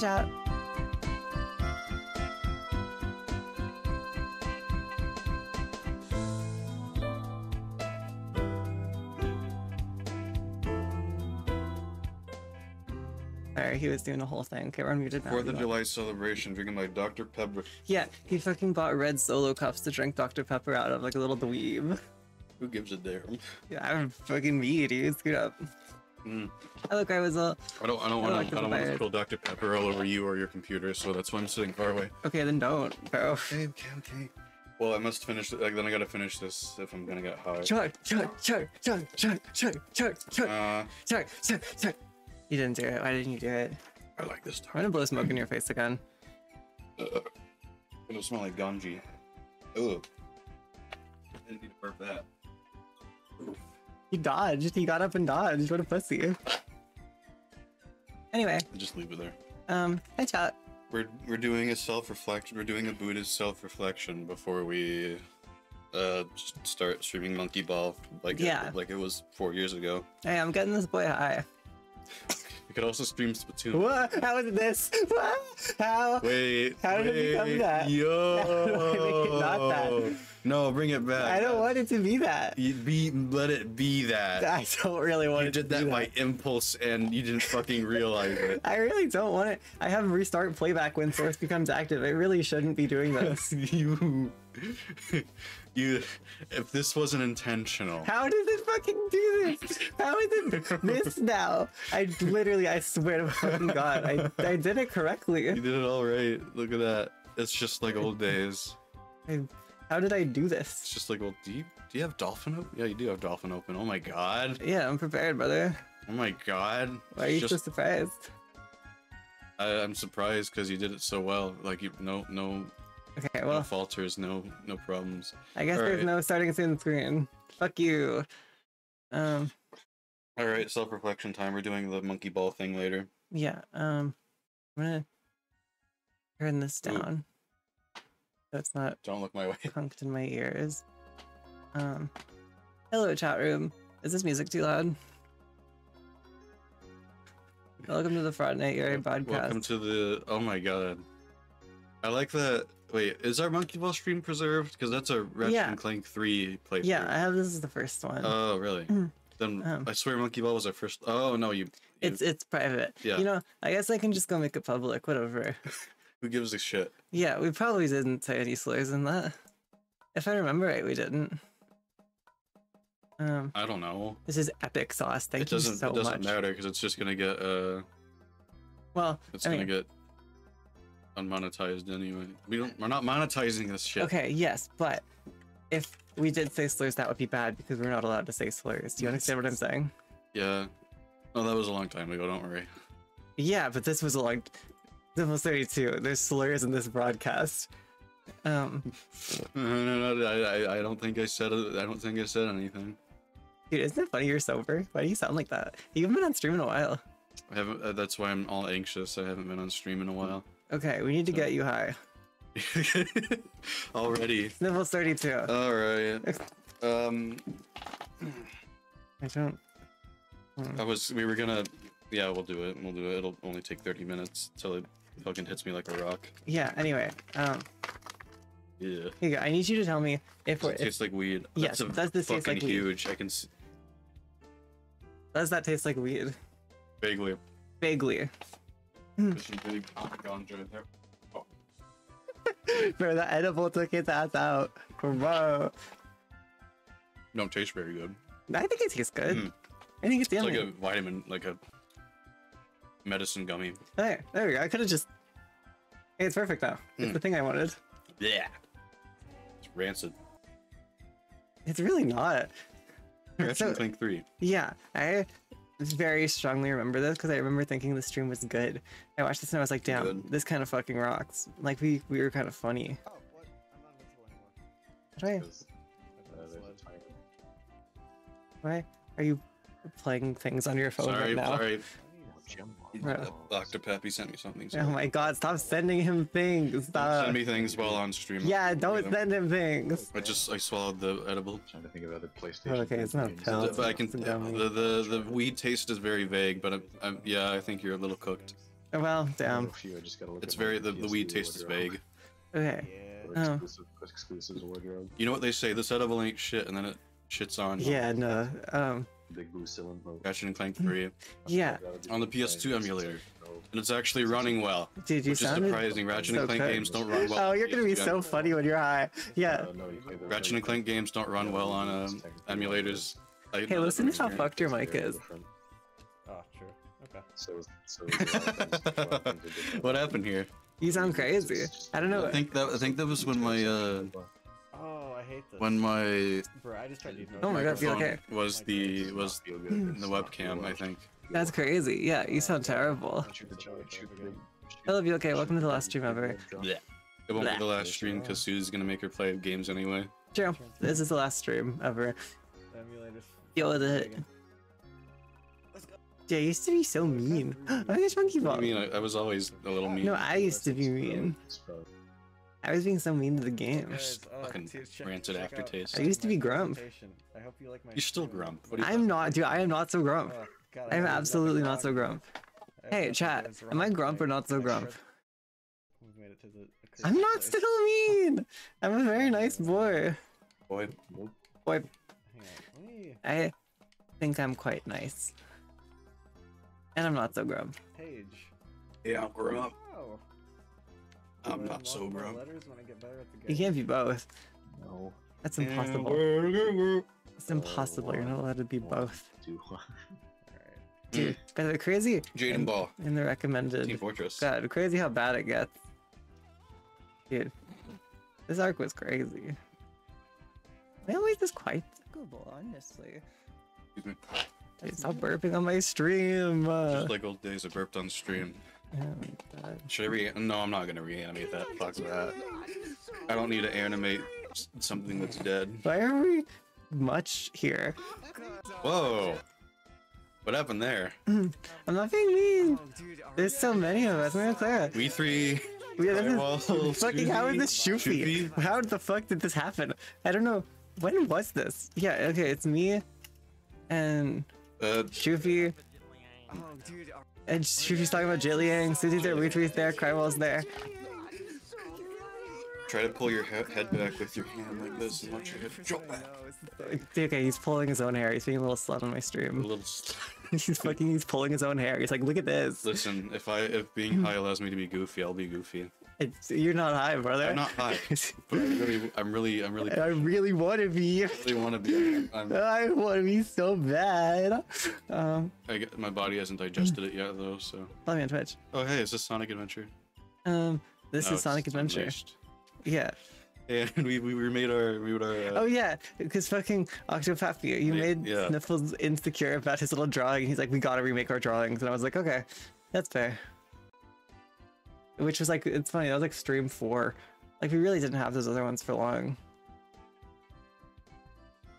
chat. Sorry, he was doing the whole thing. Okay, we're unmuted now. Fourth of July celebration, drinking my Dr. Pepper. Yeah, he fucking bought red solo cups to drink Dr. Pepper out of like a little dweeb. Who gives a damn? Yeah, I'm fucking me, dude. Scoot up. Mm. Oh, look, I was uh I don't. I don't want to. I don't want to spill Dr. Pepper all over you or your computer, so that's why I'm sitting far away. okay, then don't, bro. Okay, okay, okay. Well, I must finish. Like, then I gotta finish this if I'm gonna get high. Chug, chug, chug, chug, chug, chug, chug, chug, Uh, chug, chug, chug. You didn't do it. Why didn't you do it? I like this I'm gonna blow smoke in your face again. It'll smell like ganji. Ugh. Didn't need to burp that. He dodged. He got up and dodged. What a pussy. Anyway, Just leave it there. um, hi chat. We're we're doing a self reflection. We're doing a Buddhist self reflection before we uh start streaming Monkey Ball like Yeah. it, like it was four years ago. Hey, I'm getting this boy high. We could also stream Splatoon. What? How is this? What? How? Wait. How did it become that? Yo. It not that? No, bring it back. I don't want it to be that. You be let it be that. I don't really want You it to did be that by impulse and you didn't fucking realize it. I really don't want it. I have restart playback when source becomes active. I really shouldn't be doing this. you, you. If this wasn't intentional, How does it fucking do this? How is it this now? I literally, I swear to fucking God, I, I did it correctly. you did it all right. Look at that. It's just like old days. I, how did I do this? It's just like, well, do you do you have dolphin open? Yeah, you do have dolphin open. Oh my god. Yeah, I'm prepared, brother. Oh my god. Why are you Just- so surprised? I, I'm surprised because you did it so well. Like you, no, no, Okay, well, no falters, no, no problems. I guess there's alright. no starting soon screen. Fuck you. Um, All right, self-reflection time. We're doing the monkey ball thing later. yeah, um, I'm gonna turn this Ooh. down. So it's not Don't look my way. conked in my ears. Um, hello, chat room. Is this music too loud? Welcome to the Friday Night Yuri podcast. Welcome to the. Oh my god. I like that. Wait, is our monkey ball stream preserved? Because that's a Ratchet Yeah. and Clank three playthrough. yeah, I have this is the first one. Oh really? Mm. Then Um. I swear monkey ball was our first. Oh no, you. you it's it's private. Yeah. You know, I guess I can just go make it public. Whatever. who gives a shit? yeah, we probably didn't say any slurs in that. If I remember right, we didn't. Um, I don't know. this is epic sauce. Thank it you so it doesn't much. matter because it's just gonna get. Uh, Well, it's I gonna mean, get unmonetized anyway. We don't. We're not monetizing this shit. Okay, yes, but if we did say slurs, that would be bad because we're not allowed to say slurs. Do you understand what I'm saying? Yeah. No, that was a long time ago. Don't worry. Yeah, but this was a long. Level 32. There's slurs in this broadcast. Um, no, no, no. I, I, I don't think I said. I don't think I said anything. dude, isn't it funny you're sober? Why do you sound like that? You haven't been on stream in a while. I haven't. Uh, that's why I'm all anxious. I haven't been on stream in a while. Okay, we need to get you high. Already. Level 32. All right. Um, I don't. I was. We were gonna. Yeah, we'll do it. We'll do it. It'll only take 30 minutes till it fucking hits me like a rock. Yeah, anyway. Um, Yeah. here you go. I need you to tell me if we're. it If, taste like weed? Yes, That's does this taste fucking like weed? huge. I can s- does that taste like weed? vaguely. Vaguely. There's some really ganja in there. Bro, the edible took its ass out. Bro. Don't taste very good. I think it tastes good. Mm. I think it's It's like a vitamin, like a medicine gummy. There, there we go. I could have just. Hey, it's perfect now. It's Mm. the thing I wanted. Yeah. It's rancid. It's really not. Ratchet So- and Clank 3. Yeah, I very strongly remember this because I remember thinking the stream was good. I watched this and I was like, damn, Good. this kind of fucking rocks. Like we we were kind of funny. Oh, what? I'm not invisible anymore. Did I? Because there's a timer. Why are you playing things on your phone Sorry, right now? sorry. Jim Right. Dr. Peppy sent me something. Oh my god! Stop sending him things. Stop. send me things while on stream. Yeah, don't them. send him things. I just I swallowed the edible. I'm trying to think of other PlayStation. Okay, it's not a The- it's but I can some the, the the weed taste is very vague, but I'm, I'm, yeah, I think you're a little cooked. Oh, well, damn. a few, I just gotta look It's very the, the weed taste is wardrobe. vague. Okay. Or Oh. Exclusive, exclusives wardrobe. You know what they say? This edible ain't shit, and then it shits on Yeah, no. Um, Big Blue Cylinder. Ratchet and Clank 3, and yeah. On the PS2 emulator. And it's actually running well, Dude, you which is surprising. Ratchet so and Clank good. games don't run well. Oh, you're gonna be PS2 so funny when you're high. Yeah. Uh, no, you Ratchet and Clank games don't run well on um, emulators. I- Hey, listen to how fucked your mic is. Oh, true. Okay. So, so is a lot of things- a lot of things are different. What happened here? You sound crazy. I don't know. I think that I think that was when my uh I hate this. when my Bro, I just tried to use Oh my God, feel microphone okay. was the was Feel good. the webcam. I think. That's crazy. Yeah, you sound terrible. Shoot the giant, shoot the big- Hello, be okay. Welcome to the last stream ever. Yeah. It won't be the last stream because Sue's gonna make her play games anyway. True. This is the last stream ever. Emulators. Yo, the yeah, I used to be so mean. I guess monkey I ball. mean, I, I was always a little mean. No, I used to be mean. I was being so mean to the game. Guys, uh, fucking dude, check- rancid check aftertaste. I used to be grump. I hope you like my You're still grump. What you I'm not, dude. I am not so grump. Oh, God, I I'm absolutely not so grump. Hey, chat, am I grump or not so grump? trip, We've made it to the. the I'm not still mean. I'm a very nice boy. Boy, Boy, Hang on. Let me. I think I'm quite nice. And I'm not so grump. Page. yeah, I'm grump. Oh. I'm not so unlock more. Letters when I get better at the You can't be both. No. That's impossible. impossible. It's impossible. You're not allowed to be both. Dude, by the crazy Jaden Ball, in the recommended. Team Fortress. God, crazy how bad it gets. Dude, this arc was crazy. Railways is quite doable, honestly. Excuse me. Dude, stop burping on my stream. Uh, Just like old days, I burped on stream. Oh my God. Should I re? No, I'm not gonna reanimate that. Fuck that. I don't need to animate something that's dead. Why are we much here? Whoa. What happened there? I'm not being mean. There's so many of us. We're not clear. We three. Yeah, this Firewall, is fucking. How is this Shoofy. Shoofy? How the fuck did this happen? I don't know. When was this? Yeah, okay, it's me and Uh, Shoofy. And Shoofy's talking about Jillian. Susie's there, Retreat's there, Crywell's there. try to pull your he- head back with your hand like this and let your head drop back. Okay, he's pulling his own hair. He's being a little slut on my stream. A little. he's fucking. He's pulling his own hair. He's like, look at this. Listen, if I if being high allows me to be goofy, I'll be goofy. It's, you're not high, brother. I'm not high, but I'm really, I'm really, I'm really, I really want to be. I really want to be. I'm, I want to be so bad. Um, I get, my body hasn't digested it yet though, so. follow me on Twitch. Oh hey, is this Sonic Adventure? Um, this No, is Sonic Adventure. Unleashed. Yeah. And we we we made our we made our. Uh, Oh yeah, because fucking Octopath, you, you made yeah. Sniffles insecure about his little drawing. He's like, we gotta remake our drawings, and I was like, okay, that's fair. Which was like, it's funny. That was like stream four. Like we really didn't have those other ones for long.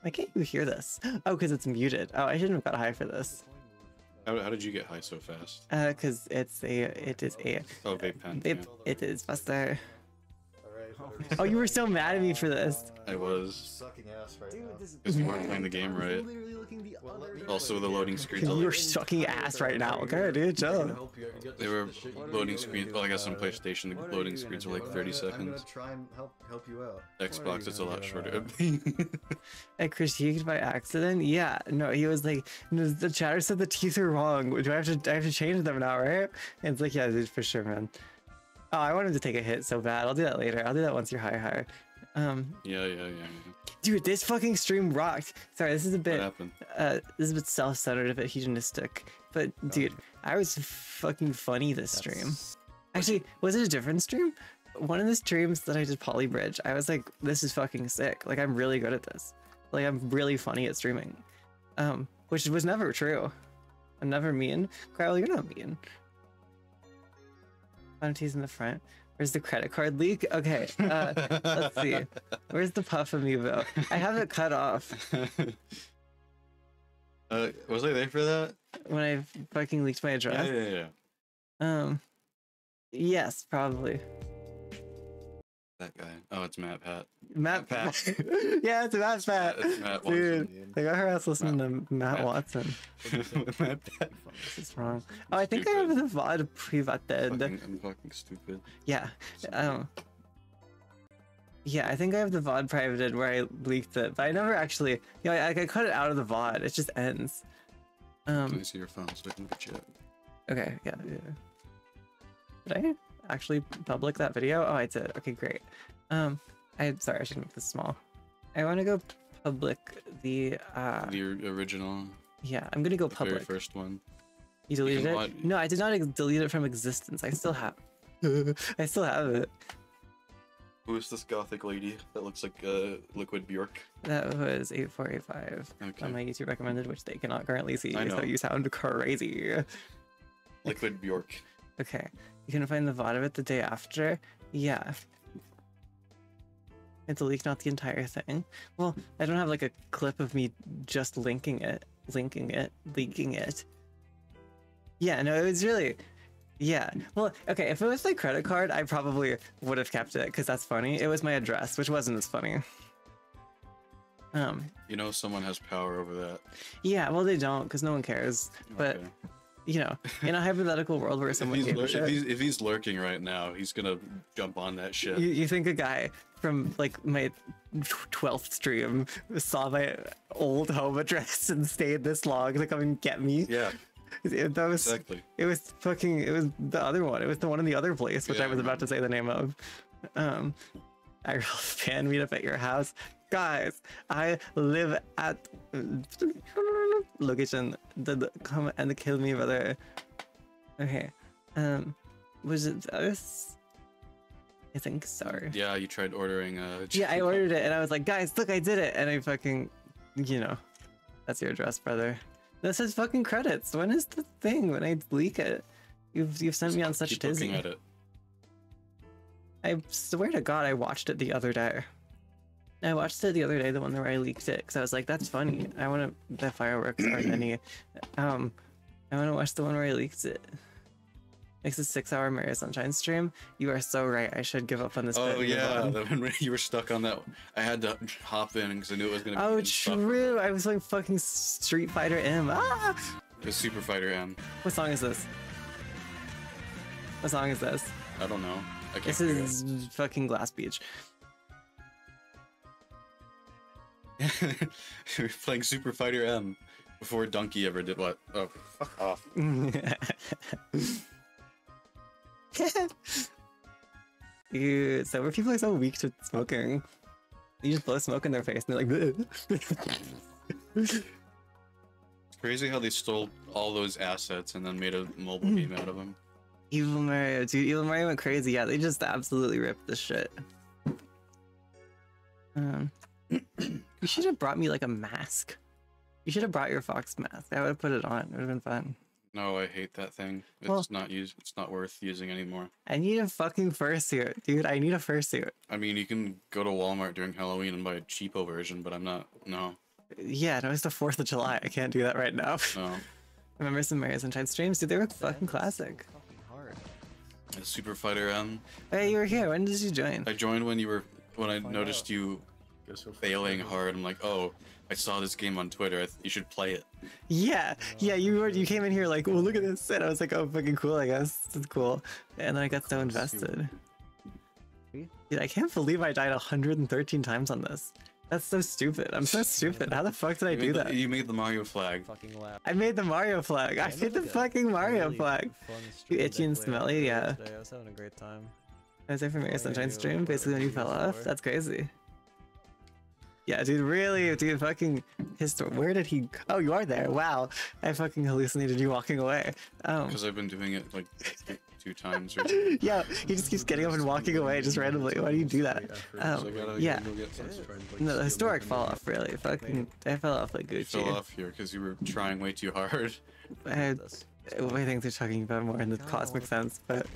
Why can't you hear this? Oh, because it's muted. Oh, I shouldn't have got high for this. how, how did you get high so fast? Uh, because it's a, it is a, Oh, vape pen. it, it is faster. Alright. Oh, you were so mad at me for this. I was. sucking ass right now. Because you weren't playing the game right. Well, Also, the loading screens. are You're like- sucking ass right now. Okay, dude, chill. They were loading screens. Well, I guess on PlayStation, the loading screens are like do? 30 I'm gonna seconds. try and help help you out. Xbox, it's a lot shorter. I critiqued by accident. Yeah, no, he was like, no, the chatter said the teeth are wrong. Do I have to? I have to change them now, right? And it's like, yeah, dude, for sure, man. Oh, I wanted to take a hit so bad. I'll do that later. I'll do that once you're higher, higher. Um, yeah, yeah, yeah. yeah. dude, this fucking stream rocked. Sorry, this is a bit. What happened? uh, this is a bit self-centered, a bit hedonistic. But dude, I was fucking funny this stream. Actually, was it a different stream? One of the streams that I did Poly Bridge, I was like, this is fucking sick. Like, I'm really good at this. Like, I'm really funny at streaming. Um, which was never true. I'm never mean. Kyle, you're not mean. Quantities in the front. Where's the credit card leak? Okay, uh, let's see. Where's the puff amiibo? I have it cut off uh, was I there for that? when I fucking leaked my Yeah, address. yeah, yeah. Um, yes, probably. That guy. Oh, it's MatPat. Matt Pat. yeah, it's MatPat. It's Matt Dude, Watson. I got her ass listening to Matt, Matt. Watson. MatPat. This is wrong. Oh, I think I have the VOD privated. Fucking, I'm fucking stupid. Yeah. Um. Yeah, I think I have the VOD privated where I leaked it, but I never actually. You know, I, I cut it out of the VOD. It just ends. Let Um. me see your phone so I can get you. Okay. Yeah. yeah. Did I actually public that video? Oh, I did. Okay, great. Um. I'm sorry, I shouldn't make this small. I want to go public the. uh The original, Yeah, I'm gonna go the very public. first one. You deleted can it? wa- No, I did not delete it from existence. I still have. I still have it. Who is this gothic lady that looks like uh, Liquid Bjork? That was 8485 Okay. on my YouTube recommended, which they cannot currently see, I so know. you sound crazy. Liquid Bjork. Okay, you can find the VOD of it the day after. Yeah. And to leak not the entire thing. Well, I don't have like a clip of me just linking it, linking it, leaking it. Yeah, no, it was really. Yeah. Well, okay, if it was my credit card, I probably would have kept it because that's funny. It was my address, which wasn't as funny. Um, You know someone has power over that. yeah, well, they don't because no one cares. But, Okay. You know, in a hypothetical world where if someone he's, gave lur- if, he's, if he's lurking right now, he's gonna jump on that shit. You, you think a guy from like my twelfth stream saw my old home address and stayed this long to come and get me? yeah, It, that was exactly. it was fucking it was the other one. It was the one in the other place, which Yeah, I was I about to say the name of. Um, I real meet up at your house, guys. I live at location. The, the- come and kill me, brother. Okay. Um, was it this? I think so. Yeah, you tried ordering uh Yeah, I ordered it and I was like, guys, look, I did it. And I fucking, you know, that's your address, brother. This is fucking credits. When is the thing when I leak it? You've you've sent me on such Keep dizzy. at it. I swear to God, I watched it the other day. I watched it the other day, the one where I leaked it, because I was like, that's funny. I want to, the fireworks aren't any. Um, I want to watch the one where I leaked it. It's a six hour Mario Sunshine stream. You are so right. I should give up on this. Oh yeah, the one where you were stuck on that. I had to hop in because I knew it was gonna. be Oh, true. I was like fucking Street Fighter M. Ah! It was Super Fighter M. What song is this? What song is this? I don't know. I can't. This is it is fucking Glass Beach. We were playing Super Fighter M before Donkey ever did what? Oh, fuck off. Dude, so where people are so weak to smoking. You just blow smoke in their face and they're like, It's crazy how they stole all those assets and then made a mobile Mm. game out of them. Evil Mario, dude. Evil Mario went crazy. Yeah, they just absolutely ripped the shit. Um, you should have brought me like a mask. You should have brought your fox mask. I would have put it on. It would have been fun. No, I hate that thing. It's Well- not used. It's not worth using anymore. I need a fucking fursuit, dude. I need a fursuit. I mean, you can go to Walmart during Halloween and buy a cheapo version, but I'm not. No, Yeah, no, it's the 4th of July. I can't do that right now. no. Remember some Mario Sunshine streams? Dude, they were fucking classic. Fucking hard. It's Super Fighter M. Hey, you were here. When did you join? I joined when you were when I noticed out. you Go so far. failing hard. I'm like, oh, I saw this game on Twitter. I th- you should play it. Yeah, yeah, you were. You came in here like, well, look at this, and I was like, oh, fucking cool. I guess it's cool. And then I got so invested. Dude, I can't believe I died 113 times on this. That's so stupid. I'm so stupid. How the fuck did I do the- that? you made the Mario flag. I made the Mario flag. I made the fucking Mario flag. You itchy and smelly, yeah. I was having a great time. I was there for Mario Oh, Sunshine stream, basically when you fell off. That's crazy. Yeah, dude, really, dude, fucking history. Where did he? Oh, you are there. Wow, I fucking hallucinated you walking away. Um, Because I've been doing it like two- two times or yeah, he just keeps getting up and walking away just randomly. Why do you do that? Um, yeah. go get some. No, the historic fall off, really. Fucking, I fell off like You fell off here because you were trying way too hard. I, This. I think they're talking about more in the God, cosmic sense, but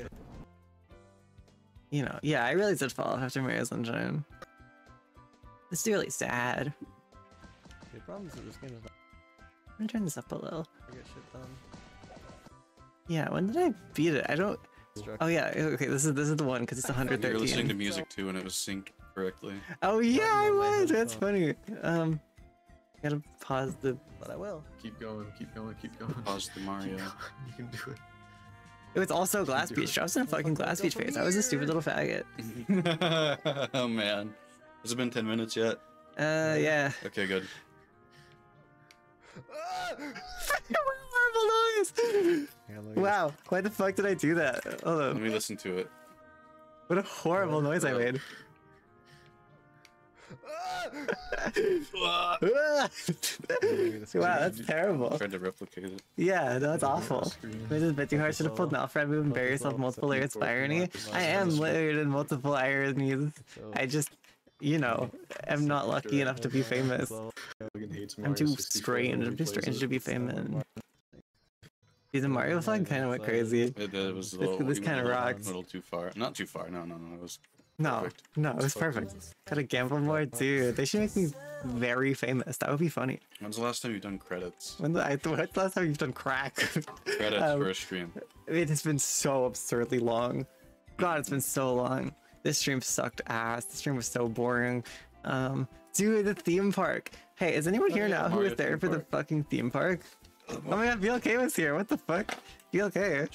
you know, yeah, I really did fall off after Mario Sunshine. It's really sad. The problem is that this game is not I'm gonna turn this up a little. gonna get shit done. Yeah, when did I beat it? I don't. Oh yeah, okay. This is this is the one because it's 113. You were listening to 113. music too, and it was synced correctly. Oh yeah, I was. That's headphone. funny. Um, gotta pause the. But I will. Keep going, keep going, keep going. Pause the Mario. You can do it. It was also Glass Beach. it. Drops in a fucking Glass Beach face. I was a stupid little faggot. oh man, has it been ten minutes yet? Uh, yeah. Okay, good. Horrible noise. Here, let me Wow, why the fuck did I do that? Hold Let me listen to it. What a horrible noise I made. wow, that's terrible. Tried to replicate it. Yeah, no, that's awful. This is a bit too hard. Should have pulled an Alfred move and bury yourself multiple layers of irony. I am layered in multiple ironies. I just, you know, am not lucky enough to be famous. I'm too strange. I'm too strange to be famous. See, the Mario flag kind of went crazy. It, it was a This- little, this you kinda went a little- rocks. A little too far. Not too far. No, no, no. It was No, Perfect. no, it was perfect. Gotta gamble more, dude. They should make me very famous. That would be funny. When's the last time you've done credits? When the, I, when's the last time you've done crack? Credits Um, for a stream. It has been so absurdly long. God, it's been so long. This stream sucked ass. The stream was so boring. Um, dude, the theme park. Hey, is anyone Oh, here yeah, now who Mario was there theme for the fucking theme park? Oh my god, BLK was here. What the fuck? BLK.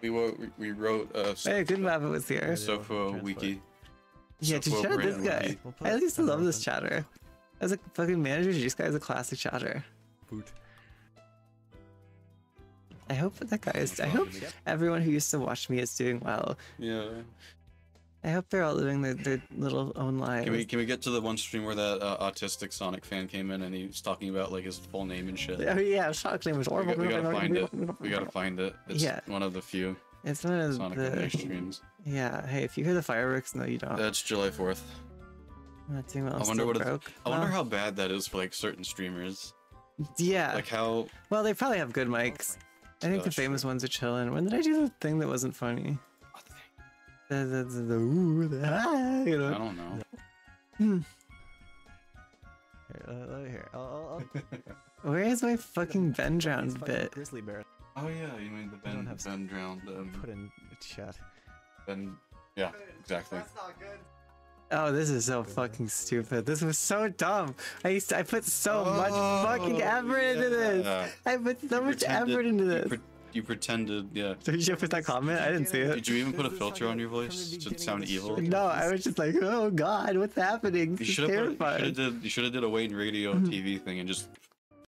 We wrote, we wrote uh, Hey, Good Rabbit was here. Yeah, Sofo. Wiki. Yeah, just Sofo shout out this guy. We'll I used to love this elephant. chatter. As a fucking manager, this guy is a classic chatter. Boot. I hope that guy is. I hope everyone who used to watch me is doing well. Yeah. I hope they're all living their, their little own lives. Can we can we get to the one stream where that uh, autistic Sonic fan came in and he was talking about like his full name and shit? Oh yeah, Shock's name was We, horrible. got, we gotta find it. We gotta find it. It's Yeah. one of the few It's one of Sonic the. Streams. Yeah. Hey, if you hear the fireworks, no, you don't. That's July Fourth. I'm not doing well. I'm wonder what broke. I wonder how bad that is for like certain streamers. Yeah. Like how well, they probably have good mics. I think the famous ones are chilling. When did I do the thing that wasn't funny? The the the, the ooh the ah, you I don't know. Here, uh, let me hear. I'll, I'll, I'll Where is my fucking Ben Drowned bit? Grizzly bear. Oh yeah, you mean the I don't Ben have Ben drowned um, Put in chat. Ben yeah exactly. Oh, this is so fucking stupid. This was so dumb. I used to, I put so much fucking effort into this. Oh. I put so You much pretended- effort into this. Pre- you pretended yeah. Did you should put that comment? I didn't see it. Did you even put a filter on your voice to sound evil? No, I was just like, oh god, what's happening? You This should have you should have did you should have did a Wayne Radio Hmm. TV thing and just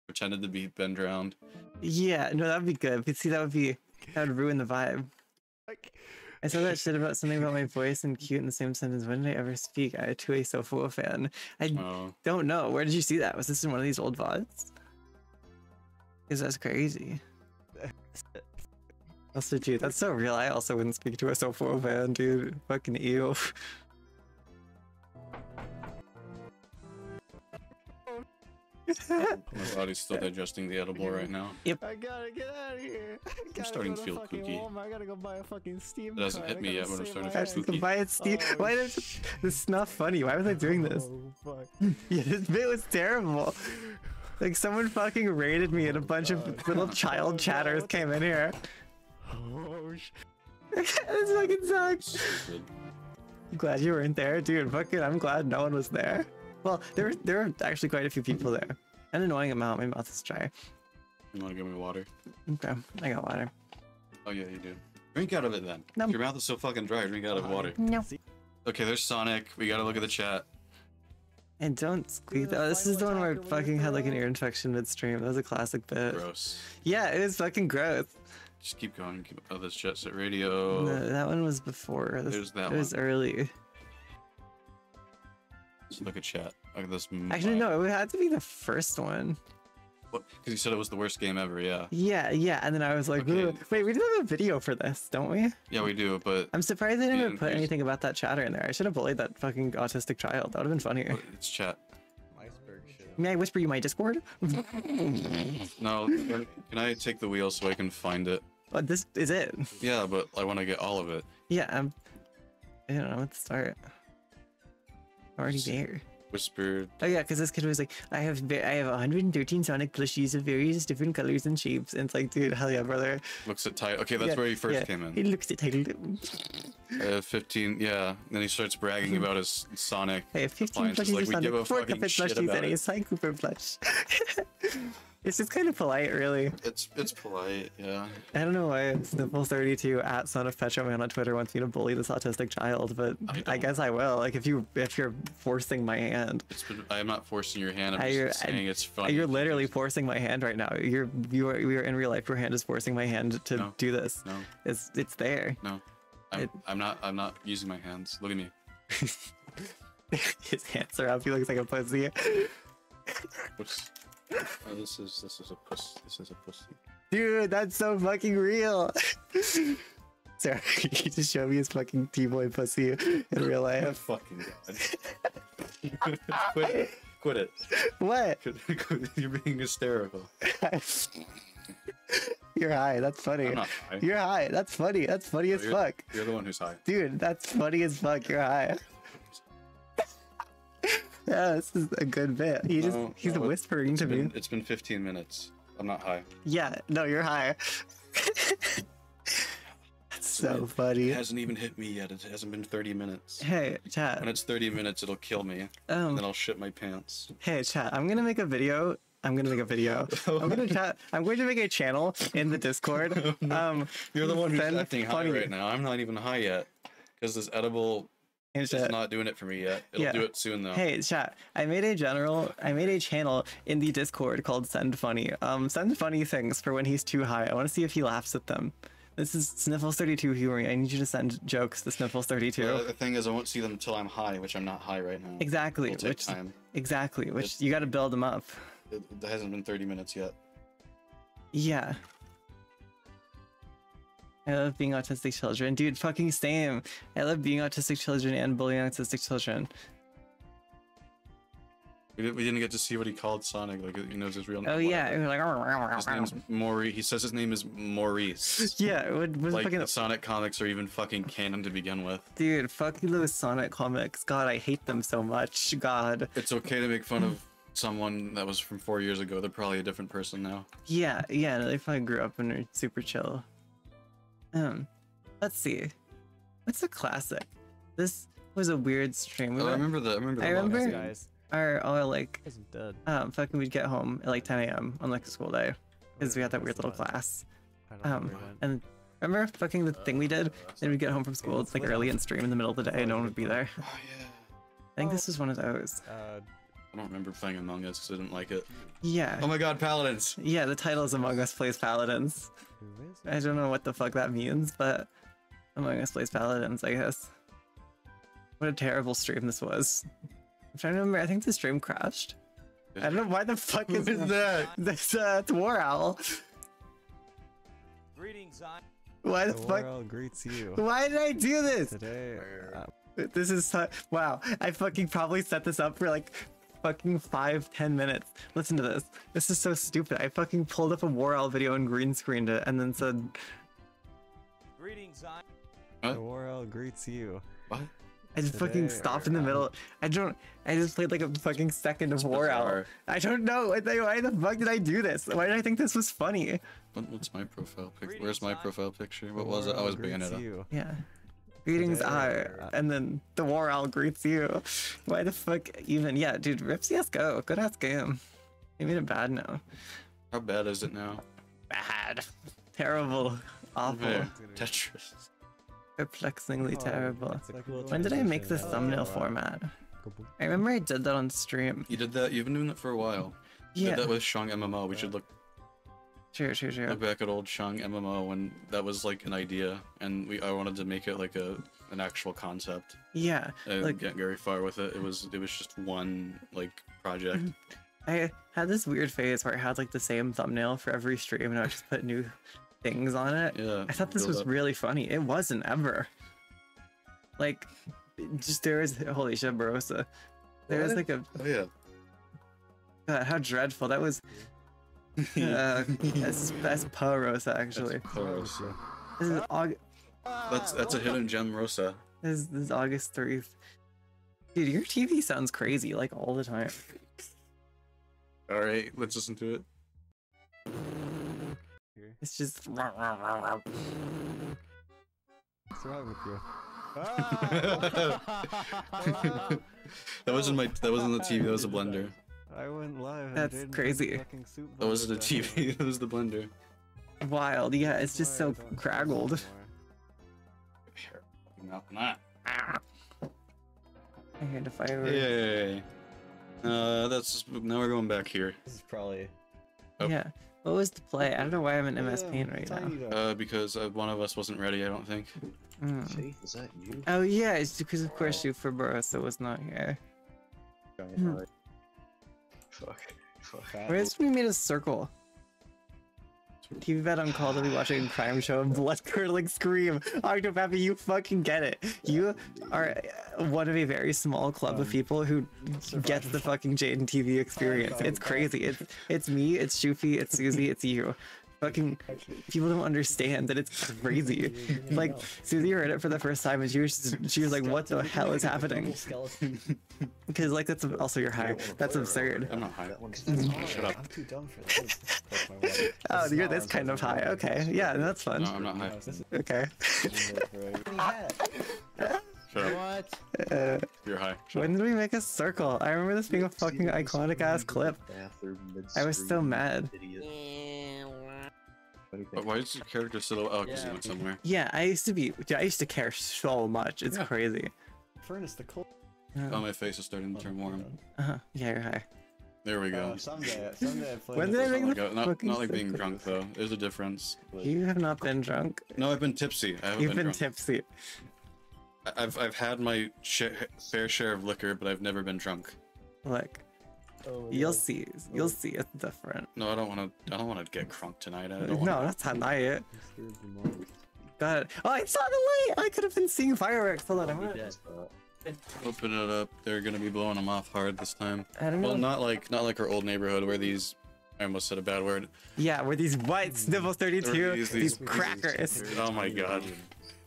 pretended to be Ben drowned. Yeah, no, that'd be good. But see, that would be that would ruin the vibe. Like, I said that shit about something about my voice and cute in the same sentence. When did I ever speak? I to a Sofo fan. I Oh, don't know. Where did you see that? Was this in one of these old VODs? Because that's crazy. Also, dude, that's so real. I also wouldn't speak to a Sofo fan, dude. Fucking ew. my body's still digesting the edible right now. Yep. I gotta get out of here. I gotta starting to feel kooky. Walmart. I gotta go buy a fucking Steam. It hasn't card. hit me gotta yet, but I'm starting to That's feel the kooky. buy it, Steve. Oh, Why is this is not funny? Why was I doing this? Oh, fuck. Yeah, this bit was terrible. Like someone fucking raided me and a bunch of oh, little child oh, chatters came in here. Oh, this fucking sucks. I'm glad you weren't there, dude. Fucking, I'm glad no one was there. Well, there were there were actually quite a few people there. An annoying amount. My mouth is dry. You want to give me water? Okay, I got water. Oh yeah, you do. Drink out of it then. No. Your mouth is so fucking dry. Drink out of water. No. Okay, there's Sonic. We gotta look at the chat. And don't squeak. Oh, this is the one where I fucking had like an ear infection midstream. That was a classic bit. Gross. Yeah, it was fucking gross. Just keep going. Keep, oh, this Jet Set Radio. No, that one was before. This, There's that It was early. Let's look at chat. Look at this. Actually, no, it had to be the first one. Because you said it was the worst game ever. Yeah. Yeah, yeah. And then I was like, Okay. Wait, we do have a video for this, don't we? Yeah, we do. But I'm surprised they didn't put anything about that chatter in there. I should have bullied that fucking autistic child. That would have been funnier. it's chat. Iceberg shit. May I whisper you my Discord? No. can I take the wheel so I can find it? But this is it. Yeah, but I want to get all of it. Yeah, I'm. I don't know what to start. Already there. Whispered. Oh yeah, because this kid was like, I have I have 113 Sonic plushies of various different colors and shapes, and it's like, dude, hell yeah, brother. Looks at title. Okay, that's Yeah, where he first yeah. came in. He looks at title. Uh, 15. Yeah. Then he starts bragging about his Sonic. I have 15 plushies like, of we Sonic, give a four shit plushies, and a. Cooper plush. it's just kind of polite, really. It's it's polite. Yeah. I don't know why Sniffle32 at Son of Petra Man on Twitter wants me to bully this autistic child, but I I, guess I will. Like if you if you're forcing my hand, It's been, I'm not forcing your hand. I'm I- just saying it's funny. you're literally forcing my hand right now. You're you are you're in real life. Your hand is forcing my hand to No. do this. No, It's it's there. no. I'm, It- I'm not. I'm not using my hands. Look at me. His hands are up. He looks like a pussy. What's? Oh, this is this is a puss. This is a pussy. Dude, that's so fucking real. Sorry, he just showed me his fucking T-boy pussy in real Oh life. fucking god. Quit it. Quit it. What? You're being hysterical. You're high. That's funny. High. You're high. That's funny. That's funny as You're- fuck. You're the one who's high. Dude, that's funny as fuck. You're high. Yeah, this is a good bit. He just No, he's no, whispering to been, me. it's been 15 minutes. I'm not high. Yeah, no, you're high. that's so funny. It hasn't even hit me yet. It hasn't been 30 minutes. Hey, When chat. it's 30 minutes, it'll kill me. Oh. And then I'll shit my pants. hey, chat. I'm gonna make a video. I'm gonna make a video. I'm gonna chat. I'm going to make a channel in the Discord. Um, You're the one who's acting high funny. right now. I'm not even high yet. Because this edible and is chat. not doing it for me yet. It'll Yeah. do it soon though. Hey, chat. I made a general. I made a channel in the Discord called Send Funny. Um, send funny things for when he's too high. I want to see if he laughs at them. This is Sniffles32 humoring. I need you to send jokes to Sniffles32. Uh, the thing is, I won't see them until I'm high, which I'm not high right now. exactly. Which time. exactly. Which It's- you got to build them up. It, it hasn't been 30 minutes yet. Yeah. I love being autistic children. Dude, fucking same. I love being autistic children and bullying autistic children. We, did, we didn't get to see what he called Sonic. Like he knows his real oh, name. Oh yeah, it was His name's like Maurice. He says his name is Maurice. yeah. What was like fucking the Sonic comics are even fucking canon to begin with. dude? Fucking those Sonic comics. God, I hate them so much. God. It's okay to make fun of someone that was from four years ago. They're probably a different person now. Yeah, yeah. They probably grew up and are super chill. Um, let's see. What's a classic? This was a weird stream. We Oh, I remember the. I remember. The I remember- guys. our all like Isn't dead. um fucking we'd get home at like 10 a.m. on like a school day because we had that weird little class. I don't know Um, where it went. and remember fucking the thing we did? Then we'd get home from school. It's like early and stream in the middle of the day. And no one would be there. Oh yeah. I think this is one of those. Uh, I don't remember playing Among Us because I didn't like it. Yeah. Oh my god, Paladins! Yeah, the title is Among Us Plays Paladins. Who is it? I don't know what the fuck that means, but Among Us Plays Paladins, I guess. What a terrible stream this was. I'm trying to remember. I think the stream crashed. I don't know why the fuck Who is is that? That's uh, it's WarOwl. Greetings, I. Why the The fuck? world greets you. Why did I do this? Today, uh, This is su- wow. I fucking probably set this up for like fucking five, ten minutes. Listen to this. This is so stupid. I fucking pulled up a WarOwl video and green screened it and then said, Greetings, I. Huh? the world greets you. What? I just fucking stopped in the middle. I don't. I just played like a fucking second of WarOwl. I don't know. Why the- fuck did I do this? Why did I think this was funny? What's my profile picture? Where's my profile picture? What was it? I was world greets Bayonetta. you. Yeah. Greetings Today, are, and then the WarOwl greets you. Why the fuck even? Yeah, dude, Rip CSGO. Good ass game. They made it bad now. How bad is it now? Bad. Terrible. Awful. Okay. Tetris. Perplexingly Oh, terrible. it's cool When did I make this transition. thumbnail format? I remember I did that on stream. You did that. You've been doing that for a while. You Yeah. did that with Shung MMO. We should look Sure, sure, sure. look back at old Shung MMO when that was like an idea, and we I wanted to make it like a an actual concept. Yeah. I didn't Like- get very far with it. It was it was just one like project. Mm-hmm. I had this weird phase where I had like the same thumbnail for every stream and I just put new things on it. Yeah. I thought this was up. really funny. It wasn't ever. Like, just there was holy shit, Barossa. There was like a Oh yeah. God, how dreadful that was. Uh, that's that's Rosa actually. That's gross. This is August. That's that's a hidden gem, Rosa. This is, this is August three. Dude, your TV sounds crazy like all the time. All right, let's listen to it. It's just What's wrong with you? that wasn't my. That wasn't the TV. That was a blender. I went live. That's Jaden crazy. fucking That wasn't a bubbles down TV. That was the blender. wild. Yeah, it's just so Why I don't do craggled. this anymore. I heard the fireworks. Yay. Uh, that's now we're going back here. This is probably. Oh. Yeah. What was the play? I don't know why I'm in MS Yeah, Paint right now. though. Uh, because uh, one of us wasn't ready. I don't think. Mm. Faith, is that you? Oh yeah, it's because of course you for Barroso was not here. Hmm. Fuck. Fuck. Where's we made a circle? TV bed on call to be watching a crime show and blood curdling scream. Octopappy, you fucking get it. You are uh, one of a very small club of people who gets the fucking Jaden TV experience. It's crazy. It's it's me, it's Shufi, it's Susie, it's you. Fucking people don't understand that it's crazy. Like Susie heard it for the first time and she was just, she was like, "What the hell is happening?" Because like that's also your high. That's absurd. I'm not high. That one's Shut up. I'm too dumb for this. That's my wife. Oh, you're this kind of high. Okay, yeah, that's fun. No, I'm not high. Okay. this is right. Shut up. Uh, You're high. Shut when did we make a circle? I remember this being a fucking iconic ass clip. I was so mad. idiot. What do you But think? why is your character still? Oh, because he went somewhere. Yeah, I used to be. Dude, I used to care so much. It's Yeah. crazy. Furnace the cold. Oh, my face is starting to turn warm. Uh-huh. Yeah, you're high. There we go. Uh, someday, someday I. When did I this make Not the like, not, fucking not like being circle? drunk though. There's a difference. You have not been drunk. No, I've been tipsy. I haven't You've been, been tipsy. I- I've I've had my share, fair share of liquor, but I've never been drunk. Look, Oh you'll God. see. You'll see. It's different. No, I don't want to. I don't want to get crunk tonight. I don't No, wanna, that's not it. Scared. God. Oh, I saw the light. I could have been seeing fireworks. Hold on. I'm gonna. Open it up. They're gonna be blowing them off hard this time. I don't know. Well, not like not like our old neighborhood where these. I almost said a bad word. Yeah, where these white Sniffles 32, These- these, these- crackers. Oh my god.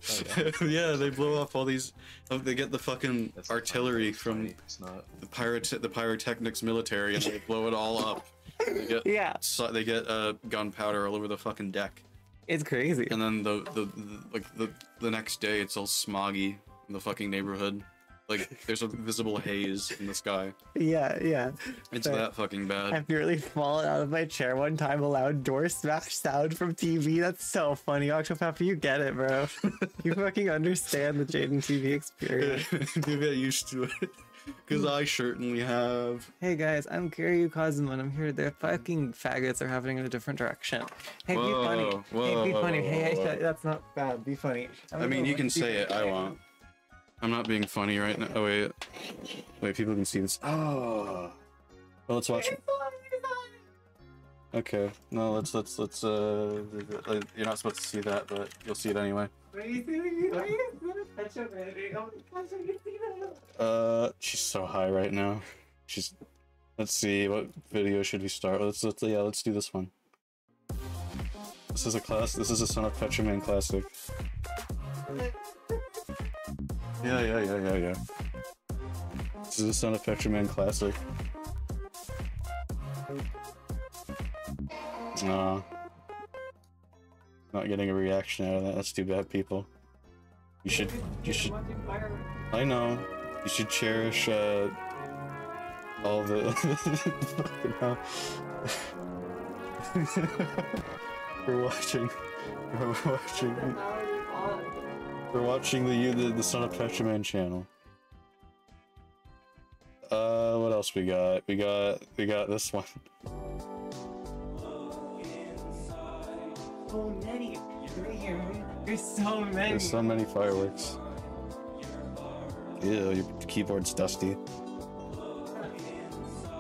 Oh, yeah, they blow off all these. oh, They get the fucking that's artillery it's from It's not. the pirate the pyrotechnics military, and they blow it all up. They get Yeah, so they get uh, gunpowder all over the fucking deck, it's crazy. and then the, the the like the the next day it's all smoggy in the fucking neighborhood. Like there's a visible haze in the sky. Yeah, yeah. It's that fucking bad. I've nearly fallen out of my chair one time. A loud door smash sound from TV. That's so funny. Octopappy, you get it, bro. you fucking understand the Jaden TV experience. you get used to it, because I certainly have. Hey guys, I'm Kiryu Kazuma and I'm here. The fucking faggots are happening in a different direction. Hey, be funny. Whoa, hey, be whoa, funny. whoa, hey, hey, whoa. that's not bad. Be funny. I'm I mean, you can say it. I funny. I'm not being funny right now. Oh wait, wait. People can see this. Oh. Well, let's watch. Okay. No, let's let's let's. Uh, you're not supposed to see that, but you'll see it anyway. Uh, she's so high right now. She's. Let's see. What video should we start? Let's let's yeah. Let's do this one. This is a class. This is a Son of Petraman classic. Yeah, yeah, yeah, yeah, yeah. This is a Son of Petraman classic. Aw. Not getting a reaction out of that. That's too bad, people. You should. You should. I know. You should cherish uh, all the. Fucking hell. We're watching. We're watching. We're watching the the, the Son of Petraman channel. Uh, what else we got? We got we got this one. So many. There's so many. There's so many fireworks. Ew, your keyboard's dusty.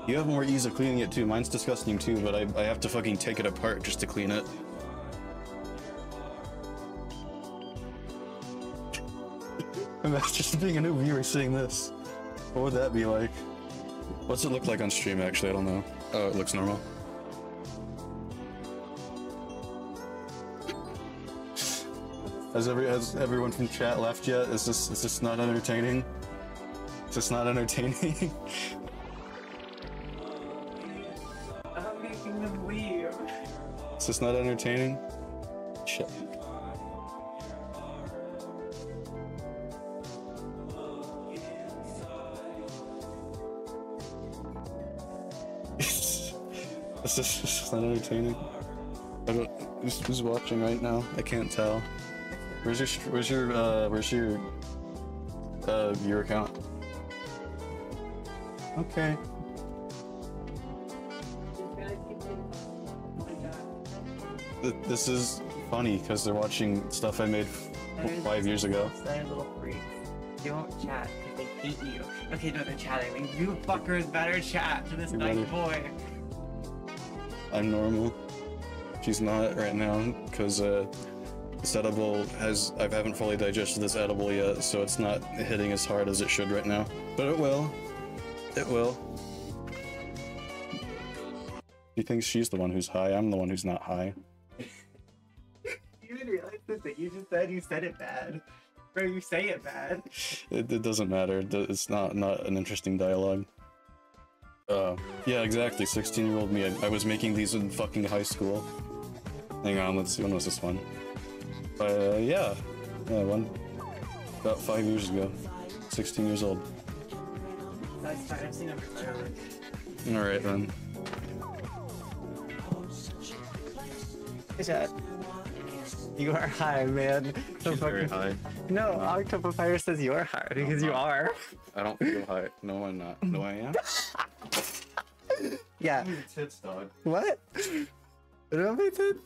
You have more ease of cleaning it too. Mine's disgusting too, but I, I have to fucking take it apart just to clean it. Imagine just being a new viewer seeing this. What would that be like? What's it look like on stream actually? I don't know. Oh, it looks normal. Has every has everyone from chat left yet? Is this is this not entertaining? It's just not entertaining. I'm making them leave. It's just not entertaining. Just, it's just not entertaining. I don't. Who's, who's watching right now? I can't tell. Where's your Where's your uh Where's your uh viewer account? Okay. Th- This is funny because they're watching stuff I made f- five years ago. They're little freaks. They won't chat because they hate you. Okay, no, they're chatting. Like, you fuckers better chat to this You nice better- boy. I'm normal. She's not right now because uh, this edible has I haven't fully digested this edible yet, so it's not hitting as hard as it should right now. But it will. It will. She thinks she's the one who's high. I'm the one who's not high. You didn't realize the thing you just said? You said it bad. Bro, you say it bad. It, it doesn't matter. It's not not an interesting dialogue. Uh, yeah, exactly. 16 year old me. I, I was making these in fucking high school. Hang on, let's see. When was this one? Uh, yeah. Yeah, one. About five years ago. 16 years old. Alright then. Good chat. You are high, man. The She's very high. No, Octopopire says you are high because you are. I don't feel high. No, I'm not. No, I am. Yeah. tits, dog. What? What did my tits?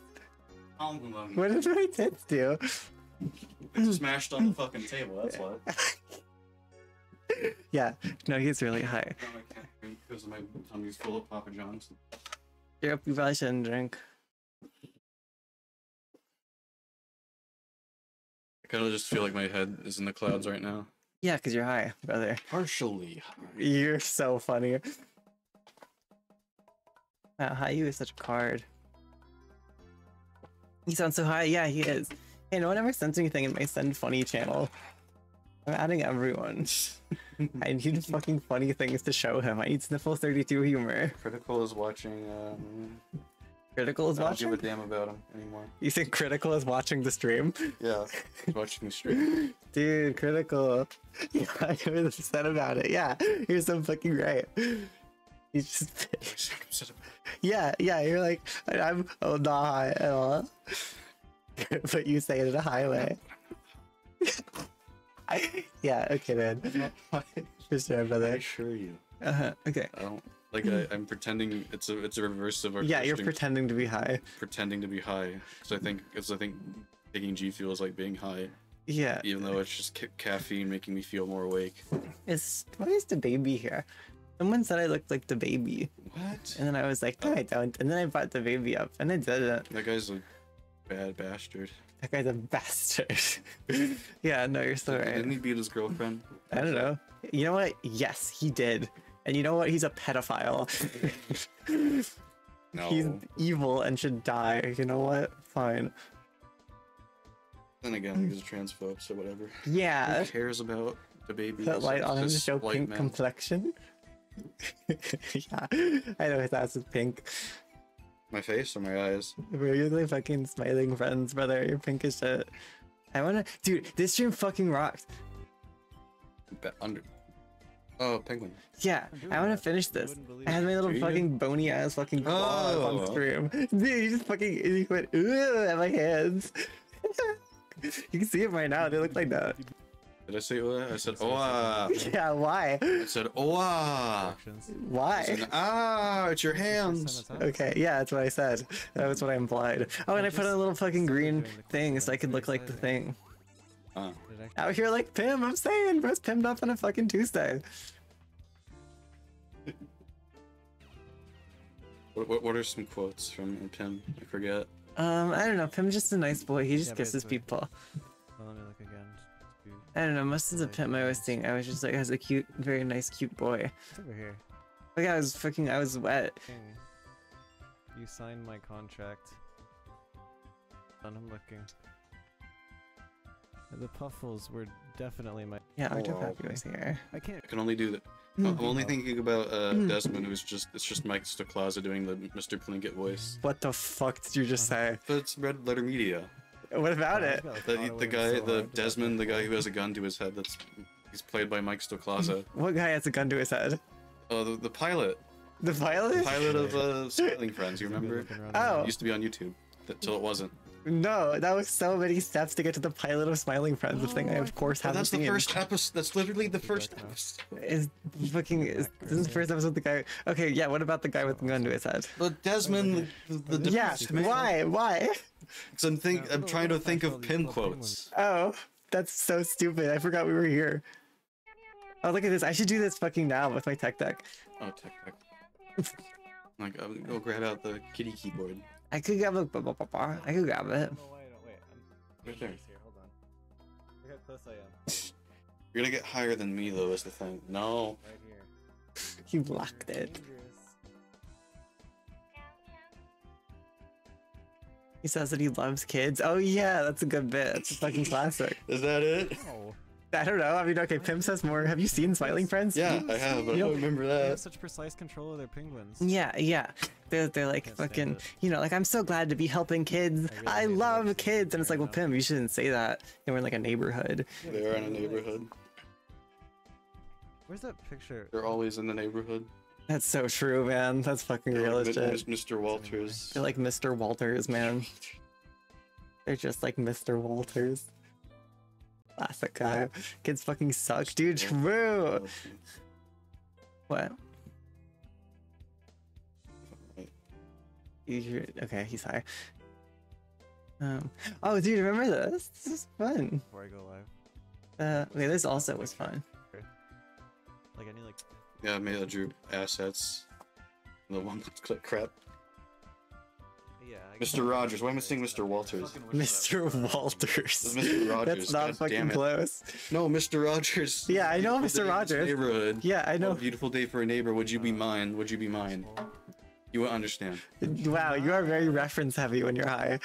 What did my tits do? Smashed on the fucking table, that's why. Yeah. No, he's really high. No, I can't drink because my tummy's full of Papa John's. Yep, you probably shouldn't drink. Kind of just feel like my head is in the clouds right now. Yeah, because you're high, brother. Partially high. You're so funny. Wow, Hayu is such a card. He sounds so high. Yeah, he is. Hey, no one ever sends anything in my send funny channel. I'm adding everyone. I need fucking funny things to show him. I need Sniffle 32 humor. Critical is watching. Um, Critical is I don't give watching? a damn about him anymore. You think Critical is watching the stream? Yeah, he's watching the stream. Dude, Critical. Yeah, I was upset about it. Yeah, you're so fucking right. You just. Yeah, yeah, you're like, I'm oh, not high at all. but you say it in a high way. I, yeah, okay, man. For sure, I brother. assure you, Uh-huh, okay. I don't like. I, I'm pretending it's a it's a reverse of our Yeah, you're pretending to be high. pretending to be high. Because I think because I think taking G fuel is like being high, Yeah. even though it's just ca- caffeine making me feel more awake. Is why is the baby here? Someone said I looked like the baby, What? and then I was like, no, I oh. don't. And then I brought the baby up, and I didn't. That guy's a bad bastard. That guy's a bastard. yeah, no, you're so right. Didn't he beat his girlfriend? I don't know. You know what? Yes, he did. And you know what? He's a pedophile. No. He's evil and should die. You know what? Fine. Then again, he's a transphobe, so whatever. Yeah. Who cares about the baby? Put light on him to show pink men. complexion. yeah, I know his ass is pink. My face or my eyes? We're usually fucking smiling friends, brother. You're pink as shit. I wanna, dude. This stream fucking rocked. Under. Oh, penguin. Yeah, I wanna finish this. I had my little Do fucking bony ass fucking claws Oh. on stream. Dude, he just fucking he went "Ugh," at my hands. you can see it right now. They look like that. Did I say oh? I said oh. ah. Yeah, why? I said. Instructions. I Why? said, ah, it's your hands. Okay, yeah, that's what I said. That was what I implied. Oh, and I put a little fucking green doing thing so I could look like the thing. It actually- Out here like Pim, I'm saying, bro's pimmed up on a fucking Tuesday. What, what, what are some quotes from Pim? I forget. Um, I don't know. Pim's just a nice boy. He just Yeah, kisses people. Well, let me look again. just to be- I don't know. Most of the Pim I was seeing, I was just like, I was a cute, very nice, cute boy. It's over here. Like I was fucking, I was wet. King, you signed my contract. Done. I'm looking. The Puffles were definitely my. Yeah, Oh, Octopappy okay. was here. I can't. I can only do that. I'm only thinking about uh, Desmond, who's just it's just Mike Stoklasa doing the Mr. Plinkett voice. What the fuck did you just say? But it's Red Letter Media. What about it? The, the guy, the Desmond, the guy who has a gun to his head. That's he's played by Mike Stoklasa. What guy has a gun to his head? Oh, the, the pilot, The pilot? The pilot of uh, Smiling Friends. You remember? Oh. It used to be on YouTube until it wasn't. No, that was so many steps to get to the pilot of Smiling Friends, the thing I of oh, course Oh, haven't that's the first episode. That's literally the first episode. Is fucking is this is the first episode the guy Okay, yeah, what about the guy with the gun to his head? But Desmond, the, the Yeah, man- why? Because I'm think I'm trying to think of pin quotes. Oh, that's so stupid. I forgot we were here. Oh, look at this. I should do this fucking now with my tech deck. Oh, tech deck. Like, I'll go grab out the kitty keyboard. I could grab a I could grab it. Wait, wait. I'm Right there. here. Hold on. Look how close I am. You're gonna get higher than me though. Is the thing? No. Right here. He blocked it. He says that he loves kids. Oh yeah, that's a good bit. It's a fucking classic. Is that it? Oh, I don't know. I mean, okay, Pim says more. Have you seen Smiling Friends? Yeah, I have, but I You don't don't- remember they have such precise control of their penguins. Yeah, yeah. They're, they're like fucking, you know, like I'm so glad to be helping kids. I really I love kids. And it's like, well, right Pim, you shouldn't say that. And we're in like a neighborhood. They're in a neighborhood. Where's that picture? They're always in the neighborhood. That's so true, man. That's fucking They're real like shit. Mr. Walters. They're like Mr. Walters, man. They're just like Mr. Walters. Classic guy. Kids fucking suck, dude. True. What? Okay, he's high. Um. Oh, dude, remember this? This is fun. Before I go live. Uh, okay, this also was fun. Like I need like. Yeah, I made I drew assets. The one that's click crap. Yeah. Mr. Rogers. Why am I saying Mr. Walters? Mr. Walters. Mr. Rogers, That's not God fucking damn close. No, Mr. Rogers. Yeah, I know Mr. day in Rogers. Neighborhood. Yeah, I What a know. beautiful day for a neighbor. Would you be mine? Would you be mine? You will understand. Wow, you are very reference heavy when you're high.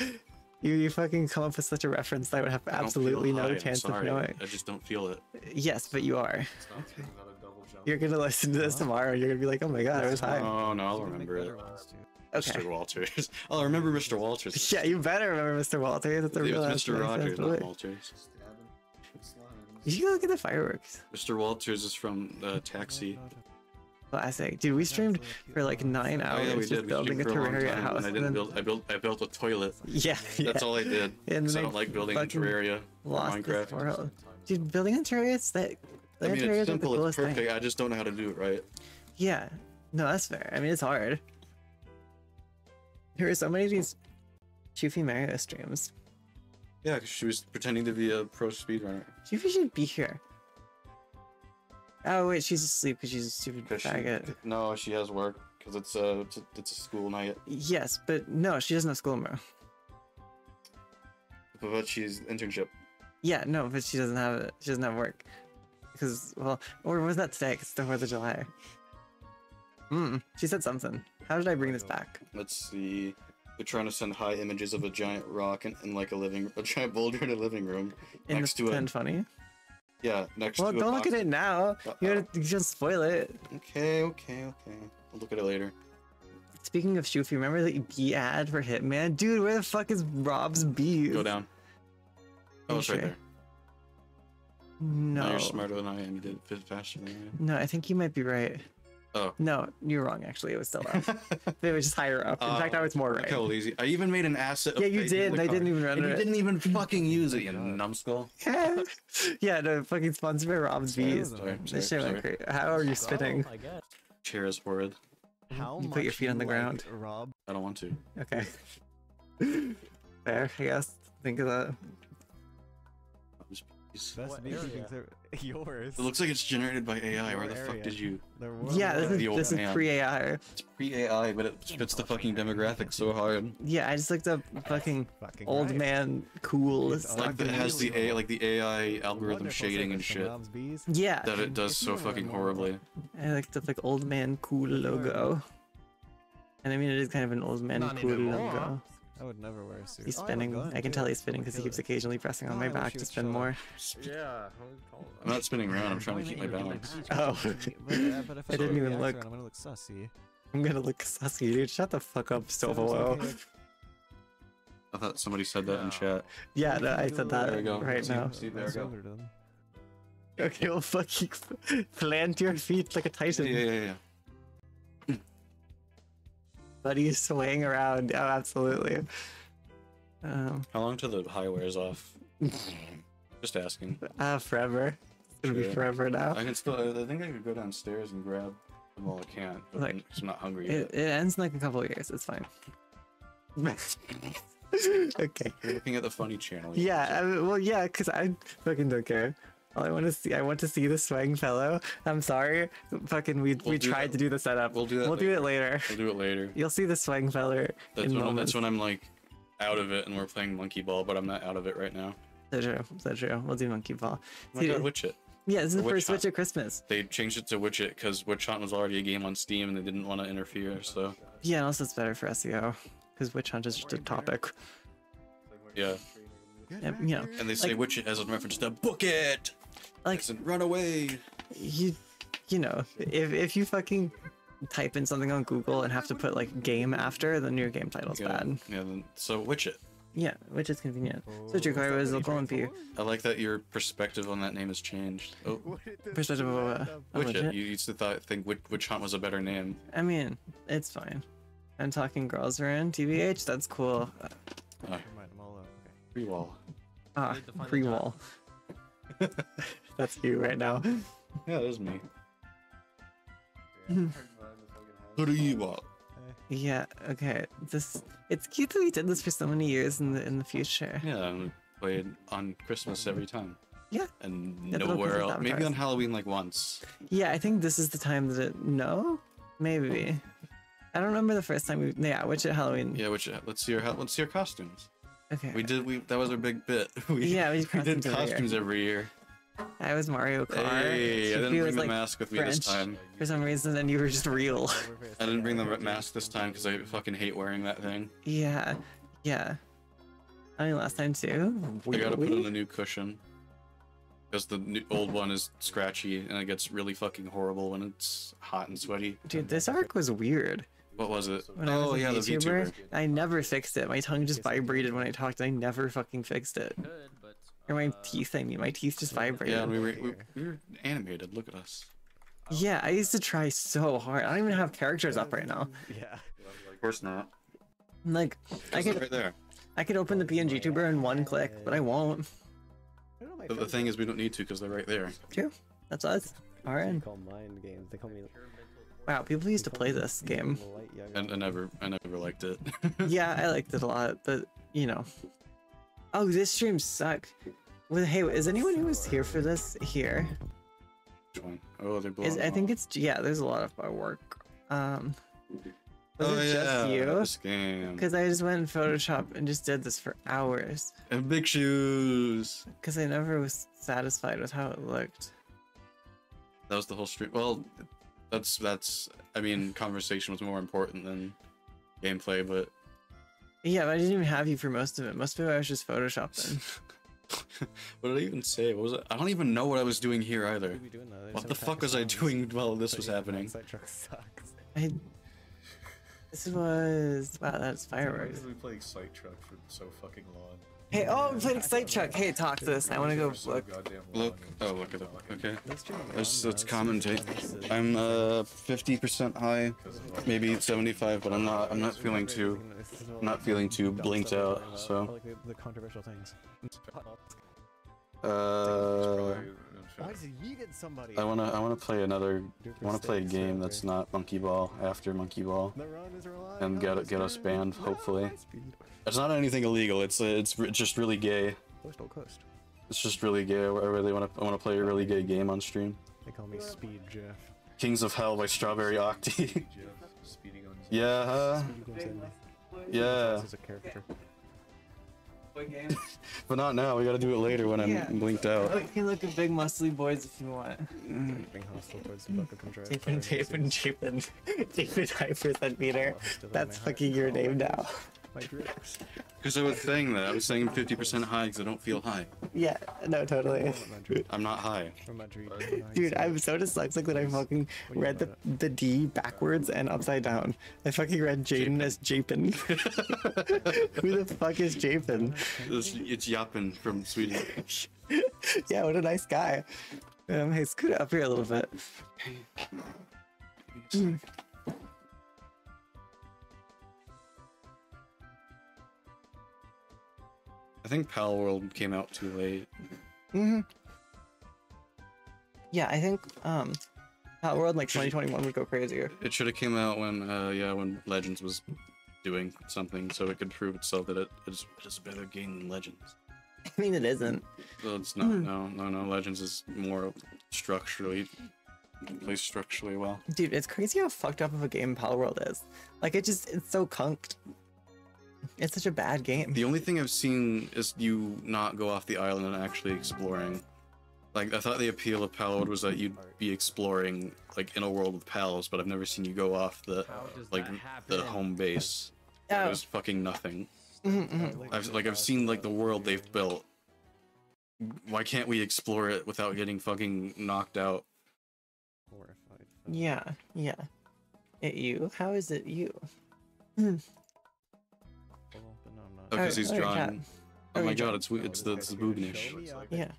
You, you fucking come up with such a reference that I would have I don't feel absolutely no high, chance of knowing. I just don't feel it. Yes, but you are. Stop taking out a double jump. You're gonna listen to this tomorrow and you're gonna be like, oh my god, I was high. Oh no, I'll we can make remember it. Better ones, too. Okay. Mr. Walters. Oh, I'll remember Mr. Walters. Yeah, you better remember Mr. Walters. That's a it was Mr. Rogers, not Walters. Slimes. You should go look at the fireworks. Mr. Walters is from uh, Taxi. Classic. Dude, we streamed for like nine Oh hours yeah, we just did. Building a a Terraria time, house. and I didn't then- build. I built. I built a toilet. Yeah, yeah. That's all I did. And I don't like building in fucking Terraria Lost Minecraft. this world. Dude, building a Terraria, it's that. I mean, is it's the simple. It's coolest thing. perfect. I just don't know how to do it right. Yeah, no, that's fair. I mean, it's hard. There are so many of these Chufi Mario streams. Yeah, 'cause she was pretending to be a pro speedrunner. Chufi should be here. Oh wait, she's asleep because she's a stupid 'Cause she- no, she has work because it's a, it's a it's a school night. Yes, but no, she doesn't have school tomorrow. But she's internship. Yeah, no, but she doesn't have it. She doesn't have work because well, or was that today? 'Cause it's the Fourth of July. Hmm. She said something. How did I bring this back? Let's see. They're trying to send high images of a giant rock and, in like a living, a giant boulder in a living room. In Next to it. funny. Yeah, next Well, don't look at it now. You Uh-oh. gotta you just spoil it. Okay, okay, okay. I'll look at it later. Speaking of Shoofy, remember the bee ad for Hitman? Dude, where the fuck is Rob's bees? Go down. Oh, it's right there. No, No. you're smarter than I am. You did it faster than I am. No, I think you might be right. Oh. No, you're wrong, actually. It was still up. it was just higher up. In fact, I oh, was more Look right. how lazy. I even made an asset. Yeah, you did, and I didn't even And render you it. didn't even fucking use it, you oh numbskull. yeah, no, fucking sponsor by Rob's Sorry, bees. This shit went great. How are you spitting? I guess. Chair is horrid. How You put your much feet on the you ground. Rob. I don't want to. Okay. Fair, I guess. Think of that. It Best What beekeeping area? ser- yours. looks like it's generated by AI. Where the Your fuck did you? Yeah, this The is, old this is man. pre-AI. It's pre-AI, but it fits the fucking demographic so hard. Yeah, I just looked up fucking Fucking old right. man cool. It's It's Like not it has the A, like the AI algorithm Wonderful shading and shit. Yeah, That it does so fucking horribly. I looked up like old man cool logo. And I mean, it is kind of an old man Not cool anymore. logo. I would never wear a suit. He's Oh, I spinning. gun, I can too. tell he's spinning because he keeps occasionally pressing on Oh, my back to spin more. Yeah. how would you call I'm not spinning around. I'm trying to keep my balance. Oh. like, but, uh, but if I didn't even look. around, I'm gonna look sussy. I'm gonna look sussy, dude. Shut the fuck up, Sounds Stovalo. I thought somebody said that in chat. Yeah, no, I said that There we go. right now. see, there we go. Sobered then. Okay, well, fucking plant your feet like a Yeah, Titan. yeah, yeah. yeah. Buddy swaying around. Oh, absolutely. Um, How long till the high wears off? Just asking. ah, forever. It's gonna be forever now. I can still. I think I could go downstairs and grab. Well, I can't. But Like, I'm, I'm not hungry It, yet. it ends in like a couple of years. It's fine. okay. You're looking at the funny channel. Yeah. I, well, yeah, because I fucking don't care. All I want to see, I want to see the swaying fellow. I'm sorry, fucking. We We'll we tried that- to do the setup. we'll do that We'll do it later. We'll do it later. You'll see the swaying feller That's when, moments. that's when I'm like out of it and we're playing monkey ball, but I'm not out of it right now. So true. So true. We'll do monkey ball. Oh my god, Witch It. yeah, this is the first. Witch at Christmas. They changed it to Witch It because Witch Hunt was already a game on Steam and they didn't want to interfere. So Yeah, and also it's better for SEO because Witch Hunt is just a topic. yeah, Yeah, you know, and they say Like- Witch It as a reference to Book It. Like As run away. you, you know, if if you fucking type in something on Google and have to put like game after, then your game title's Yeah, bad. yeah. Then, so Witch It. Yeah, which is convenient. So Jakari was local and I like that your perspective on that name has changed. Oh, Perspective of uh, a Witch. It. You used to thought think Witch, Witch Hunt was a better name. I mean, it's fine. I'm talking girls are in TBH. That's cool. Uh, Never mind, I'm all out. Okay. free wall. Ah, need to find the pre-wall. That's you right now. Yeah, that is me. Hmm. Free wall. Yeah. Okay. This. It's cute that we did this for so many years in the in the future. Yeah, and we played on Christmas every time. Yeah. And Yeah, the little nowhere Christmas else. Maybe avatars. on Halloween like once. Yeah, I think this is the time that it. No, maybe. I don't remember the first time we. Yeah, which at Halloween. Yeah, which let's see your ha- let's see your costumes. Okay. We did we that was our big bit. We, Yeah, we did we did costumes every year. costumes every year. I was Mario Kart. Hey, I didn't bring was the like mask with me French this time. for some reason, and you were just real. I didn't bring the mask this time because I fucking hate wearing that thing. yeah. Yeah. I mean, last time too. I gotta put Really? on a new cushion. Because the new, old one is scratchy and it gets really fucking horrible when it's hot and sweaty. Dude, this arc was weird. What was it? When I was oh a yeah, the VTuber, VTuber. I never fixed it. My tongue just vibrated when I talked. I never fucking fixed it. Could, but. Or my uh, teeth. I mean, my teeth just vibrate. Yeah, Yeah, we were we, we were animated. Look at us. Yeah, I used to try so hard. I don't even have characters up right now. Yeah. Of course not. Like, I It's could right there. I could open the PNG tuber in one click, but I won't. I don't know, my But the thing is, we don't need to because they're right there. True. That's us. They call mind games. They call me. Wow, people used to play this game. And I never, I never liked it. yeah, I liked it a lot, but you know. Oh, this stream sucked. Well, hey, is anyone who was here for this here? Which one? Oh, they're Is I think it's yeah. There's a lot of my work. Um, was oh it yeah, just you? Because I just went in Photoshop and just did this for hours. And big shoes. Because I never was satisfied with how it looked. That was the whole stream. Well, that's that's. I mean, conversation was more important than gameplay, but Yeah, but I didn't even have you for most of it. Most of it I was just photoshopping. what did I even say? What was it? I don't even know what I was doing here either. What, are we doing What the fuck was I doing while this was happening? Side truck sucks. I. This was wow. That's fireworks. We've been playing Excite Truck for so fucking long. Hey, oh, I'm playing Excite Truck. Hey, talk to this. I want to go look. Look. Oh, look at fucking- Okay. Let's Let's commentate. I'm uh 50% high, maybe 75, but I'm not. I'm not feeling too. not feeling too blinked out, so. The, controversial things. Uh? I wanna I wanna play another. I wanna play a game that's not Monkey Ball after Monkey Ball. And get- get us banned, hopefully. High speed. It's not anything illegal. It's uh, it's just really gay. Coastal coast. It's just really gay. I really want to I want to play a really gay game on stream. They call me Speed Jeff. Kings of Hell by Strawberry Octi. Jeff, speeding on yeah, uh, Speed yeah. This is a caricature. But not now. We gotta do it later when I'm Yeah. blinked out. You can look at big muscly boys if you want. Being hostile towards the book of control. David, David, David, David Hyper centimeter. That's fucking your name now. My drips. Because I was saying that. I was saying 50% high because I don't feel high. Yeah, no, totally. I'm not high. Dude, I'm so dyslexic that I fucking read the, the D backwards and upside down. I fucking read Jaden as Japin. Who the fuck is Japin? It's, it's Yappin from Sweden. yeah, what a nice guy. Um, hey, scoot up here a little bit. I think Palworld came out too late. hmm Yeah, I think um, Palworld like 2021 would go crazier. It should have came out when, uh, yeah, when Legends was doing something, so it could prove itself that it is, is a better game than Legends. I mean, it isn't. Well, it's not. No, no, no. Legends is more structurally plays structurally well. Dude, it's crazy how fucked up of a game Palworld is. Like, it just, it's so conked. It's such a bad game. The only thing I've seen is you not go off the island and actually exploring. Like I thought the appeal of Palworld was that you'd be exploring like in a world with pals, but I've never seen you go off the like the home base. Oh. There's fucking nothing. Mhm, mhm. I've like I've seen like the world they've built. Why can't we explore it without getting fucking knocked out? Horrified. Yeah, yeah. It you? How is it you? because Oh, he's oh, drawing. Oh Oh, my god, it's it's the it's the Boognish. Yeah.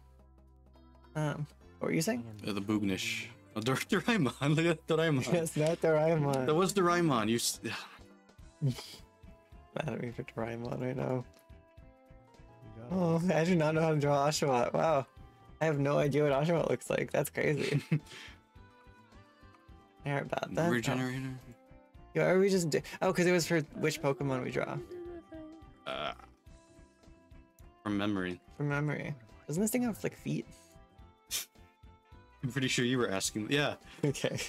Um, what were you saying? Uh, the Boognish. Oh, Dor- Doraemon. Look at Doraemon. Yes, not Doraemon. That was Doraemon. You. s- Mad at me for Doraemon right now. Oh. I do not know how to draw Oshawott. Wow. I have no idea what Oshawott looks like. That's crazy. Alright, about that. Regenerator. Yeah, or we just do. Oh, because it was for which Pokemon we draw Uh, from memory. from memory. Doesn't this thing have like feet? I'm pretty sure you were asking. Yeah. Okay.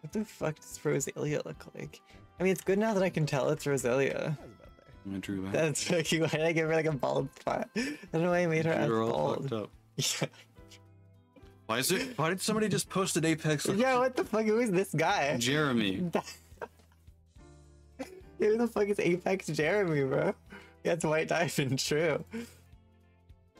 What the fuck does Rosalia look like? I mean, it's good now that I can tell it's Rosalia. That was about. I drew that. That's fucking why did I give her like a bald spot? I don't know why I made her as You're all bald. fucked up. Yeah. Why is it? Why did somebody just post an Apex? yeah, what the fuck? Who is this guy? Jeremy. Who the fuck is Apex Jeremy, bro? That's White Diamond, true.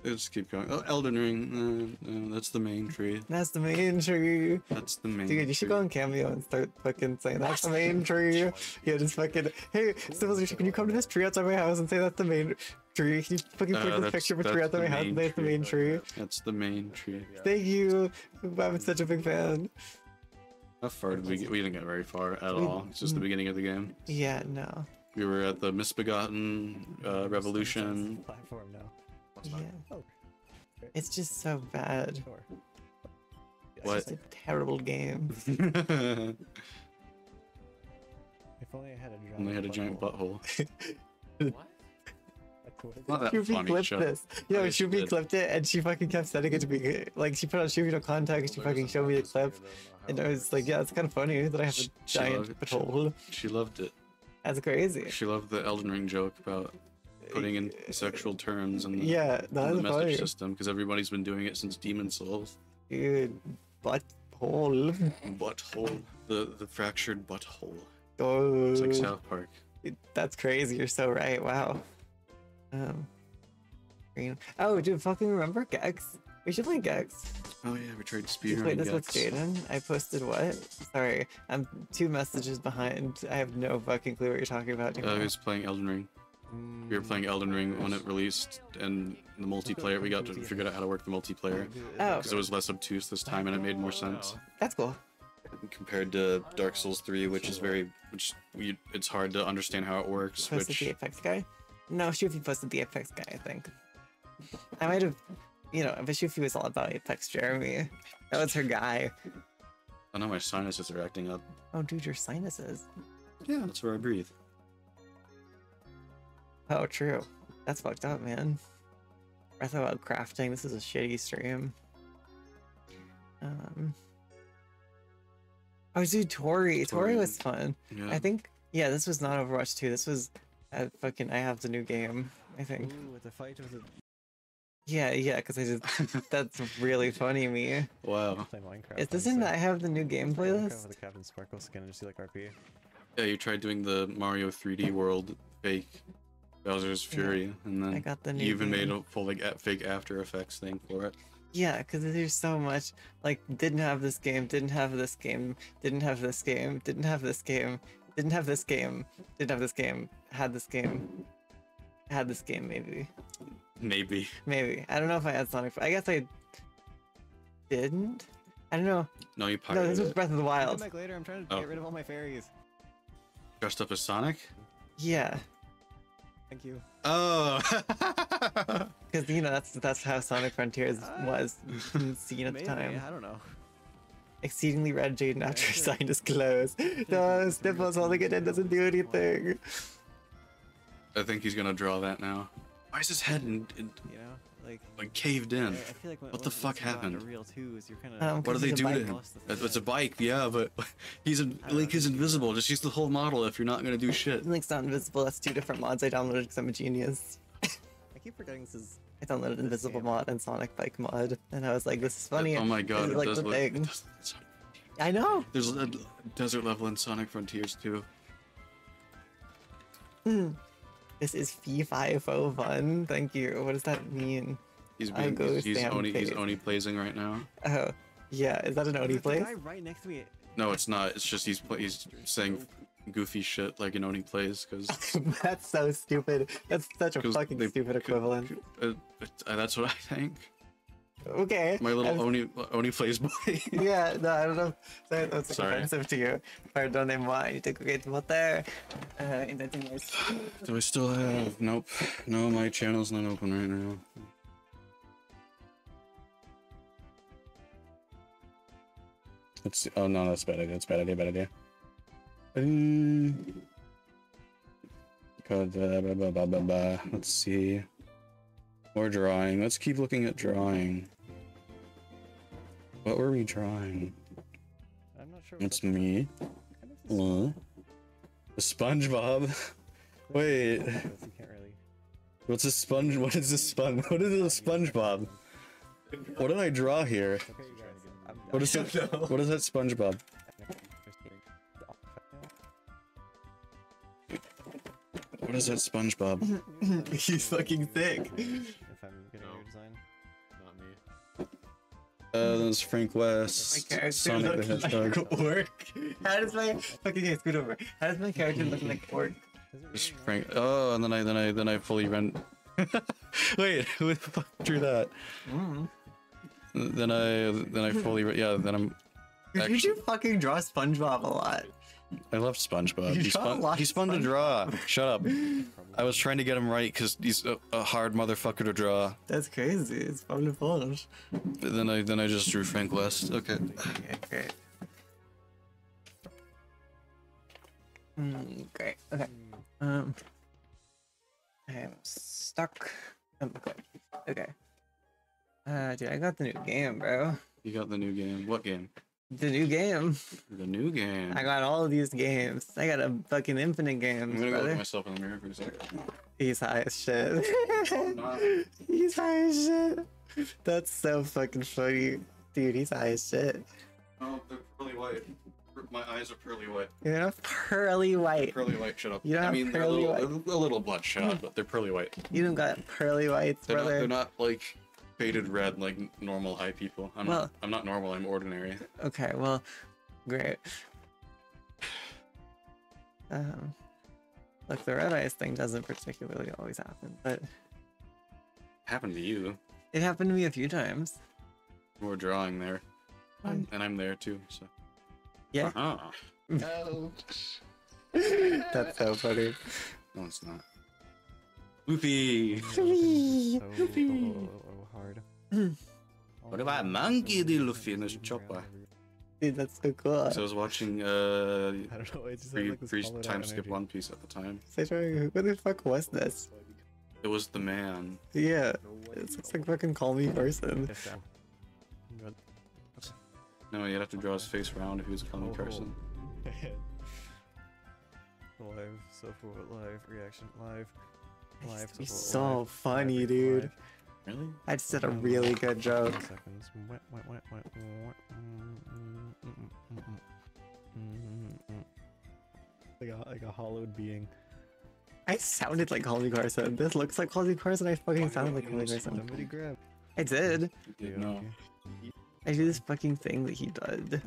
Let's keep going. Oh, Elden Ring. Uh, uh, that's the main tree. That's the main tree. That's the main. Dude, you should tree. go on Cameo and start fucking saying that's the main tree. Yeah, just fucking. Hey, Civilization, can you come to this tree outside my house and say that's the main tree? Can you fucking Uh, take this picture of a tree outside the my house and say it's the main tree? That's the main tree. Thank you. I'm such a big fan. How far did we get? We didn't get very far at We- all. It's just the beginning of the game. Yeah, no. We were at the Misbegotten uh, Revolution. Platform now. Yeah. Oh, It's just so bad. sure. It's What? just a terrible game. If only I had a giant. had a giant butthole. Like, what is Not funny. clipped this. Yo, I guess you Shuvi did. clipped it and she fucking kept sending it to me. Like, she put on Shuvi no contact, she fucking showed me the clip. And I was like, yeah, it's kind of funny that I have a She giant loved- butthole. She loved it. That's crazy. She loved the Elden Ring joke about putting in sexual terms and the, Yeah, in the message funny. system because everybody's been doing it since Demon Souls. Dude, butthole. Butthole. The the fractured butthole. Oh, It's like South Park. that's crazy. You're so right. Wow. Um, green. Oh, dude, fucking remember Gex? We should play Gex. Oh yeah, we tried You played speedrunning this with Jaden. I posted what? Sorry, I'm two messages behind. I have no fucking clue what you're talking about. Uh, anymore. he was playing Elden Ring. We were playing Elden Ring when it released, and the multiplayer. We got to figure out how to work the multiplayer Oh. because it was less obtuse this time, and it made more sense That's cool. compared to Dark Souls 3, which is very, which we, it's hard to understand how it works. Posted Which the Apex guy? No, Shufi posted the Apex guy, I think. I might have, you know, I but Shufi was all about Apex Jeremy. That was her guy. I know my sinuses are acting up. Oh, dude, your sinuses. Yeah, that's where I breathe. Oh, true. That's fucked up, man. I thought about crafting. This is a shitty stream. Um. Oh, dude, Tori. Tori was fun. Yeah. I think, yeah, this was not Overwatch 2. This was uh, fucking. I have the new game. I think. Ooh, with the fight with the Yeah, yeah, because I just. That's really funny, me. wow. play Minecraft. Is this on in set. the I have the new game Minecraft playlist? With the Captain Sparkle skin and just do like RP. Yeah, you tried doing the Mario 3D World fake Bowser's Yeah, Fury, and then. I got the new. you even made a full like a- fake After Effects thing for it. Yeah, because there's so much. Like, didn't have this game, didn't have this game, didn't have this game, didn't have this game, didn't have this game, didn't have this game, had this game, had this game, maybe. Maybe. Maybe. I don't know if I had Sonic. I guess I didn't. I don't know. No, you No, pirated this was. Breath of the I'll come Wild. back later. I'm trying to Oh. get rid of all my fairies. Dressed up as Sonic? Yeah, Thank you. Oh! because you know that's that's how Sonic Frontiers Uh, was seen at the Maybe, time. I don't know. Exceedingly red Jaden after Yeah, he sure. signed his clothes. No, Sniffles holding it in doesn't do anything. I think he's gonna draw that now. Why is his head in, in, You know, like. like caved in? I feel like when, What the fuck you go into happened? Real twos, you're kind of. Um, What do they do to him? Lost the It- It's a bike, yeah, but he's in, I Link know. is invisible. Just use the whole model if you're not gonna do shit. Link's not invisible. That's two different mods I downloaded because I'm a genius. I keep forgetting this is. I downloaded Invisible game. mod and Sonic Bike mod, and I was like, "This is funny." Oh my This god, is it like does the look. thing. it does- it's- I know. There's a desert level in Sonic Frontiers too. This is fee five oh fun. Thank you. What does that mean? He's I being go he's, he's stand Oni he's. Oni blazing right now. Oh, yeah. Is that an Oni There's place? right next to me. No, it's not. It's just he's he's saying goofy shit like an Oni plays because That's so stupid. That's such a 'Cause fucking they- stupid equivalent. uh, uh, that's what I think. Okay. My little I'm- Oni Oni plays boy. Yeah, no, I don't know. That- That's like Sorry. offensive to you. Pardonnez-moi, you take great water. Uh, in that thing Do I still have? Nope. No, my channel's not open right now. Let's see. Oh no, that's a bad idea. That's a bad idea. Bad idea. Um, code, uh, blah, blah, blah, blah, blah. Let's see. More drawing. Let's keep looking at drawing. What were we drawing? I'm not sure. It's me. Kind of. The SpongeBob. Wait. Really. What's a sponge? What is a sponge? What is a SpongeBob? What did I draw here? Okay, you guys. I'm, What is it? What is that SpongeBob? What is that SpongeBob? He's fucking sick. Uh, that's Frank West, My character Sonic the Hedgehog. like orc. How does my fucking hey, scoot over? How does my character look like orc? Just Frank. Oh, and then I then I then I fully rent. Wait, who the fuck drew that? Mm. Then I then I fully yeah. Then I'm. Did Actually- you fucking draw SpongeBob a lot? I love SpongeBob. You He spun. lot He of spun to draw. Shut up. I was trying to get him right because he's a, a hard motherfucker to draw. That's crazy. It's probably false. But then I then I just drew Frank West. Okay. Okay, great. Mm, great. Okay. Um, I'm stuck. Um, okay. Okay. Uh, dude, I got the new game, bro. You got the new game. What game? The new game. The new game. I got all of these games. I got a fucking infinite games. I'm gonna go look myself in the mirror for a second. He's high as shit. not. he's high as shit. That's so fucking funny. Dude, he's high as shit. Oh, they're pearly white. My eyes are pearly white. You're not pearly white. Pearly white. Shut up. You don't I mean, they're a little, a little bloodshot, but they're pearly white. You don't got pearly whites, They're not, brother. they're not like faded red like normal high people. I'm Well- not. I'm not normal. I'm ordinary. Okay, well, great. Um, look, the red eyes thing doesn't particularly always happen, but Happened to you. it happened to me a few times. We're drawing there, Um, and I'm there too. So. Yeah. Uh-huh. That's so funny. No, it's not. Loopy. Whee! So oh, hard. What about monkey D. Luffy and there's Chopper? Dude, that's so cool. So I was watching uh I don't know. It just free, like this free time skip energy. One Piece at the time. So, who the fuck was this? It was the man. Yeah, it looks like fucking call me person. Yes, Sam. Good. No, you'd have to draw his face around if he was a common Oh. person. live, so for live reaction, live, live. used to so so live, funny, live, dude. live. Really? I just did a really good joke. Like a like a hollowed being. I sounded like Halsey Carson. This looks like Halsey Carson. I fucking sounded like Halsey Carson. Somebody grab. I did. no. I do this fucking thing that he did. This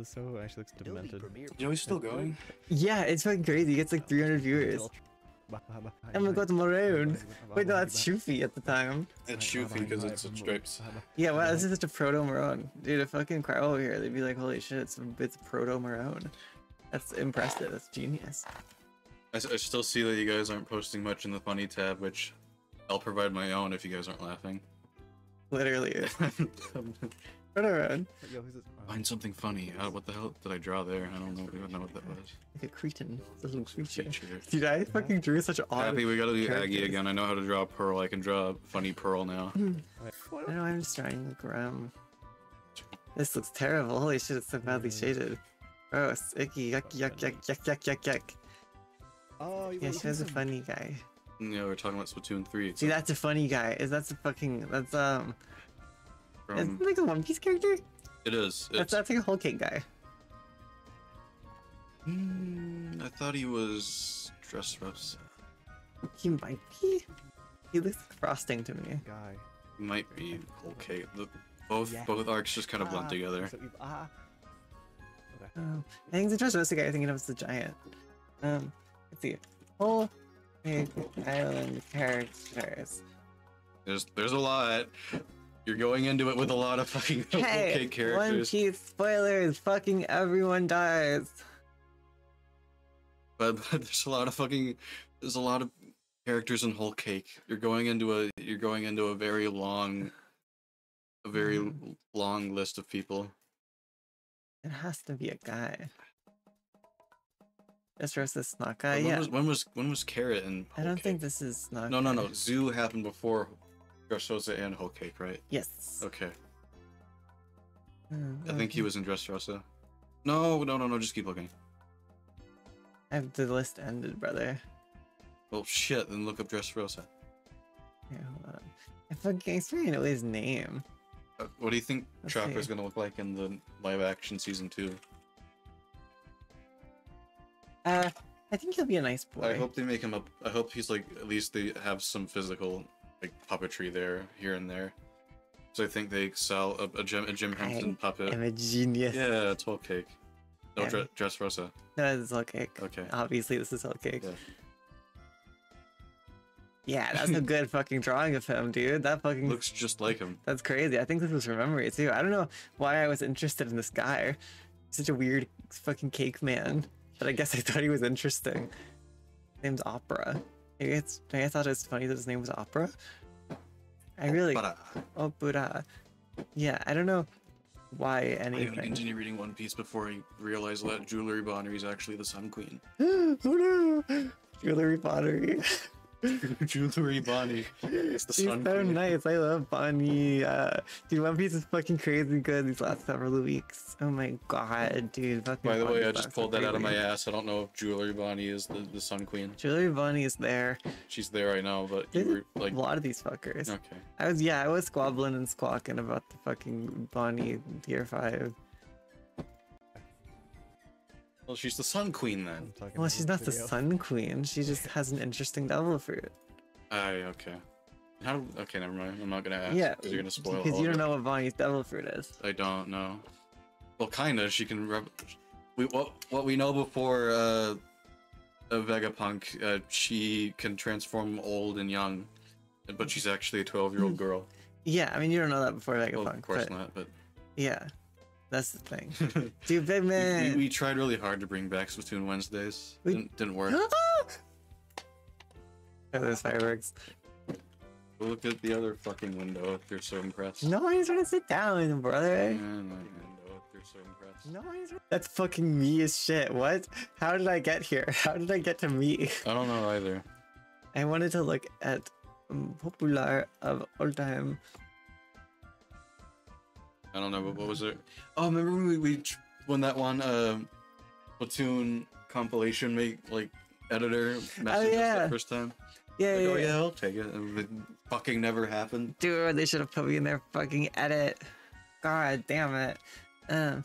is so actually looks demented. Joey's still going? Yeah, it's fucking crazy. He gets like 300 viewers. Oh my god, Maroon. Wait, no, that's Shufi at the time. It's Shoofy because it's in stripes. Yeah, wow, this is such a proto Marone. Dude, a fucking crowd over here, they'd be like, holy shit, it's, it's proto Marone. That's impressive. That's genius. I still see that you guys aren't posting much in the funny tab, which I'll provide my own if you guys aren't laughing. Literally. Proto Marone. Yo, who's this? Oh, Find something funny. Uh, what the hell did I draw there? I don't know. I don't know what that was. Like a cretin. This little creature. Creature. Dude, I fucking drew such odd. Happy we gotta do Aggie again. I know how to draw a pearl. I can draw a funny pearl now. I know, I'm just trying to gram. This looks terrible. Holy shit, it's so badly shaded. Gross, icky, yuck, yuck, yuck, yuck, yuck, yuck, yuck. Oh, you Yeah, she was a funny guy. Yeah, we're talking about Splatoon 3. See, that's a funny guy. Is that's a fucking that's um from, isn't that like a One Piece character? it is. That's It's, that's like a Whole Cake guy. Hmm, I thought he was Dressrosa. He might be. He looks like frosting to me. guy. Might be okay. The, both Yeah. both arcs just kind of blend Ah, together. so we've- ah. Okay. Um, I think the Dressrosa guy. I think it was the giant. Um, let's see. Whole Cake Island characters. There's there's a lot. You're going into it with a lot of fucking Hey, okay characters. One. Piece spoilers. Fucking everyone dies. But, but there's a lot of fucking there's a lot of characters in whole cake. You're going into a you're going into a very long a very Mm. long list of people. It has to be a guy. Dressrosa's not guy. when Yeah. was when was when was Carrot and I don't think this is not. No, no, no. Zoo happened before Dressrosa and Whole Cake, right? Yes. Okay. Hmm, I think he was in Dressrosa. No, no, no, no. Just keep looking. I have the list ended, brother. Well, shit. Then look up Dressrosa. Here, hold on. I fucking I know his name. Uh, what do you think Let's Chopper's see. gonna look like in the live action season two? Uh, I think he'll be a nice boy. I hope they make him up. I hope he's like at least they have some physical like puppetry there here and there. So I think they sell a, a Jim a Jim Henson puppet. I'm a genius. Yeah, it's whole cake. No, dre- dress Rosa. No, this is all cake. Okay. Obviously, this is all cake. Yeah. Yeah, that's a good fucking drawing of him, dude. That fucking Looks just like him. That's crazy. I think this was from memory too. I don't know why I was interested in this guy. He's such a weird fucking cake man. But I guess I thought he was interesting. His name's Opera. Maybe it's maybe I thought it was funny that his name was Opera. I really But uh, Opera. Yeah, I don't know why I'm gonna continue reading One Piece before I realize that Jewelry Bonnery is actually the Sun Queen. oh no! Jewelry pottery. Jewelry Bonney. It's the so Queen. nice. I love Bonney. Uh, dude, One Piece is fucking crazy good these last several weeks. Oh my god, dude. By the way, I just pulled that out of my ass. I don't know if Jewelry Bonney is the, the Sun Queen. Jewelry Bonney is there. She's there right now, but There's you were like, a lot of these fuckers. okay. I was yeah, I was squabbling and squawking about the fucking Bonney tier five. Well, she's the Sun Queen then. Well, she's this not the. Sun Queen. She just has an interesting devil fruit. Aye, okay. How? Okay, never mind. I'm not gonna ask. yeah, because you're gonna spoil. because you don't know what Bonney's devil fruit is. I don't know. Well, kinda. She can. Rev- we what what we know before uh, a Vegapunk. Uh, she can transform old and young, but she's actually a 12 year old girl. Yeah, I mean you don't know that before Well, Vegapunk, of course but not. But yeah, that's the thing. Dude, big man. we, we tried really hard to bring back Splatoon Wednesdays. We- Didn't, didn't work. oh, there's fireworks. Look at the other fucking window if you're so impressed. No one's to sit down, brother. Yeah, no, window if you're so impressed. No. That's fucking me as shit. What? How did I get here? How did I get to me? I don't know either. I wanted to look at um, popular of all time. I don't know, but what was it? Oh, remember when we, we when that one uh, platoon compilation make like editor messaged us Oh, yeah. the first time? Yeah, Like, yeah, oh yeah. I'll take it. And it fucking never happened. Dude, they should have put me in their fucking edit. God damn it. Um,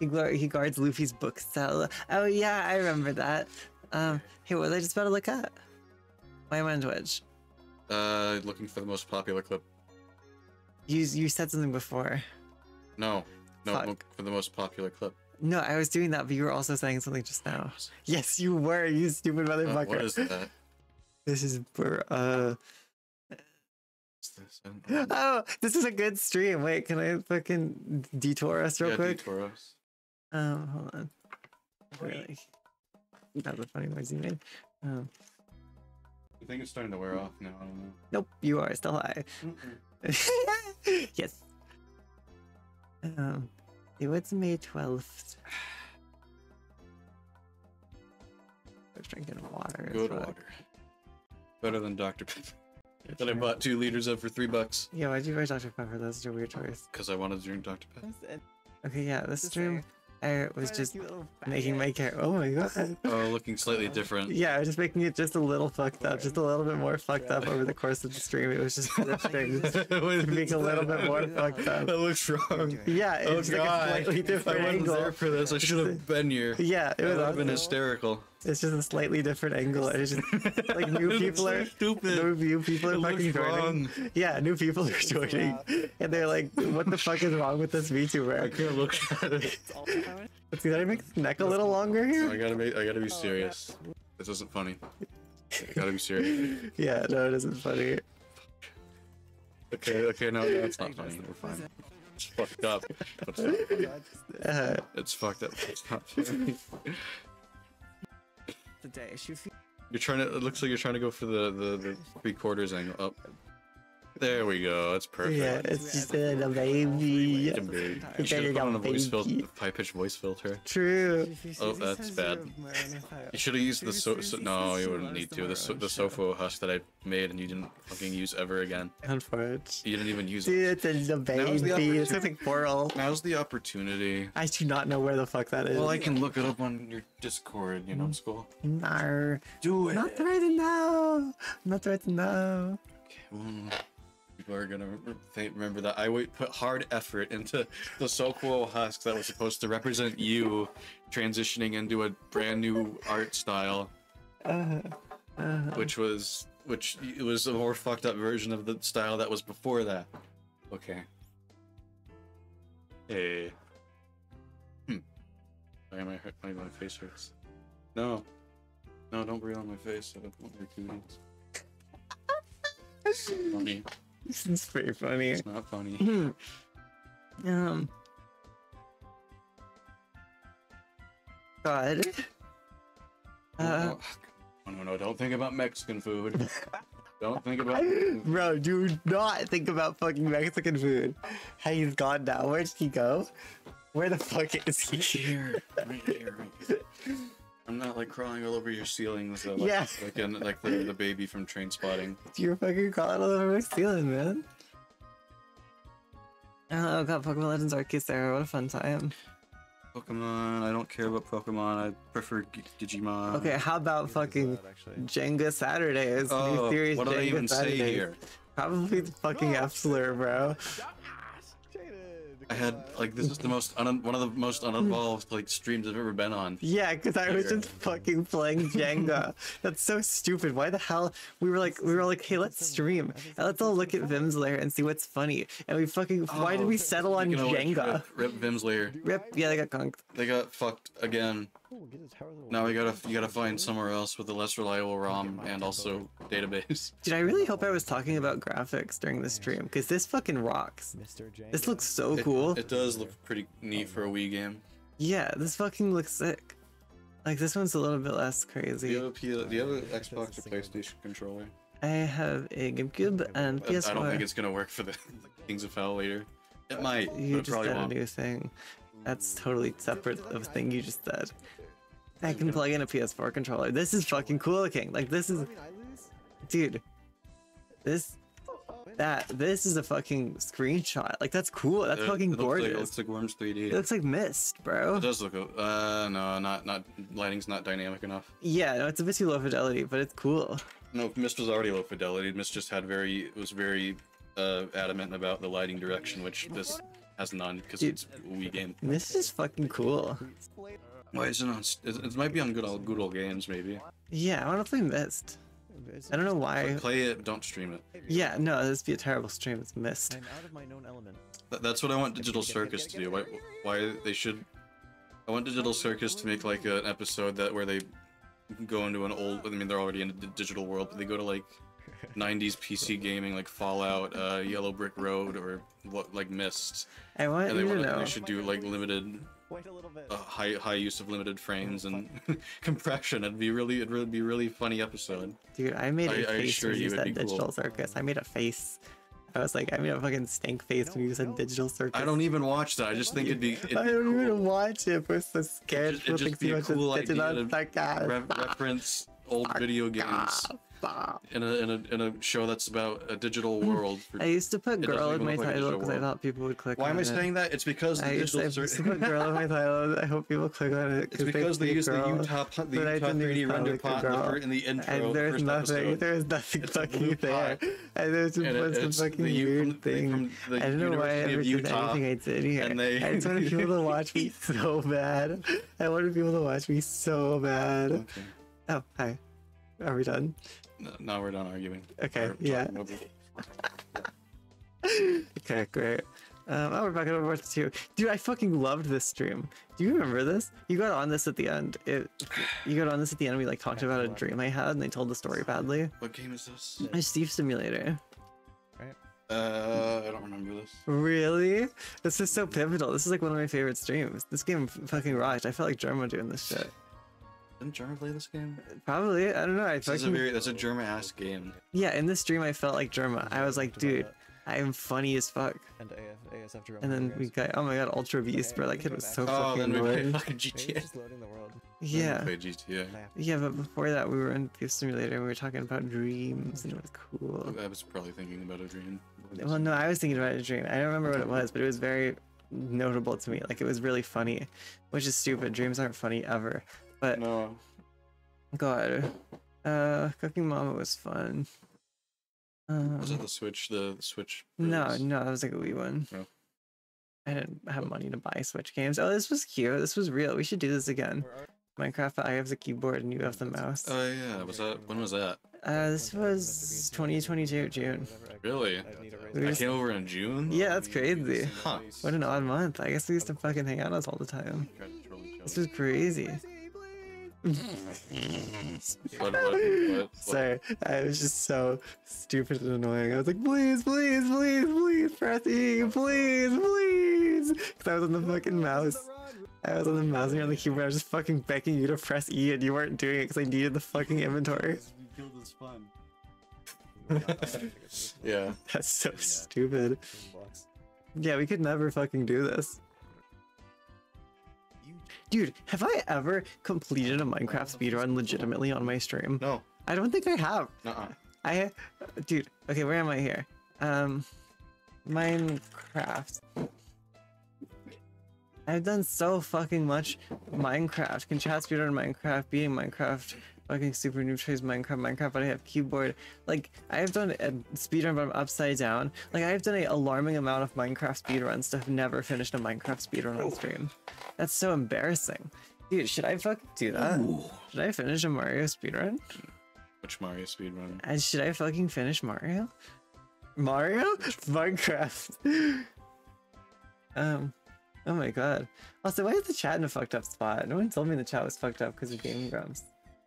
He, he guards Luffy's book cell. Oh yeah, I remember that. Um, hey, what was I just about to look at? Why am I on Twitch? Uh, looking for the most popular clip. You you said something before. No, no, Fuck. for the most popular clip. No, I was doing that, but you were also saying something just now. Yes, you were, you stupid Uh, motherfucker. what is that? This is for uh this? Uh, oh, this is a good stream. Wait, can I fucking detour us real yeah, quick? detour us. Um, hold on. Really? That's a funny noise you made. Um, I think it's starting to wear off now. I don't know. nope, you are still high. yes. Um, it was May twelfth. I was drinking water. as Good fuck. water. Better than Dr. Pepper. That I bought two liters of for three bucks. Yeah, why'd you buy Dr. Pepper? That's such a weird choice. Because I wanted to drink Dr. Pepper. Okay, yeah, this Just stream, I was just making my character. Oh my god. Oh, looking slightly different. Yeah, I was just making it just a little fucked up, just a little bit more fucked up over the course of the stream. It was just drifting. Wait, Make a little bit more fucked up. That looks wrong. Yeah, Oh it's like a god. slightly I wasn't angle. there for this. I should have been here. Yeah, it It was would have been awesome. hysterical. It's just a slightly different angle. It's just like new people are stupid. new people are It fucking joining. wrong. Yeah, new people are joining, and they're like, "What the fuck is wrong with this VTuber?" I VTuber?" can't look at it. Let's see, did I make his neck a little longer I here? gotta make. I gotta be serious. This isn't funny. I gotta be serious. Yeah, no, it isn't funny. Okay, okay, no, no, it's not funny. We're fine. It's fucked up. It's, not funny. Uh, it's fucked up. It's not funny. The day she You're trying to. It looks like you're trying to go for the the, the three quarters angle. Up. There we go. That's perfect. Yeah, it's just a little baby. Fucking. You It's should have a put on a voice baby. filter, high pitched voice filter. True. Oh, that's bad. You should have used the so, so no, you wouldn't need to. The so, the Sofo husk that I made and you didn't fucking use ever again. Unfortunate. You didn't even use Dude, it. it's a little Now's the baby. It's opportunity. like coral. Now's the opportunity. I do not know where the fuck that is. Well, I can look it up on your Discord. You know, school. Nar. Do it. Not right now. Not right now. Mm. People are gonna re- remember that I put hard effort into the Sokuo husk that was supposed to represent you transitioning into a brand new art style, Uh, uh, which was which it was a more fucked up version of the style that was before that. Okay. Hey. Hmm. Why am I hurt? My, my face hurts. No. No, don't breathe on my face. I don't want your cooties. Funny. This is pretty funny. It's not funny. um. God. Uh, Oh, no, no, don't think about Mexican food. don't think about. bro, do not think about fucking Mexican food. Hey, he's gone now. Where'd he go? Where the fuck is he? Here, right here, right here. I'm not like crawling all over your ceilings, though, like, Yeah. like, in, like the, the baby from Train Spotting. You're fucking crawling all over my ceiling, man. Oh, god, Pokemon Legends Arceus there. What a fun time. Pokemon, I don't care about Pokemon. I prefer G- Digimon. Okay, how about fucking Jenga Saturdays? New Oh, series what did I Jenga even say here? Probably the fucking F slur, bro. I had like this is the most un- one of the most uninvolved like streams I've ever been on. Yeah, because I was just fucking playing Jenga. That's so stupid. Why the hell? We were like, we were like, hey, let's stream and let's all look at Vimm's lair and see what's funny. And we fucking, why did oh, we settle on Oh, Speaking of which, Jenga? Rip, Rip Vimm's lair. Rip, yeah, they got conked. They got fucked again. Now we gotta you gotta find somewhere else with a less reliable ROM and also database. Dude, I really hope I was talking about graphics during the stream because this fucking rocks. This looks so It- cool. It, does look pretty neat for a Wii game. Yeah, this fucking looks sick. Like this one's a little bit less Do you crazy. have a, P- do you have an Xbox or PlayStation controller? I have a GameCube and I- I don't think it's gonna work for the Kings of Hell later. It might, but You it just probably got a won't. new thing. That's totally separate of the thing you just said. I can plug in a PS4 controller. This is fucking cool looking. Like this is, dude. This, that, this is a fucking screenshot. Like that's cool. That's It- fucking it looks gorgeous. Like, it looks like Worms 3D. It looks like Myst, bro. It does look. Uh, no, not not lighting's not dynamic enough. Yeah, no, it's a bit too low fidelity, but it's cool. No, Myst was already low fidelity. Myst just had very was very uh, adamant about the lighting direction, which this has none because it's a Wii game. This is fucking cool. Why isn't it on? It, it might be on good old good old games maybe. Yeah, I want to play Myst. I don't know why. Play it, don't stream it. Yeah, no, this would be a terrible stream. It's Myst. I'm out of my known element. Th- that's what I want Digital Circus to do. Why, why they should? I want Digital Circus to make like an episode that where they go into an old. I mean, they're already in a d- digital world, but they go to like 90s PC gaming, like Fallout, uh, Yellow Brick Road, or what like Myst, I want and they you to want know. they should do like limited, Wait a little bit. uh, high high use of limited frames and compression. It'd be really it'd really be a really funny episode. Dude, I made a I- I face assure when you you said be cool. digital circus. I made a face. I was like, I made a fucking stink face when you said digital circus. I don't even watch that. I just think it'd be. It'd I don't cool. even watch it. We're so scared. It'd People just think be a cool digital idea to. Re- reference old video games. Stop. in a in a in a show that's about a digital world. For, I used to put girl in my like title because I thought people would click Why on am I it. saying that? It's because the I used, to, I used to put girl in my title. I hope people click on it. It's because they see use the girl. Utah the but Utah 3D render like pot in the, in the intro. And of the there's nothing. episode. There's nothing It's a fucking blue there. pot. And there's just And it- bunch it's fucking the U- weird from- the- things. from I don't know why I ever of did anything I did here. and they- I just wanted people to watch me so bad. I wanted people to watch me so bad. Okay. Oh, hi. Are we done? No, now we're done arguing. Okay, Or yeah. Okay, great. Um, oh, we're back at Overwatch 2. Dude, I fucking loved this stream. Do you remember this? You got on this at the end. It, you got on this at the end. We like talked about a dream I had, and they told the story badly. What game is this? A Thief Simulator. Right. Uh, I don't remember this. Really? This is so pivotal. This is like one of my favorite streams. This game fucking rocked. I felt like Jerma doing this shit. Didn't Jerma play this game? Probably. I don't know. I This is a very that's a German ass game. yeah. In this dream, I felt like Jerma. I was like, dude. I am funny as fuck. And AF, ASF drone And then we got oh my god, Ultra Beast, bro. That kid was so Oh, fucking then we played fucking GTA. just loading the world. Yeah. Played GTA. Yeah, but before that, we were in Thief Simulator and we were talking about dreams, and it was cool. I was probably thinking about a dream. Well, no, I was thinking about a dream. I don't remember what it was, but it was very notable to me. Like, it was really funny, which is stupid. Dreams aren't funny ever. But, No. God. Uh, Cooking Mama was fun. Um, Was it the Switch? The Switch. no, release? no, that was like a Wii one. Oh. I didn't have money to buy Switch games. Oh, this was cute. This was real. We should do this again. Minecraft, I have the keyboard and you have the mouse. Oh yeah. Was that? When was that? Uh, this was 2022 June. Really? We I just- came over in June. Yeah, that's crazy. Huh. What an odd month. I guess we used to fucking hang out us all the time. This was crazy. What, what, what, Sorry, I was just so stupid and annoying. I was like, please, please, please, please, press E, please, please. Because I was on the fucking mouse. I was on the mouse and you're on the keyboard. I was just fucking begging you to press E and you weren't doing it because I needed the fucking inventory. Yeah. That's so stupid. Yeah, we could never fucking do this. Dude, have I ever completed a Minecraft speedrun legitimately on my stream? No. I don't think I have. Nuh-uh. I, dude, okay, where am I here? Um, Minecraft. I've done so fucking much Minecraft. Can chat speedrun Minecraft, beating Minecraft, fucking super noob trace Minecraft, Minecraft, but I have keyboard. Like, I've done a speedrun, but I'm upside down. Like, I've done an alarming amount of Minecraft speedruns to have never finished a Minecraft speedrun on stream. That's so embarrassing. Dude, should I fucking do that? Should I finish a Mario speedrun? Which Mario speedrun? And should I fucking finish Mario? Mario? Minecraft. um, oh my god. Also, why is the chat in a fucked up spot? No one told me the chat was fucked up because of Game Grumps.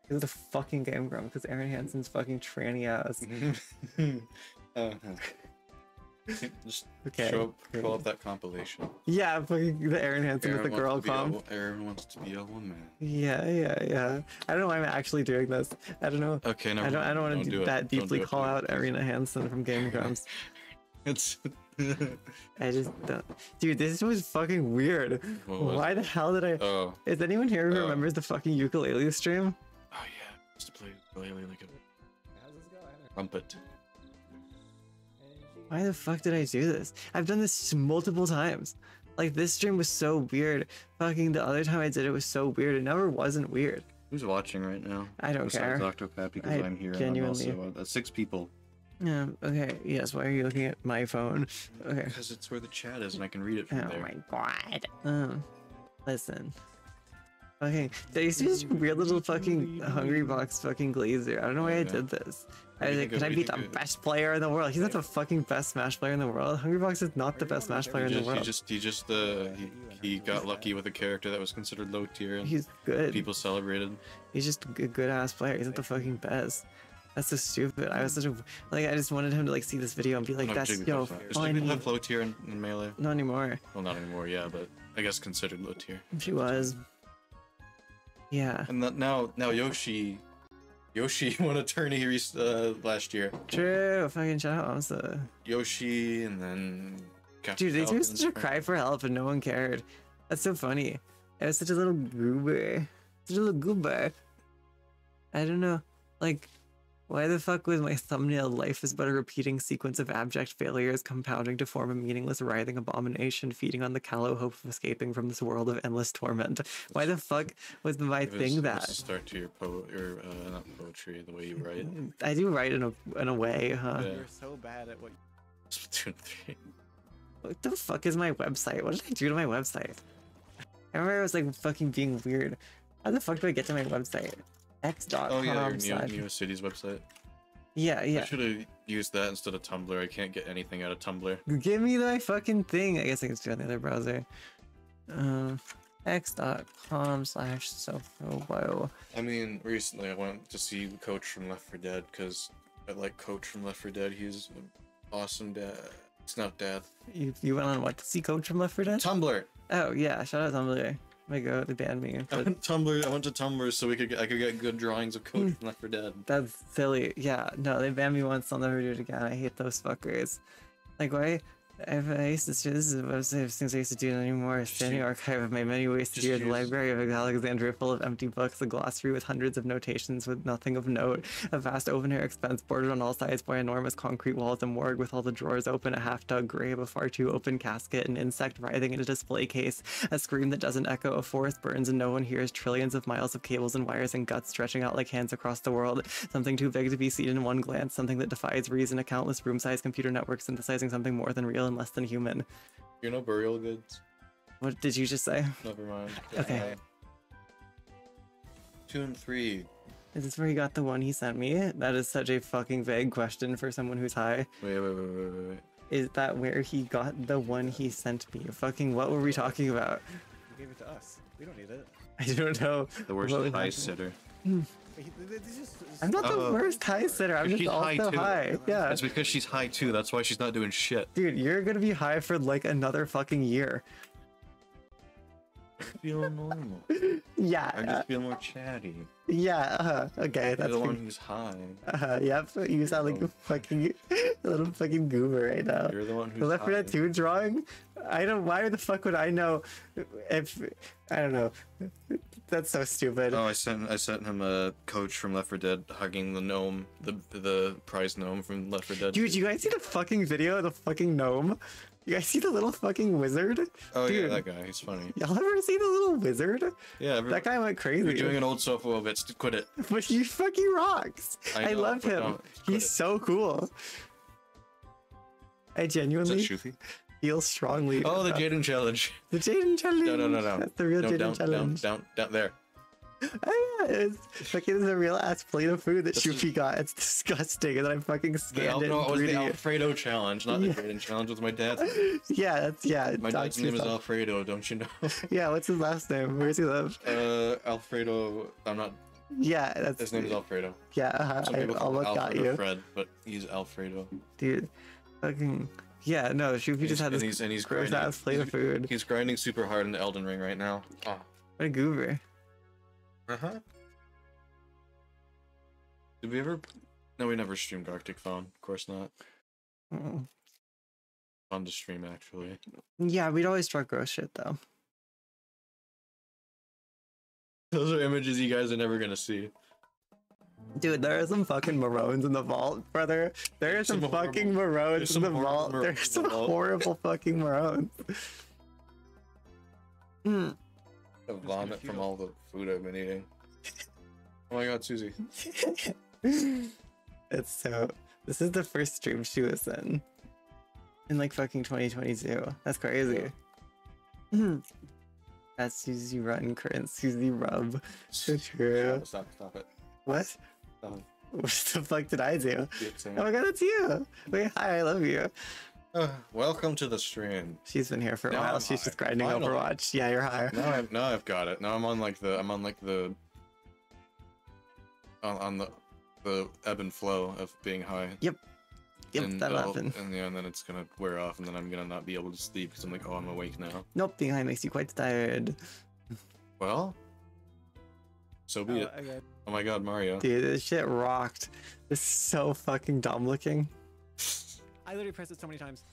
Of the fucking Game Grumps, because Arin Hanson's fucking tranny ass. uh, just Okay. show up, pull up that compilation. Yeah, fucking the Arin Hanson with the girl comp. L- Aaron wants to be L1 man. Yeah, yeah, yeah. I don't know why I'm actually doing this. I don't know. Okay, never I don't. I don't want to do do that deeply do call out Arin Hanson from Game Grumps. It's. I just don't. Dude, this was fucking weird. Was Why the hell did I? oh. Is anyone here who Oh. remembers the fucking ukulele stream? Oh yeah. Used to play ukulele like a trumpet. Why the fuck did I do this? I've done this multiple times. Like this stream was so weird. Fucking the other time I did it was so weird. It never wasn't weird. Who's watching right now? I don't Besides care. Octopath because I I'm here. genuinely- And I'm also, uh, six people. Yeah. okay, yes, why are you looking at my phone? Okay. Because it's where the chat is and I can read it from Oh there. my god. Um, listen. Okay, there used to this weird little fucking Hungrybox fucking glazer. I don't know why I did this. I was like, can I of- be the you best player in the world? He's not the fucking best Smash player in the world. Hungrybox is not the best Smash player in the world. he just, he just, uh, he, he got lucky with a character that was considered low tier and He's good. people celebrated. He's just a good, good ass player. He's not the fucking best. That's so stupid. I was such a like. I just wanted him to like see this video and be like, No, "That's Jigglypuff yo not. Does funny." Jigglypuff low tier in, in melee? Not anymore. Well, not anymore, yeah, but I guess considered low tier. She was. Yeah. And that now, now Yoshi, Yoshi won a tourney uh, last year. True. Fucking shout out aMSa. Yoshi, and then. Captain Dude, they threw such a cry for help and no one cared. That's so funny. It was such a little goober. Such a little goober. I don't know. Like, why the fuck was my thumbnail life is but a repeating sequence of abject failures compounding to form a meaningless writhing abomination feeding on the callow hope of escaping from this world of endless torment? Why the fuck was my It was- thing it was that? a start to your po your uh, not poetry, the way you write. I do write in a in a way, huh? Yeah. You're so bad at what you Splatoon three. What the fuck is my website? What did I do to my website? I remember I was like fucking being weird. How the fuck do I get to my website? X.com Oh yeah, your slash. Neo, Neo Cities website. Yeah, yeah. I should have used that instead of Tumblr. I can't get anything out of Tumblr. Give me my fucking thing. I guess I can do it on the other browser. Um, x.com slash sofo. I mean, recently I went to see coach from Left 4 Dead because I like Coach from Left 4 Dead. He's an awesome dad. It's not dad. You, you went on what to see Coach from Left 4 Dead? Tumblr. Oh yeah, shout out Tumblr. My god, they banned me. I went Tumblr. I went to Tumblr so we could get, I could get good drawings of Hmm. from Left 4 Dead. that's silly. Yeah, no, they banned me once. I'll never do it again. I hate those fuckers. Like why? I've, I used to this is website of things I used to do anymore. A standing archive of my many wasted just years. A use- library of Alexandria full of empty books. A glossary with hundreds of notations with nothing of note. A vast open air expanse bordered on all sides by enormous concrete walls. A morgue with all the drawers open. A half dug grave. A far too open casket. An insect writhing in a display case. A scream that doesn't echo. A forest burns and no one hears. Trillions of miles of cables and wires and guts stretching out like hands across the world. Something too big to be seen in one glance. Something that defies reason. A countless room-sized computer network synthesizing something more than real and less than human. You know burial goods? What did you just say? Never mind. Okay. Uh, two and three. Is this where he got the one he sent me? That is such a fucking vague question for someone who's high. Wait, wait, wait, wait, wait, wait. Is that where he got the one he sent me? Fucking what were we talking about? you gave it to us. We don't need it. I don't know. The worst What was high sitter. I'm not the Oh. worst high sitter. I'm just she's high, also too. high. Yeah. It's because she's high too. That's why she's not doing shit. Dude, you're gonna be high for like another fucking year. I feel normal. Yeah. I uh, just feel more chatty. yeah. Uh, huh. okay. You're That's the one who's high. Uh, yep. You sound like a fucking a little fucking goober right now. You're the one who's The Left 4 high. Dead 2 drawing? I don't. Why the fuck would I know if I don't know? That's so stupid. Oh, I sent I sent him a coach from Left 4 Dead hugging the gnome, the the prize gnome from Left 4 Dead. Dude, you guys see the fucking video of the fucking gnome? You guys see the little fucking wizard? oh dude. yeah, that guy. He's funny. Y'all ever see the little wizard? Yeah, every, That guy went crazy. you're doing an old sofa bits. Quit it. But he fucking rocks. I, I know, love him. He's it. so cool. I Is that genuinely? Feel strongly. Oh, the Jaden challenge. the Jaden challenge. No, no, no, no. That's the real no, Jaden challenge. down, down there. Oh, yeah, it's fucking the real ass plate of food that This is- got. It's disgusting, and I fucking The, scanned Al- it. no, it was the 3D it. Alfredo challenge, not the Jaden challenge with my dad. Yeah, that's yeah. My dad's name is. Alfredo, don't you know? Yeah, what's his last name? Where's he live? Uh, Alfredo. I'm not. Yeah, that's His name is Alfredo. yeah. Uh, I people call him almost got Alfred or you, Fred, but he's Alfredo. dude. Fucking yeah. No, He's- just had and this he's and he's gross grinding. ass plate of food. he's grinding super hard in the Elden Ring right now. Oh. What a goober. Uh huh. Did we ever? No, we never streamed Gartic Phone. Of course not. Mm. Fun to stream actually. Yeah, we'd always draw gross shit though. Those are images you guys are never gonna see. Dude, there are some fucking maroons in the vault, brother. There are some, Some horrible- fucking maroons there's in the vault. maroons There's in some the vault. horrible fucking maroons. Hmm. The vomit from all the food I've been eating. Oh my god, Susie. it's so This is the first stream she was in. In like fucking 2022. That's crazy. That's Susie Run, current Susie Rub. So true. Stop, stop it. What? Stop. What the fuck did I do? Oh my god, it's you! Wait, hi, I love you. Uh, welcome to the stream. She's been here for a Now while. I'm She's high. just grinding Finally. Overwatch. Yeah, you're high. Now I've now I've got it. Now I'm on like the I'm on like the on, on the the ebb and flow of being high. Yep, and that'll it'll- happen. And yeah, and then it's gonna wear off, and then I'm gonna not be able to sleep because I'm like, oh, I'm awake now. Nope, being high makes you quite tired. Well, so be it. Oh, okay. Oh my God, Mario. Dude, this shit rocked. This is so fucking dumb looking. I literally pressed it so many times.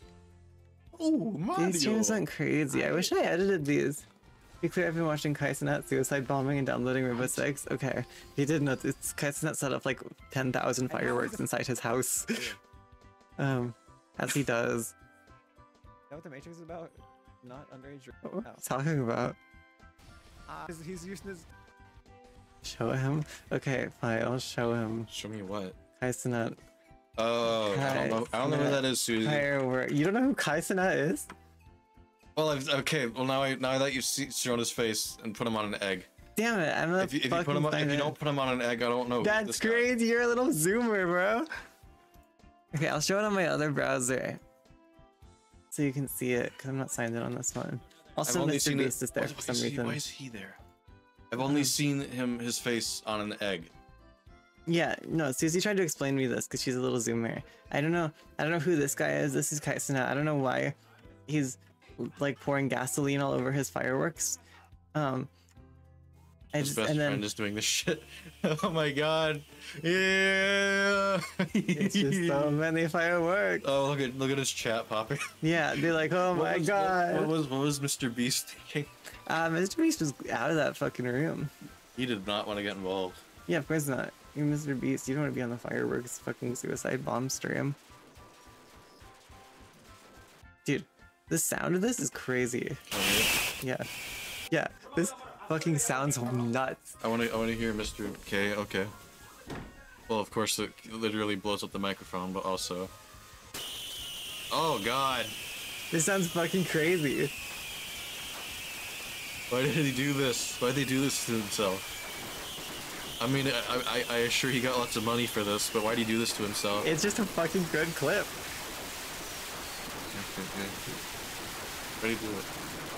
Oh, Mario. These streams went crazy. I wish I edited these. Be clear, I've been watching Kai Cenat suicide bombing and downloading Rainbow Six. Okay. He did not. It's Kai Cenat set up like 10,000 how is fireworks inside his house. Um, as he does. Is that what the Matrix is about? Not underage. What are you talking about? Ah, he's- he's using his. Show him? Okay, fine. I'll show him. Show me what? Kai Cenat Oh, I don't know. I don't know who that is, Susie. firework. You don't know who Kai Cenat is? Well, I've, okay. Well, now I now that you've see, shown his face and put him on an egg. Damn it! I'm not If you, if you put him on, if you don't put him on an egg, I don't know. That's crazy. You're a little zoomer, bro. Okay, I'll show it on my other browser. So you can see it, because I'm not signed in on this one. Also, Mr. Beast it. is there why- for some he- reason. Why is he there? I've only seen him his face on an egg. Yeah, no, Susie tried to explain me this because she's a little zoomer. I don't know. I don't know who this guy is. This is Kai Cenat. I don't know why he's like pouring gasoline all over his fireworks. Um, I His just, best and then friend is doing this shit. oh my god. Yeah. it's just so many fireworks. oh look at look at his chat popping. Yeah, they're like, oh What my was- god. What, what was what was Mr. Beast thinking? Uh, Mr. Beast was out of that fucking room. He did not want to get involved. Yeah, of course not. You're Mr. Beast. You don't want to be on the fireworks fucking suicide bomb stream. Dude, the sound of this is crazy. Yeah. Yeah, this fucking sounds nuts. I want to I want to hear Mr. K. Okay. Well, of course it literally blows up the microphone, but also. Oh God! This sounds fucking crazy. Why did he do this? Why did he do this to himself? I mean, I, I, I assure he got lots of money for this, but why did he do this to himself? It's just a fucking good clip. Why did he do it?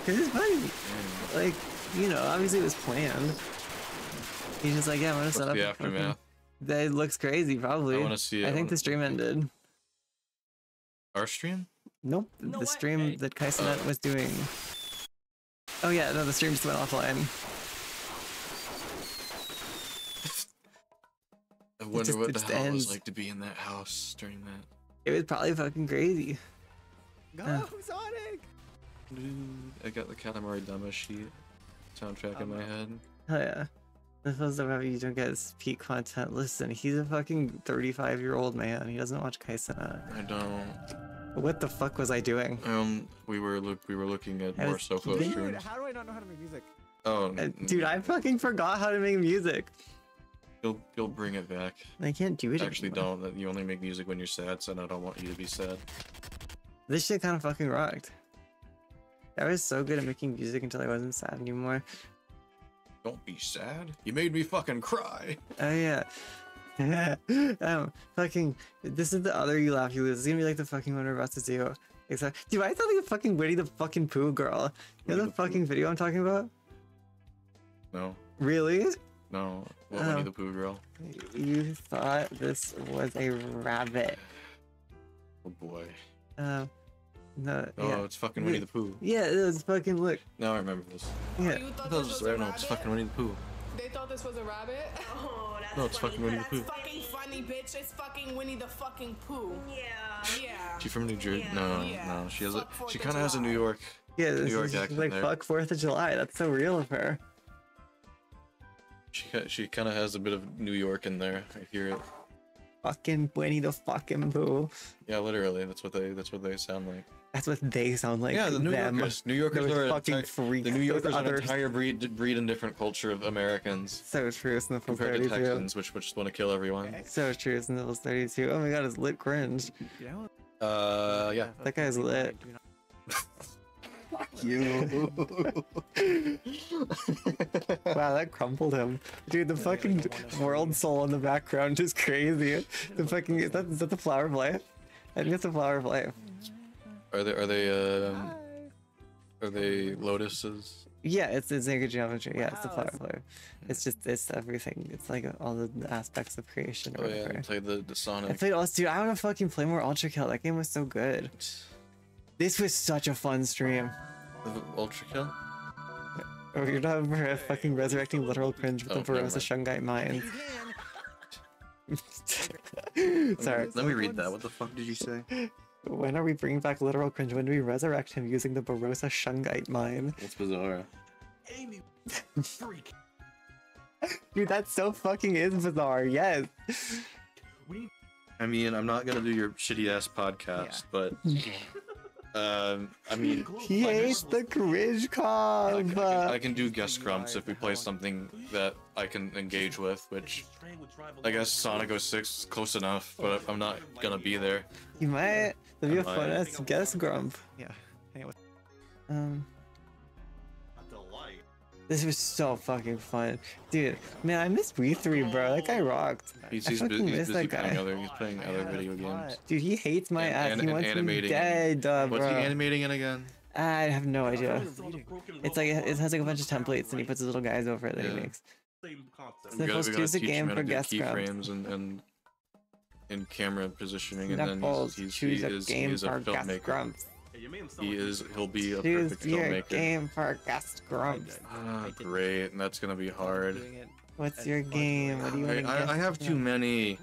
Cause it's funny. Mm. Like, you know, obviously it was planned. He's just like, yeah, I'm gonna set up. the aftermath? That looks crazy, probably. I wanna see it, I I think wanna the stream ended. Our stream? Nope, No the way. stream that Kai Cenat Oh. was doing. Oh yeah, no, the stream just went offline. I wonder just- what the just hell it was like to be in that house during that. It was probably fucking crazy. Go, Uh. Sonic! I got the Katamari Damacy soundtrack in my head. Hell yeah. The feels that you don't get his peak content. Listen, he's a fucking 35 year old man. He doesn't watch Kai Cenat. I don't. What the fuck was I doing? Um, we were look we were looking at I more so close keeping- Dude, streams. how do I not know how to make music? Oh, Uh, dude, I fucking forgot how to make music. You'll you'll bring it back. I can't do it. Actually, anymore. don't. That you only make music when you're sad, so I don't want you to be sad. This shit kind of fucking rocked. I was so good at making music until I wasn't sad anymore. Don't be sad. You made me fucking cry. Oh yeah. um, fucking. This is the other you laugh you lose. It's gonna be like the fucking one we're about to do. Except, dude, I thought like a fucking Winnie the fucking Pooh girl. You know Winnie the the Pooh? fucking video I'm talking about? No, Really? no. What Oh. Winnie the Pooh girl? You thought this was a rabbit? Oh boy. Um, no. Oh, yeah. it's fucking Winnie the Pooh. Yeah, it was fucking look. Now I remember this. Yeah. You I thought thought this was was a right. No, rabbit? it's fucking Winnie the Pooh. They thought this was a rabbit? Oh, that's No, it's fucking Winnie the Pooh. That's fucking funny, bitch. It's fucking Winnie the fucking Pooh. Yeah. Yeah. She from New Jersey? Yeah. No, Yeah. no. She has a. Fuck Fourth She kind of has a New York. Yeah, this York is accent like there. fuck Fourth of July. That's so real of her. She she kind of has a bit of New York in there. I hear it. Fucking Winnie the fucking Pooh. Yeah, literally. That's what they. That's what they sound like. That's what they sound like. yeah, the New them. Yorkers. New Yorkers Those are an fucking entire- freaks. The New Those Yorkers are an others- entire breed, breed and different culture of Americans So true, Sniffles compared to 32. Texans, which which just want to kill everyone. So true, Sniffles 32. Oh my god, it's lit cringe. Uh, yeah. That guy's lit. Do not- You. Wow, that crumpled him. Dude, the fucking world soul in the background is crazy. The fucking is that, is that the flower of life? I think it's the flower of life. Are they are they um are they lotuses? Yeah, it's it's sacred geometry. Yeah, it's the flower of life. It's just it's everything. It's like all the aspects of creation or Oh yeah, whatever. they play the the I played also, dude. I want to fucking play more Ultra Kill. That game was so good. This was such a fun stream. the Ultra Kill. Oh, you're not fucking resurrecting literal cringe with Oh, the never Barossa Shungite mind. Sorry. Let me read that. What the fuck did you say? When are we bringing back literal cringe? When do we resurrect him using the Barossa Shungite mine? That's bizarre? Amy, freak. Dude, that so fucking is bizarre. Yes. I mean, I'm not gonna do your shitty ass podcast, but um, I mean, He hates the cringe I comp. can, I can do guest grumps if we play something that I can engage with, which I guess Sonic 06 is close enough, but I'm not gonna be there. You might. That'd be a I fun might. ass guest grump. Yeah. Anyway. Um. A delight. This was so fucking fun, dude. Man, I miss We Three, bro. That guy rocked. He's, I he's, bu- fucking he's miss busy that playing guy. other he's playing other video games. Dude, he hates my And- ass. and- he and wants me animating dead, uh, What's he animating in again? I have no idea. It's like it has like a bunch of templates, and he puts his little guys over it that he makes. Same concept. So- We gotta, Sniffles we gotta choose a teach game him how for to do guest keyframes and, and and camera positioning, and then Sniffles, he's, he's, choose he a is, he is a for guest filmmaker. grumps. Hey, you made him sound He like is he'll be a Choose perfect your filmmaker. game for guest grumps. Ah, great, and that's gonna be hard. What's your game? What do you I, want to I, I have too many.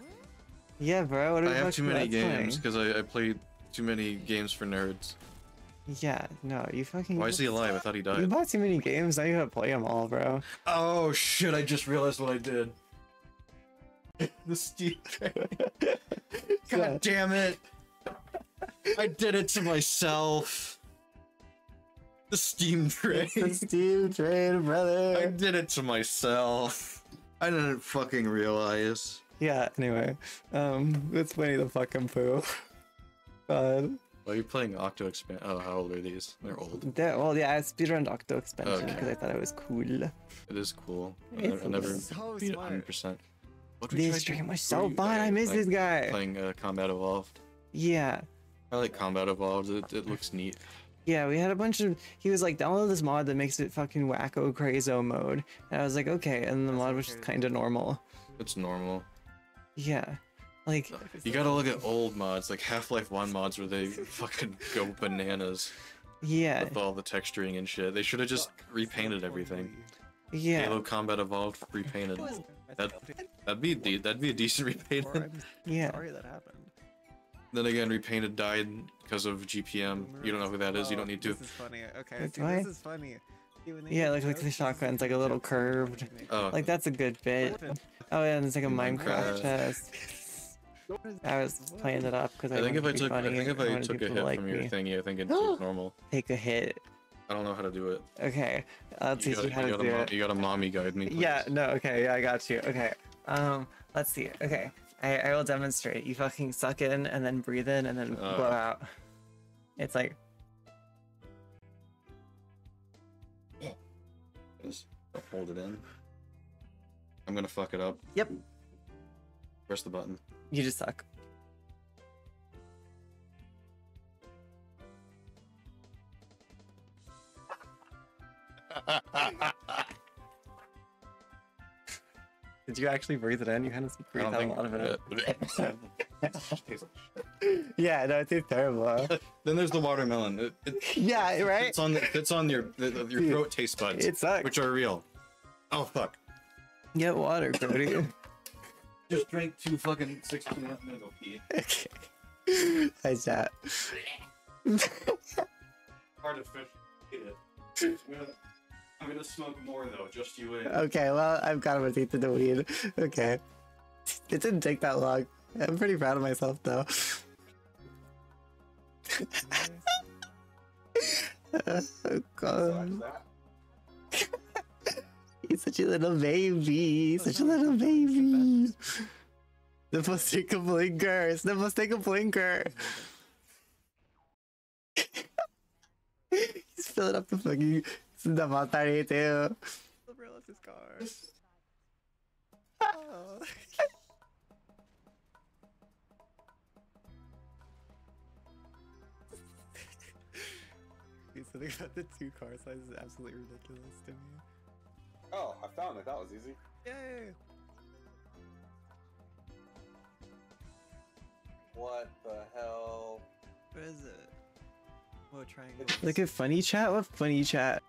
Yeah, bro. What are I have too many games because I, I played too many games for nerds. Yeah, no, you fucking. Why is he alive? I thought he died. You died. bought too many games. Now you gotta play them all, bro. Oh shit! I just realized what I did. the Steam Yeah. God damn it! I did it to myself. The Steam train. The Steam train, brother. I did it to myself. I didn't fucking realize. Yeah. Anyway, um, it's Winnie the fucking Pooh. God. Why are you playing Octo Expand? Oh, how old are these? They're old. That, well, yeah, I speedrun Octo expansion Okay. because I thought it was cool. It is cool. I It's never, I never So beat it 100%. This to stream was so you- fun. I miss like, this guy. Playing uh, Combat Evolved. Yeah. I like Combat Evolved. It, it looks neat. Yeah, we had a bunch of. He was like, download this mod that makes it fucking wacko crazo mode. And I was like, okay. And the mod was just kind of normal. It's normal. Yeah. Like, You gotta look at old mods, like Half-Life 1 mods where they fucking go bananas yeah. with all the texturing and shit. They should have just repainted everything. Yeah. Halo Combat Evolved repainted. That, that'd be de- that'd be a decent Or repainted. Yeah. sorry that happened. then again, repainted died because of GPM. You don't know who that is. You don't need to. This is funny. Okay, see, this is funny. See, Yeah, like like the jokes, shotgun's like a little curved. Oh, Like that's a good bit. Oh yeah, and it's like a Minecraft Minecraft. chest. I was playing it up because I, I think if I wanted to be took I think if I took a hit like from your me. thingy, I think it's normal. Take a hit. I don't know how to do it. Okay, I'll You teach gotta, you how you to do it. you gotta mommy guide me. Yeah, no, okay, yeah, I got you. Okay. Um, let's see. Okay. I, I will demonstrate. You fucking suck in and then breathe in and then Uh. blow out. It's like Just hold it in. I'm gonna fuck it up. Yep. Press the button. you just suck. Did you actually breathe it in? You kind of I breathed out a lot of it. Yeah, no, it tastes terrible. shit. then there's the watermelon. It, it, yeah, right? It's on. It's on your the- the- your Dude, throat taste buds, It sucks. which are real. Oh fuck! Get water, Cody. Just drank two fucking six. I'm gonna go pee. okay. Hi, that? Hard to fish. Eat it. I'm gonna, smoke more though. Just you wait. Okay, well, I've got him addicted to weed. Okay. It didn't take that long. I'm pretty proud of myself, though. Oh god. He's such a little baby. Such a little baby. Sniffles take a blinker. Sniffles take a blinker. He's filling up the fucking Sniffle 32. Silver left his car. Oh. Dude, something about the two car size is absolutely ridiculous to me. oh, I found it. That was easy. Yay! What the hell? What is it? What triangle? Look at funny chat. What funny chat?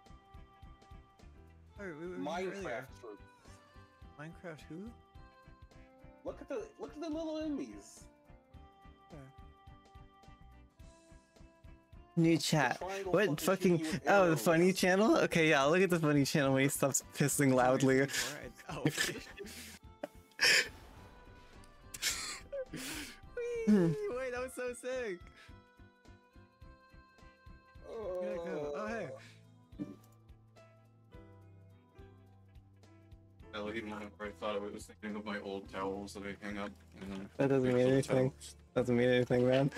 Oh, we, we, we were Minecraft earlier. troops. Minecraft who? Look at the look at the little enemies. New chat. What fucking fucking? shooting you with Oh, the funny channel. Okay, yeah. Look at the funny channel when he stops pissing loudly. Sorry, Oh. Whee! Hmm. Wait, that was so sick. Uh, Gotta go. Oh, hey. I like even whenever I thought of it, was thinking of my old towels that I hang up. You That doesn't mean anything. towels. Doesn't mean anything, man.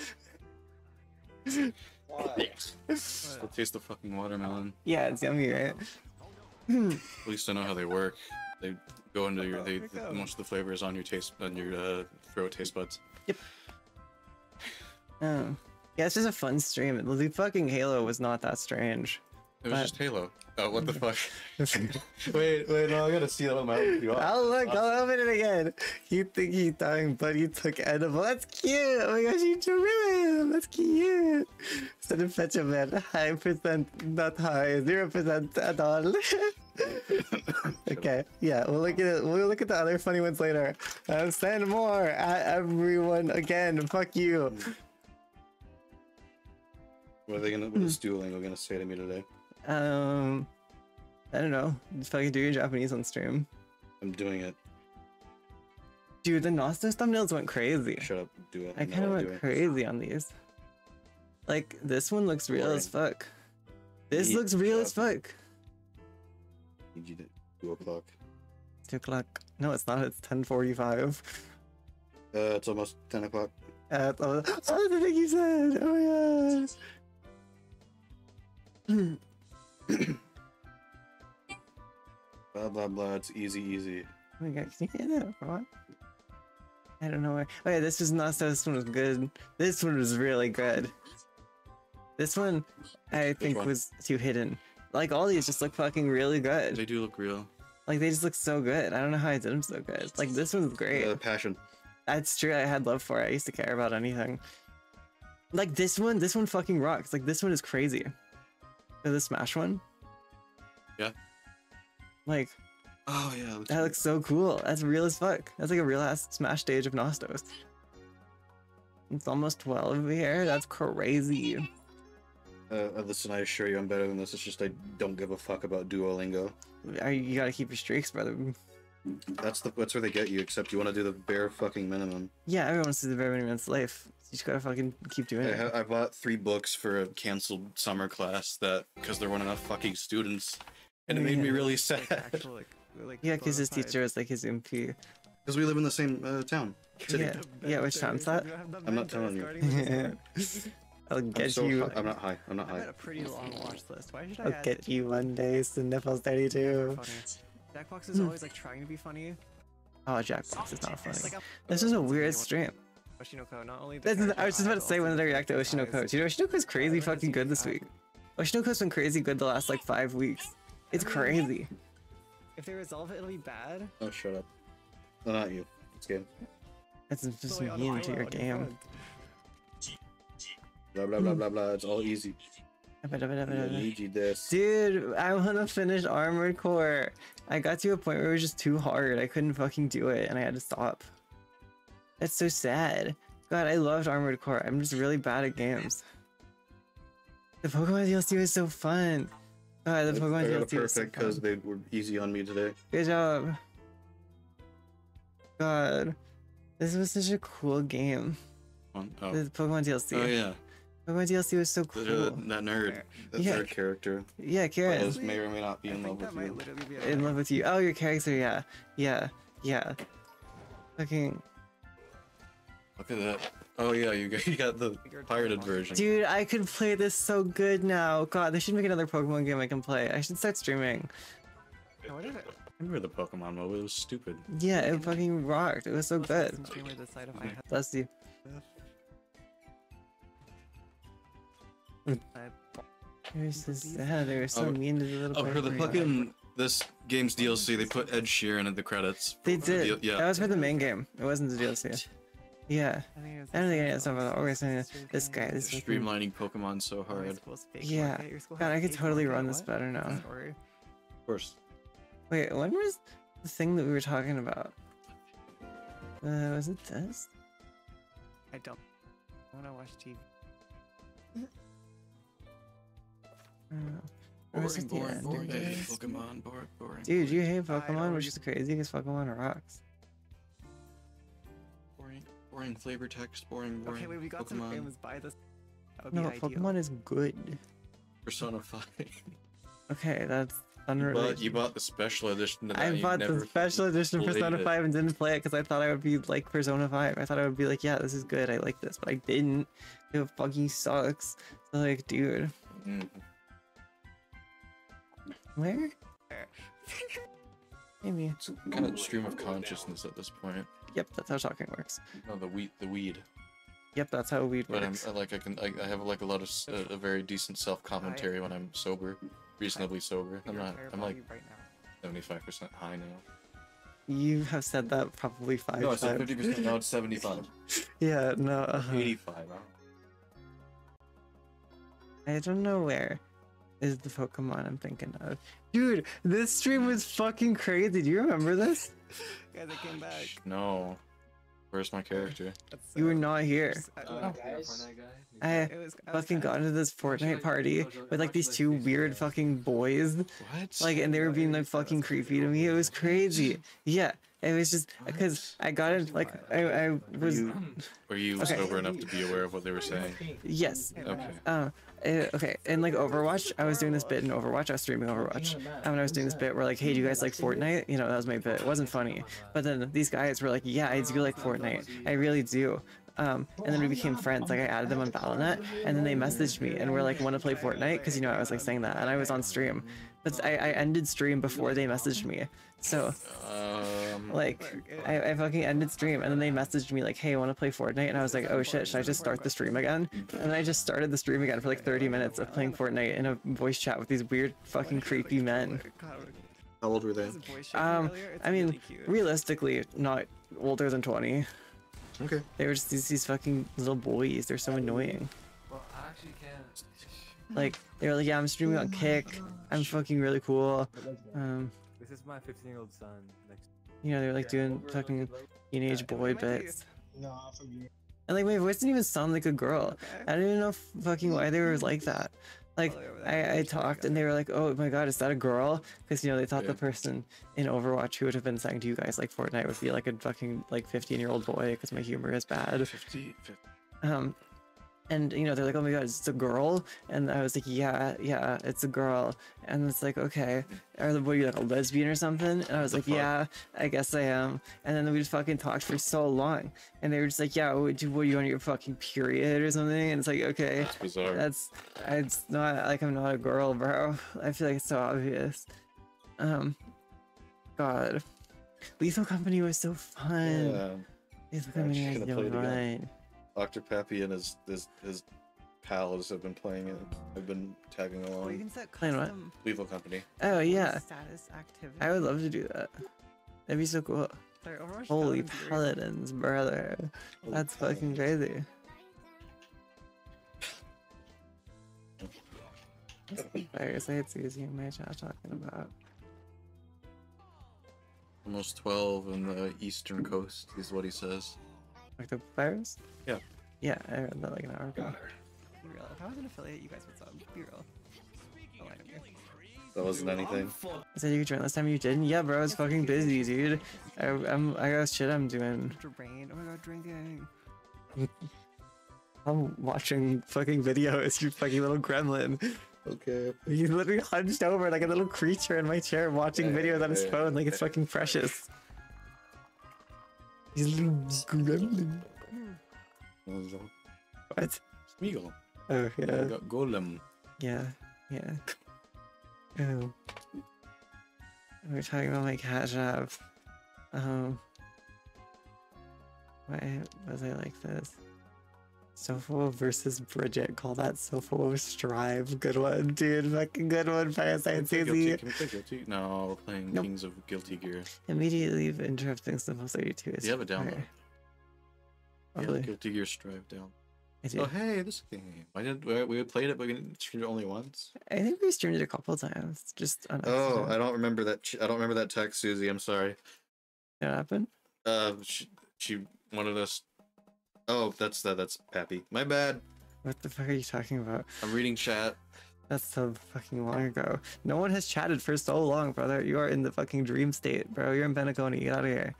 Why? Still taste the fucking watermelon. Yeah, it's yummy, right? At least I know how they work. They go into your. They, Where'd it go? most of the flavor is on your taste, on your uh, throat taste buds. Yep. Oh. Yeah, it's just a fun stream. The fucking Halo was not that strange. It was But- just Halo. Oh, what the fuck? Wait, wait, no, I gotta see that on my own. I'll look, I'll open it again. You think he's dying, but he took edible. That's cute. Oh my gosh, you drew him. That's cute. Instead of fetch a man, high percent, not high, zero percent at all. okay, yeah, we'll look at it. We'll look at the other funny ones later. Uh, send more at everyone again. Fuck you. What are they gonna? What is Duolingo gonna say to me today? Um, I don't know. Just fucking do your Japanese on stream. I'm doing it. Dude, the Nostos thumbnails went crazy. Shut up. Do it. I kind of went crazy on these. Like this one looks real as fuck. This looks real as fuck. Need you to two o'clock. Two o'clock. No, it's not. It's ten forty-five. Uh, it's almost ten o'clock. Uh, oh, the thing you said. Oh my gosh. Blah blah blah. It's easy, easy. Oh my god, can you get it? What? I don't know where. Oh yeah, this was not. so. This one was good. This one was really good. This one, I think, one? was too hidden. Like all these just look fucking really good. They do look real. Like they just look so good. I don't know how I did them so good. Like this one's great. Uh, passion. That's true. I had love for it. I used to care about anything. Like this one, this one fucking rocks. Like this one is crazy. The Smash one. Yeah. Like Oh yeah. that looks so cool. That's real as fuck. That's like a real ass Smash stage of Nostos. It's almost 12 over here. That's crazy. Uh, uh, listen, I assure you, I'm better than this. It's just I don't give a fuck about Duolingo. Are you, you gotta keep your streaks, brother. That's the that's where they get you. Except you want to do the bare fucking minimum. Yeah, everyone wants to do the very minimum life. You just gotta fucking keep doing I, it. I bought three books for a Canceled summer class that because there weren't enough fucking students, and it made me Yeah. really Like, sad. actual, like, like Yeah, because his teacher was like his MP. because we live in the same uh, town. City. Yeah, yeah, which time's that? I'm not telling you. I'll I'm get so you. hi- I'm not high. I'm not high. I had high. a pretty long watch list. Why should I I'll get it? you one day, Sniffles 32. Funny. Jackbox is always like mm. trying to be funny. Oh, Jackbox is not funny. like This is a weird stream. Oshinoko, not only the This is, I was just about to say when also did I react to eyes. Oshinoko? Do you know Oshinoko's crazy Everyone fucking good this week? Oshinoko's been crazy good the last like five weeks. It's I mean- crazy. If they resolve it, it'll be bad. Oh, shut up. No, not you. It's game. That's just So, yeah, mean to your game. front. Blah blah blah blah blah. It's all easy. Luigi this. Dude, I wanna finish Armored Core. I got to a point where it was just too hard. I couldn't fucking do it and I had to stop. That's so sad. God, I loved Armored Core. I'm just really bad at games. The Pokemon DLC was so fun. God, the I Pokemon got a DLC was so perfect because fun. they were easy on me today. Good job. God, this was such a cool game. One- Oh. The Pokemon DLC. oh yeah. Pokemon DLC was so The- uh, cool. that nerd, that Yeah. third character, Yeah, Karen. is may or may not be I in love with you. be in love with you. Oh, your character, yeah, yeah, yeah. Fucking Look at that. Oh yeah, you got, you got the pirated version. dude, I could play this so good now. God, they should make another Pokemon game I can play. I should start streaming. What is it? I remember the Pokemon mode. It was stupid. Yeah, it fucking rocked. It was so good. the streamer this side of my mm-hmm. head? Bless you. They were so sad. They were so Oh, mean to the little. Oh, for the fucking this game's DLC, they put Ed Sheeran in the credits. They for the did. deal- That was for the main game. It wasn't the DLC. Yeah. I think it was I don't think any side of that stuff about of this. my This guy, this Streamlining Pokemon so Oh, hard. Yeah. market. God, I could totally run this better now. Sorry. Of course. Wait, when was the thing that we were talking about? Uh, was it this? I don't. I want to watch TV. Uh, or was it the boring, boring. of I hate this? Pokemon. Boring, boring. Dude, you hate Pokemon, which is crazy because Pokemon rocks. Boring, boring flavor text. Boring, boring. Okay, wait, we got Pokemon. some famous by this. That No, ideal. Pokemon is good. Persona Five. Okay, that's you, unrelated. bought, you bought the special edition. Of that, I bought the special edition of played Persona it. 5 and didn't play it because I thought I would be like Persona 5. I thought I would be like, yeah, this is good. I like this, but I didn't. It fucking sucks. So like, dude, Mm. Where? Maybe. It's kind of stream of consciousness at this point. Yep, that's how talking works. No, the weed, the weed. Yep, that's how weed But I'm works. I, like I can I, I have like a lot of a very decent self commentary when I'm sober, reasonably sober. I'm not. I'm like right now. seventy five percent high now. You have said that probably five No, I said fifty percent. Now it's seventy five. Yeah, no. uh-huh. Eighty five. I don't know where is the Pokemon I'm thinking of. Dude, this stream was fucking crazy. Do you remember this? Guys, I came back. No. Where's my character? That's You were not here. just- I- Uh, guys. I was, fucking kinda- got into this Fortnite party with like these two weird fucking boys. What? Like, and they were being like fucking creepy to me. It was crazy. Yeah, it was just because I got it. like I, I was you, were you Okay. sober enough to be aware of what they were saying? yes. Okay. Um, uh, okay, and like Overwatch, I was doing this bit in Overwatch. I was streaming Overwatch, and I was doing this bit where like, hey, do you guys like Fortnite? You know, that was my bit. It wasn't funny, but then these guys were like, yeah, I do like Fortnite. I really do. Um, and then we became friends. Like I added them on Battle.net, and then they messaged me and we're like, want to play Fortnite? Because you know I was like saying that, and I was on stream, but I, I ended stream before they messaged me. So Um. like I, I fucking ended stream and then they messaged me like hey I want to play Fortnite and I was like oh shit should I just start the stream again and I just started the stream again for like 30 minutes of playing Fortnite in a voice chat with these weird fucking creepy men How old were they? was a voice chat um I mean realistically not older than 20 Okay. they were just these, these fucking little boys they're so annoying Well, I actually can't. like they were like yeah I'm streaming on Kick I'm fucking really cool um This is my 15 year old son. Next. you know they're like doing fucking teenage boy might be- bits and like my voice didn't even sound like a girl Okay. I don't even know fucking why they were like that. Like Well, they were that I, I talked and they were like, "Oh my god, is that a girl?" Because you know they thought Yeah. the person in Overwatch who would have been saying to you guys like Fortnite would be like a fucking like 15 year old boy because my humor is bad. 50, 50. Um, and you know they're like, "Oh my god, it's a girl," and I was like, "Yeah, yeah, it's a girl." And it's like, "Okay, are the boy you like a lesbian or something?" And I was the like, fuck? "Yeah, I guess I am." And then we just fucking talked for so long, and they were just like, "Yeah, what, what are you on your fucking period or something?" And it's like, "Okay." That's bizarre. That's it's not like I'm not a girl, bro. I feel like it's so obvious. Um, God, Lethal Company was so fun. yeah. Lethal Company was so fun. Dr. Pappy and his his his pals have been playing it. I've been tagging Oh, you along. can set Playing what? custom Lethal Company. Oh yeah, status activity. I would love to do that. That'd be so cool. Sorry, Holy Paladin's weird. paladins, brother. That's fucking crazy. Fires, I had Susie in my chat talking about. Almost 12 in the eastern coast is what he says. Like the fires? Yeah. Yeah, I read that like an hour ago. Be real. If I was an affiliate, you guys would sub. Be real. Don't lie to me. That wasn't anything. I said you could join last time you didn't. Yeah, bro, I was fucking busy, dude. I, I'm I got shit I'm doing. Drain. Oh my god, drinking. I'm watching fucking videos, you fucking little gremlin. Okay. He's literally hunched over like a little creature in my chair watching Yeah, videos on his yeah, phone like it's fucking precious. He's a little gremlin. What? Smeagol. Oh, yeah. Go- Gollum. Yeah, yeah. Oh. We're talking about my cat shop. Um. Why was I like this? Sofo versus Bridget. Call that Sofo Strive. Good one, dude. Fucking good one, Parasite Can we play Susie. Can we play Guilty? No, we're playing Nope. Kings of Guilty Gear. Immediately interrupting Sofo 32 is You have it down, fire. Yeah, Probably. Guilty Gear Strive down. I do. Oh hey, this game. Why did we, we played it, but we didn't stream it only once? I think we streamed it a couple times. Just on Oh. I don't remember that. I don't remember that text, Susie. I'm sorry. What happened? Uh, she, she wanted us. Oh, that's that. That's Pappy. My bad. What the fuck are you talking about? I'm reading chat. That's so fucking long ago. No one has chatted for so long, brother. You are in the fucking dream state, bro. You're in Penacony. Get out of here.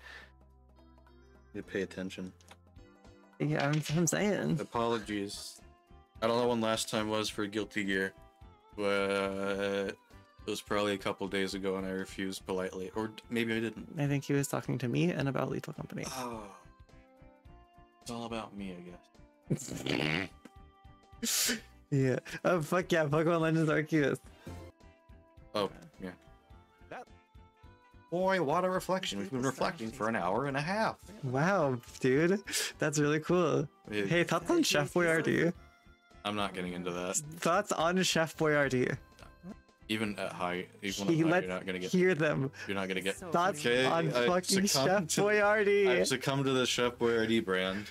You pay attention. Yeah, I'm, I'm saying. Apologies. I don't know when last time was for Guilty Gear, but it was probably a couple days ago, and I refused politely, or maybe I didn't. I think he was talking to me and about Lethal Company. Oh, it's all about me, I guess. yeah. Oh, fuck yeah. Pokemon Legends Arceus. Oh, yeah. Boy, what a reflection! We've been reflecting for an hour and a half. Wow, dude. That's really cool. It- Hey, thoughts on Chef Boyardee? I'm not getting into that. Thoughts on Chef Boyardee? Even at high, even He high, you're not gonna get. hear them. You're not gonna get. Thoughts Okay, on I fucking Chef succumbed to- Boyardee. I've succumbed to the Chef Boyardee brand.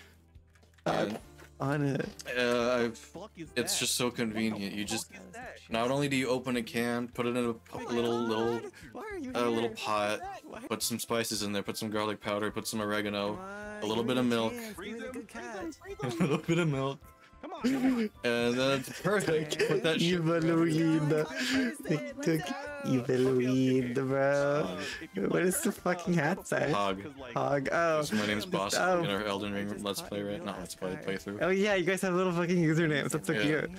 And, on it. uh, I've, it's just so convenient. You just not only do you open a can, put it in a p- little little a little pot, put some spices in there, put some garlic powder, put some oregano, a little bit of milk, a little bit of milk, and then it's perfect. Put that shit. Evil weed. They took evil weed, bro. What does the fucking hat say? Hog. Hog. Oh. So my name's Boss Oh. in our Elden Ring Let's Play right now. Let's Play playthrough. Oh yeah, you guys have little fucking usernames. That's so Yeah. cute.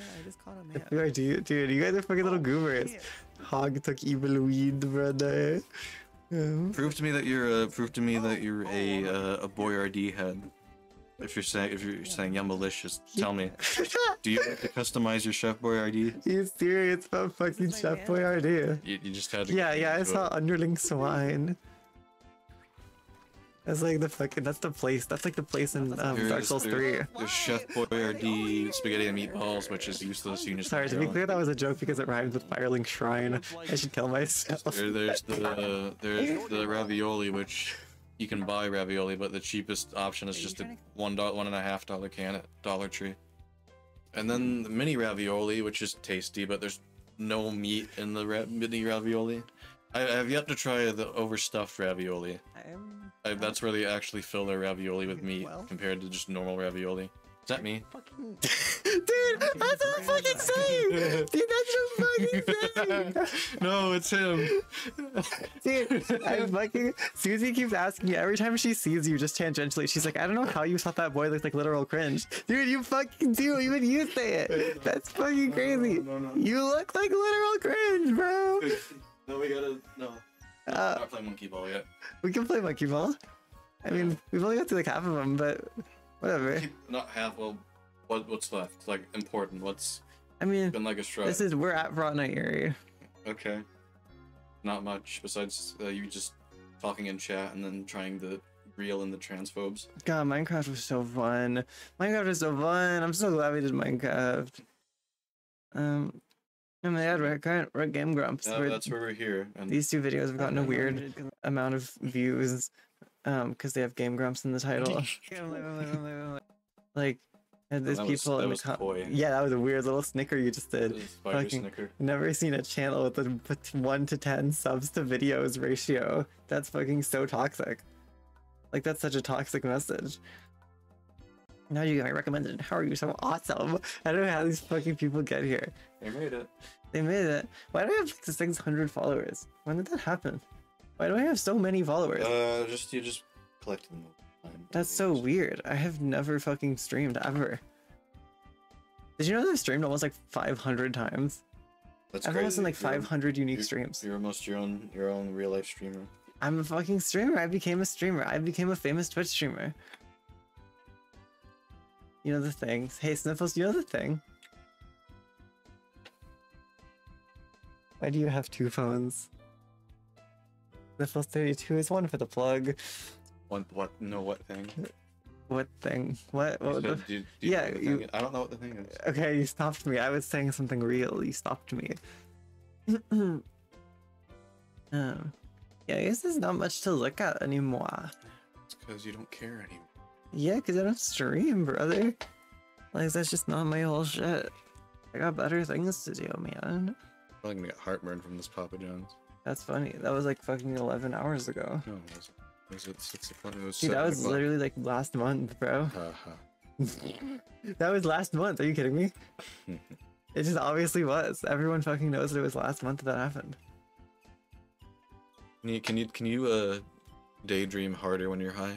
You are, dude, dude, you guys are fucking little goobers. Hog took evil weed, brother. Um, Prove to me that you're a prove to me that you're a uh, a Boyardee head. If you're saying if you're saying yummalicious, tell me. Do you have to customize your Chef Boyardee? you serious about fucking Chef Boyardee? You, you just had to. Yeah, yeah, I saw it. Underling Swine. That's like the fucking. That's the place. That's like the place in um, Dark There's- Souls 3. There's Chef Boyardee spaghetti and meatballs, which is useless. You can just Sorry, to be clear, that was a joke because it rhymes with Firelink Shrine. I should kill myself. There, there's the there's the ravioli, which you can buy ravioli, but the cheapest option is just a one dollar, one and a half dollar can at Dollar Tree. And then the mini ravioli, which is tasty, but there's no meat in the ra- mini ravioli. I, I have yet to try the overstuffed ravioli. I, that's where they actually fill their ravioli with meat compared to just normal ravioli. Is that me? Dude, that's what I'm fucking saying! Dude, that's what I'm fucking saying! no, it's him. Dude, I fucking Susie keeps asking me every time she sees you just tangentially. She's like, I don't know how you thought that boy looked like literal cringe. Dude, you fucking do. Even you say it. That's fucking crazy. You look like literal cringe, bro. No, we gotta no. Uh, not playing monkey ball yet. we can play monkey ball. I mean, we've only got to like half of them, but whatever. Keep, not half. Well, what what's left? Like important. What's I mean, been like a strut? this is we're at Front Night area. okay. Not much besides uh, you just talking in chat and then trying to reel in the transphobes. God, Minecraft was so fun. Minecraft was so fun. I'm so glad we did Minecraft. Um, and my dad, we're, current, we're Game Grumps. Yeah, We're- that's where we're here. And these two videos have gotten a weird amount of views um because they have game grumps in the title like and there's That was- people that in the was com- yeah that was a weird little snicker you just did fucking- snicker. never seen a channel with a 1 to 10 subs to videos ratio that's fucking so toxic like that's such a toxic message now you got me recommended how are you so awesome i don't know how these fucking people get here They made it. they made it. Why do I have like 600 followers? When did that happen? Why do I have so many followers? Uh, just you just collected them. That's so weird. I have never fucking streamed ever. Did you know that I've streamed almost like 500 times? That's I've crazy. almost done like You're- 500 unique you're- streams. You're almost your own your own real life streamer. I'm a fucking streamer. I became a streamer. I became a famous Twitch streamer. You know the thing. Hey, Sniffles, you know the thing. Why do you have two phones? Sniffles 32 is one for the plug. What what no what thing? What thing? What? What the... do do yeah, you-? I don't know what the thing is. Okay, you stopped me. I was saying something real. You stopped me. um, yeah, I guess there's not much to look at anymore. It's because you don't care anymore. Yeah, because I don't stream, brother. Like, that's just not my whole shit. I got better things to do, man. I'm probably gonna get heartburn from this Papa John's. That's funny. That was like fucking 11 hours ago. No, it wasn't. Was it o'clock? It was Dude, that was literally like last month, bro. Haha. that was last month. Are you kidding me? It just obviously was. Everyone fucking knows that it was last month that happened. Can you can you can you uh daydream harder when you're high?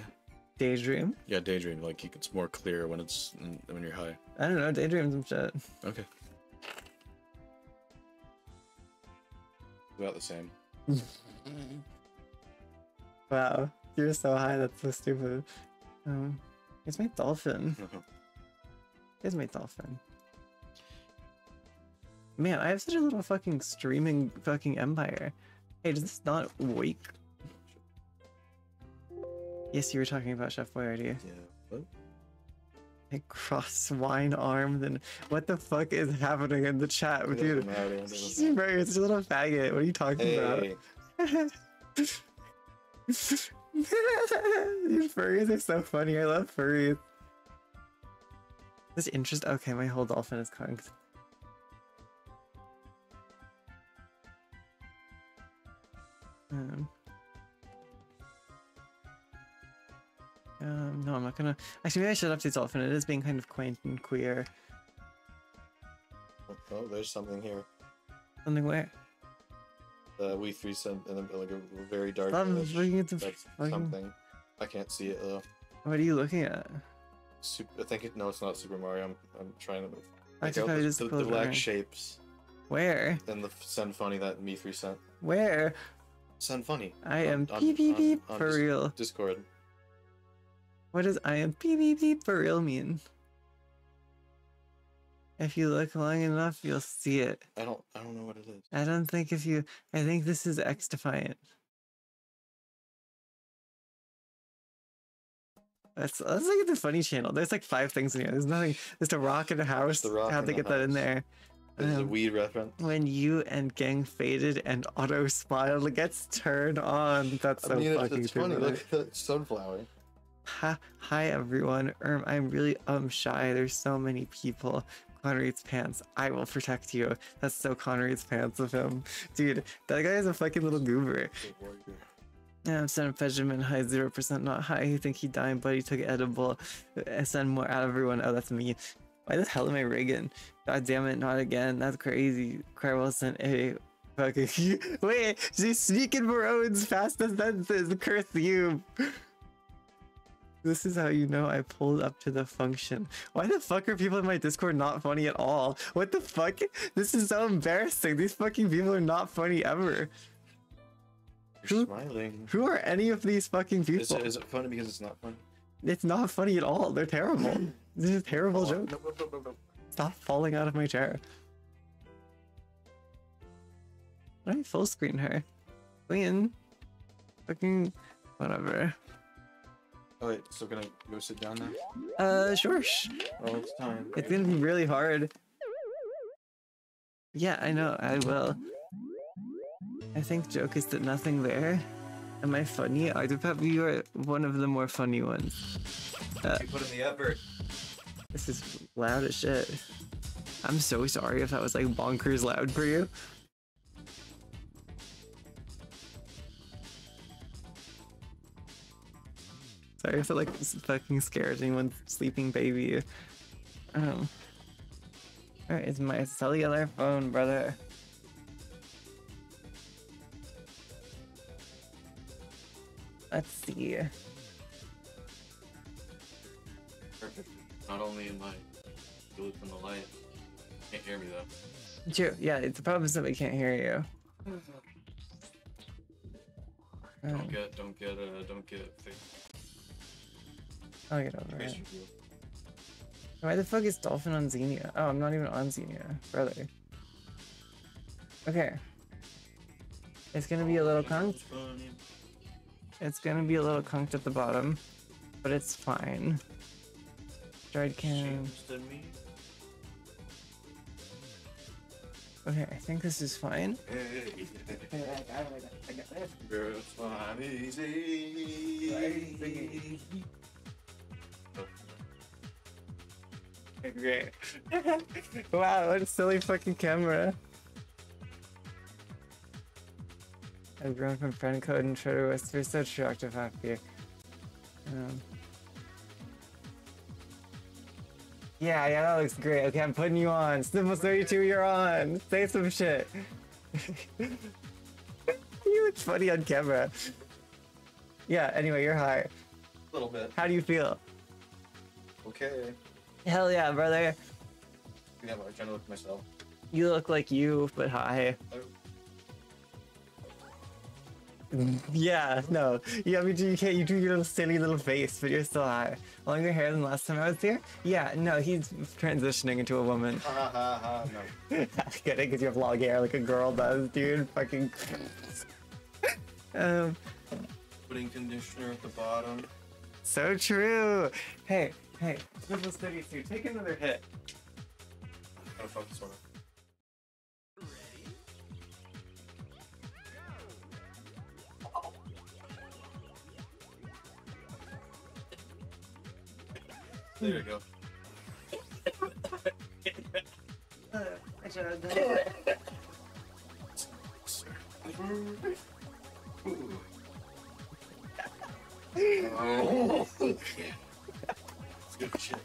Daydream? Yeah, daydream like it's more clear when it's when you're high. I don't know. Daydream some shit. Okay. About the same. Wow. You're so high. That's so stupid. Um, it's my dolphin. It's my dolphin. Man, I have such a little fucking streaming fucking empire. Hey, does this not wake? Yes, you were talking about Chef Boyardee. yeah. What? I cross wine arm, then what the fuck is happening in the chat with you? Doesn't doesn't He's matter. it's a little faggot. What are you talking about? Hey, These furries are so funny. I love furries. This interest. Okay, my whole dolphin is conked. Um, um, no, I'm not gonna. Actually, maybe I should update dolphin. It is being kind of quaint and queer. oh, there's something here. Something where? Uh, we three sent in a, like a very dark. I'm looking at the fucking- something. I can't see it though. What are you looking at? Super, I think it. No, it's not Super Mario. I'm, I'm trying to. I could the, just the, the black shapes Where? and the send funny that me three sent. Where? Send funny. I on- am on- beep beep beep on for real. Discord. What does I am beep beep beep for real mean? If you look long enough, you'll see it. I don't. I don't know what it is. I don't think if you. I think this is XDefiant. Let's let's look at the funny channel. There's like five things in here. There's nothing. There's a rock in a house. the rock How'd they the get that in there? This is a Um, weed reference. When you and gang faded and auto smile gets turned on. That's so I mean, fucking it's funny. Look at the sunflower. Hi, everyone. Um, I'm really um shy. There's so many people. Conrad's pants. I will protect you. That's so Conrad's pants of him, dude. That guy is a fucking little goober. Yeah, send Benjamin high zero percent not high. You think he died, but he took edible. I send more out of everyone. Oh, that's me. Why the hell am I Reagan? God damn it, not again. That's crazy. Crywell sent a fucking wait. She's speaking Maroon's fast as sentences. Curse you. This is how you know I pulled up to the function. Why the fuck are people in my Discord not funny at all? What the fuck? This is so embarrassing. These fucking people are not funny ever. You're Who- smiling. Who are any of these fucking people? Is it, is it funny because it's not funny? It's not funny at all. They're terrible. this is a terrible Oh, joke. no, no, no. Stop falling out of my chair. Why do I full screen her? Queen. Fucking whatever. Oh wait, so can I go sit down now? Uh sure. sh- Oh, it's time. It's gonna be really hard. Yeah, I know, I will. I think joke is that nothing there. Am I funny? Octopep, you are one of the more funny ones. Uh, You put in the effort. This is loud as shit. I'm so sorry if that was like bonkers loud for you. Sorry if it like fucking scares anyone's sleeping baby. Um. Alright, it's my cellular phone, brother. Let's see. Perfect. Not only am I good from the light, Can't hear me though. True. Yeah, it's the problem is that we can't hear you. Um, Don't get, don't get, uh, don't get. Face, I'll get over it. Why the fuck is Dolphin on Xenia? Oh, I'm not even on Xenia, brother. Okay. It's gonna be a little conked. It's gonna be a little conked at the bottom, but it's fine. DroidCam. Okay, I think this is fine. Great. wow, what a silly fucking camera. I've grown from friend code and Twitter was we're so attractive happy. Um, yeah, yeah, that looks great. Okay, I'm putting you on. Sniffles 32, you're on. Say some shit. you look funny on camera. Yeah, anyway, you're high. A little bit. How do you feel? Okay. Hell yeah, brother. Yeah, but I'm trying to look myself. You look like you, but high. Yeah, no. Yeah, I mean, you can't. You do your little silly little face, but you're still high. Longer hair than last time I was here. Yeah, no, he's transitioning into a woman. Ha ha ha, no. I get it, because you have long hair like a girl does, dude. Fucking. um, Putting conditioner at the bottom. so true. Hey, hey, Sniffles 32, take another hit. Gotta focus on. There you go. Oh, It's good shit.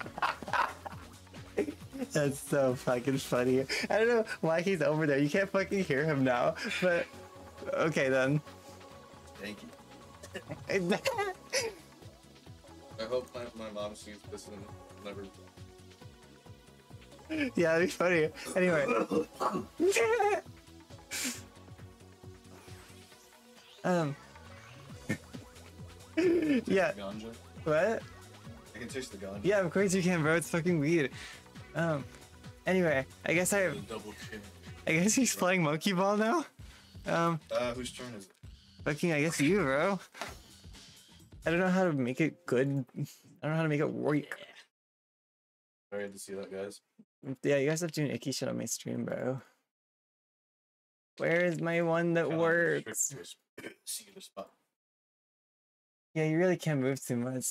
That's so fucking funny. I don't know why he's over there. You can't fucking hear him now, but okay then. Thank you. I hope my, my mom sees this and never. yeah, it'd be funny. Anyway. um. yeah. What? I can taste the ganja. Yeah, of course you can, bro. It's fucking weird. Um. Anyway, I guess I. Double chin. I guess he's playing monkey ball now. Um. Uh, whose turn is it? Fucking, I guess you, bro. I don't know how to make it good. I don't know how to make it work. Sorry to see that, guys. Yeah, you guys have doing icky shit on my stream, bro. Where is my one that Kinda works? restrict to a sp- singular spot. Yeah, you really can't move too much.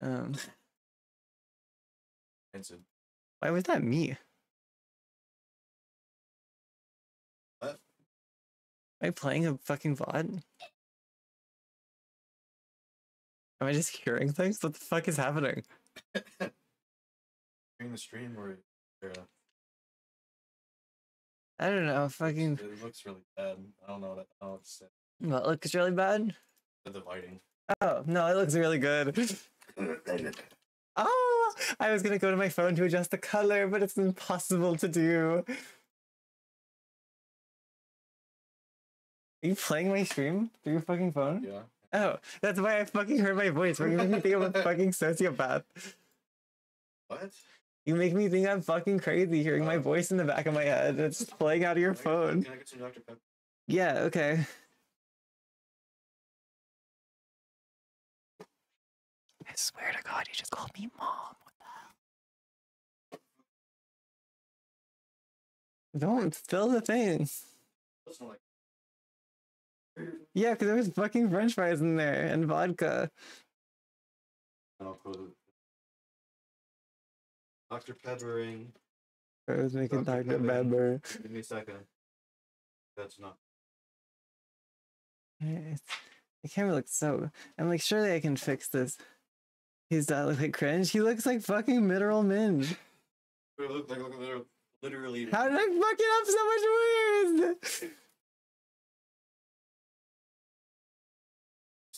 Um, why was that me? What? Am I playing a fucking VOD? Am I just hearing things? What the fuck is happening? During the stream or or, uh, I don't know. Fucking. it looks really bad. I don't know what I don't know what to say. What looks really bad? The lighting. Oh no, it looks really good. Oh, I was gonna go to my phone to adjust the color, but it's impossible to do. Are you playing my stream through your fucking phone? Yeah. Oh, that's why I fucking heard my voice. Why you make me think I'm a fucking sociopath? What? You make me think I'm fucking crazy hearing my Oh. voice in the back of my head. It's playing out of your Can I get- phone. Can I get some Dr. Pepper? Yeah, okay. Swear to God, you just called me mom. What the hell? Don't spill the thing. Yeah, because there was fucking french fries in there and vodka. I'll put it. Dr. Peppering. I was making Dr. Dr. Pepper. Pepper. Give me a second. That's not. It's, the camera looks so. I'm like, surely I can fix this. He's that look like cringe. He looks like fucking literal minge. look like literally, literally. How did I fuck it up so much weird?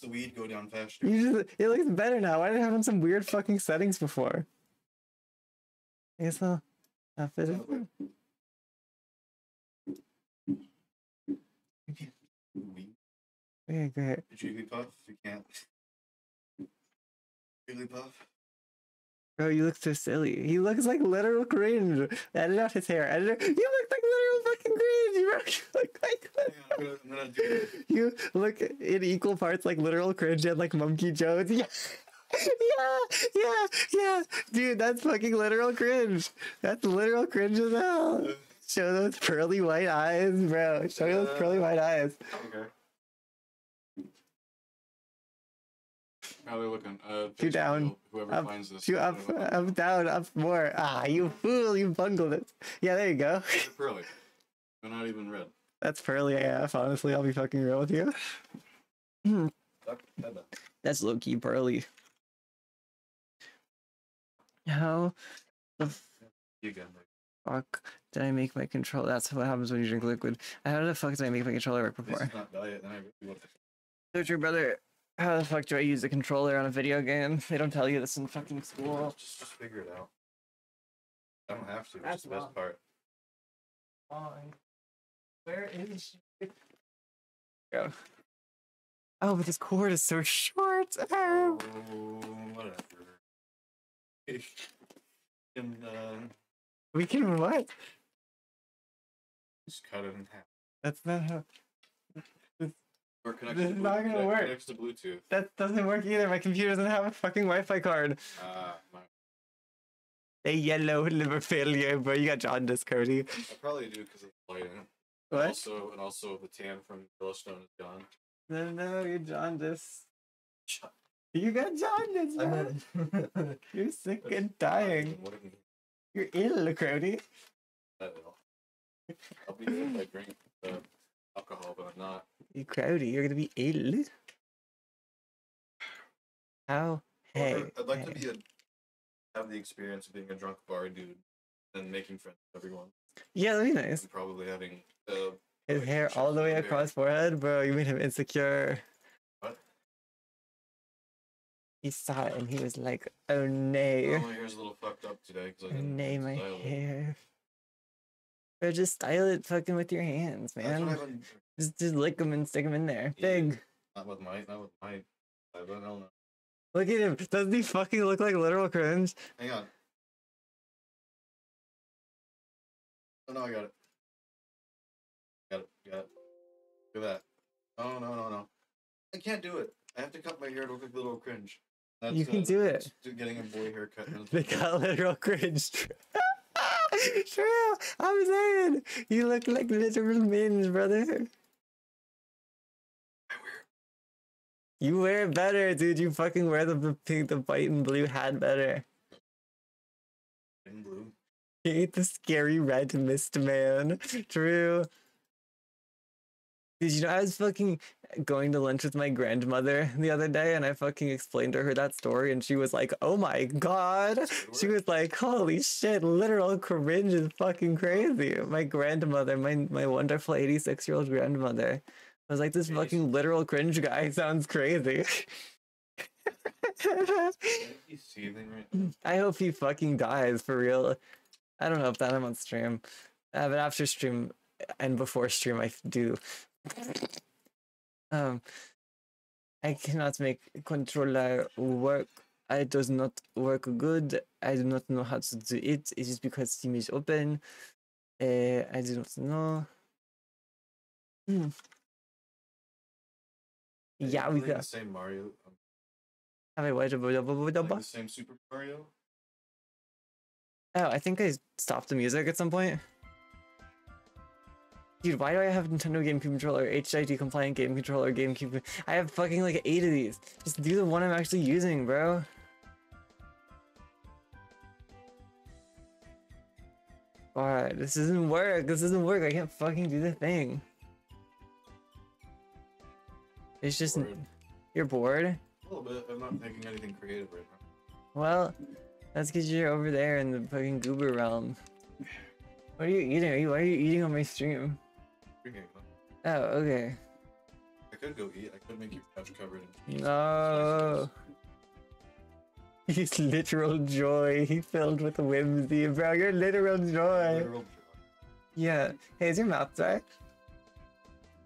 the weed go down faster. You just, it looks better now. Why did I have on some weird fucking settings before? I guess I'll, I'll fit it. Okay, great. Did you puff? You can't. Jigglypuff. Bro, you look so silly. He looks like literal cringe. Edit out his hair. Edit out- You look like literal fucking cringe. You look like, Hang on, I'm gonna, I'm gonna you look in equal parts like literal cringe and like Monkey Jones. Yeah. Yeah, yeah, yeah, dude, that's fucking literal cringe. That's literal cringe as hell. Show those pearly white eyes, bro. Show those pearly white eyes. Okay. How are they looking? Uh, Two down. Whoever Up, finds this. two up, I don't know. up, down, up more. Ah, you fool, you bungled it. Yeah, there you go. They're pearly. They're not even red. That's pearly AF, honestly. I'll be fucking real with you. Duck, That's low key pearly. How the. Nick. fuck did I make my control? That's what happens when you drink liquid. How the fuck did I make my controller work This before? is not diet, then I really want to. So true, brother. How the fuck do I use a controller on a video game? They don't tell you this in fucking school. Just, just figure it out. I don't have to. That's That's the best wrong. part. Fine. Where is she? Go. Oh, but this cord is so short. Oh, Oh, whatever. and uh, we can what? just cut it in half. That's not how. Or connect This is not gonna connect- work. Connects to Bluetooth. That doesn't work either. My computer doesn't have a fucking Wi-Fi card. Ah, my, A yellow liver failure, bro. You got jaundice, Cody. I probably do because of the lighting. What? Also, and also the tan from Yellowstone is gone. No, no, you're jaundice. You got jaundice, man. You're sick That's and dying. What you You're ill, Cody. that at all? I'll be if I drink uh, alcohol, but I'm not. You Cody, you're gonna be ill. How? Hey. Or I'd like to be a have the experience of being a drunk bar dude and making friends with everyone. Yeah, that'd be nice. And probably having uh, His hair all the way Hair. across forehead, bro. You made him insecure. What? He saw it and he was like, "Oh nay, my hair's a little fucked up today because I oh didn't nay, my hair." Bro, just style it fucking with your hands, man. Just, just lick them and stick them in there. Yeah. Big. not with my not with my I don't know. Look at him. Doesn't he fucking look like literal cringe? Hang on. Oh no, I got it. Got it. Got it. Look at that. No, no, no, no. I can't do it. I have to cut my hair to look like a little cringe. That's, You can uh, do it. Getting a boy haircut. They got literal cringe. True. I'm saying you look like literal minge, brother. You wear it better, dude. You fucking wear the pink, the white and blue hat better. in blue. You ain't the scary red mist man. True. Did you know I was fucking going to lunch with my grandmother the other day and I fucking explained to her that story and she was like, oh my god. She was like, holy shit, literal cringe is fucking crazy. My grandmother, my, my wonderful 86 year old grandmother, was like, this fucking literal cringe guy sounds crazy. He's seething right now. I hope he fucking dies for real. I don't know if that I'm on stream. Uh, but after stream and before stream, I do. Um, I cannot make controller work. It does not work good. I do not know how to do it. It is because Steam is open. Uh, I do not know. Hmm. Yeah, we Playing the got. same Mario. Have I watched the same Super Mario. Oh, I think I stopped the music at some point. Dude, why do I have Nintendo GameCube controller, HID compliant game controller, GameCube? I have fucking like eight of these. Just do the one I'm actually using, bro. Alright, this doesn't work. This doesn't work. I can't fucking do the thing. It's just Bored. you're bored. A little bit. I'm not thinking anything creative right now. Well, that's because you're over there in the fucking goober realm. What are you eating? Are you, why are you eating on my stream? Drinking. Oh, okay. I could go eat. I could make your couch covered in. No. He's literal joy. He filled with whimsy, bro. You're literal joy. Literal joy. Yeah. Hey, is your mouth dry?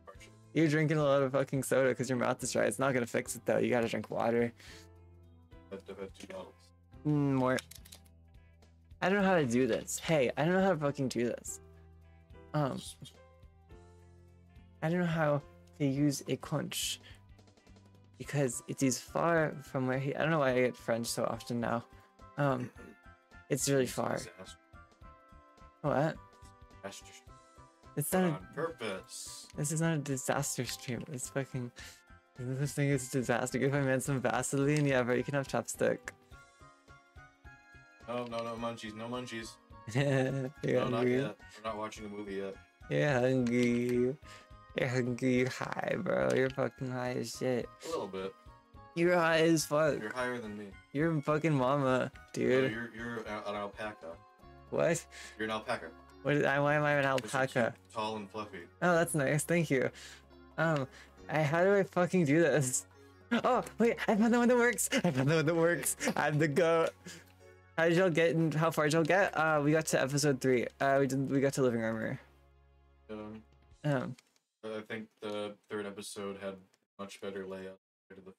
partially. You're drinking a lot of fucking soda because your mouth is dry. It's not gonna fix it though. You gotta drink water. I've had two bottles. Mm, more. I don't know how to do this. Hey, I don't know how to fucking do this. Um, I don't know how to use a conch because it is far from where he. I don't know why I get French so often now. Um, it's really far. What? Disaster. It's not. on purpose. This is not a disaster stream. It's fucking. This thing is a disaster. If I meant some Vaseline, yeah, but you can have chopstick. No, no, no munchies, no munchies. No, not yet. We're not watching a movie yet. You're hungry. You're high, bro. You're fucking high as shit. A little bit. You're high as fuck. You're higher than me. You're fucking mama, No, dude. you're you're an alpaca. What? You're an alpaca. What? Is, why am I an alpaca? Tall and fluffy. Oh, that's nice. Thank you. Um, I how do I fucking do this? Oh wait, I found the one that works. I found the one that works. I'm the goat. How did y'all get? In, how far did y'all get? Uh, we got to episode three. Uh, we did. We got to living armor. Um, Um, I think the third episode had much better layout. compared to the-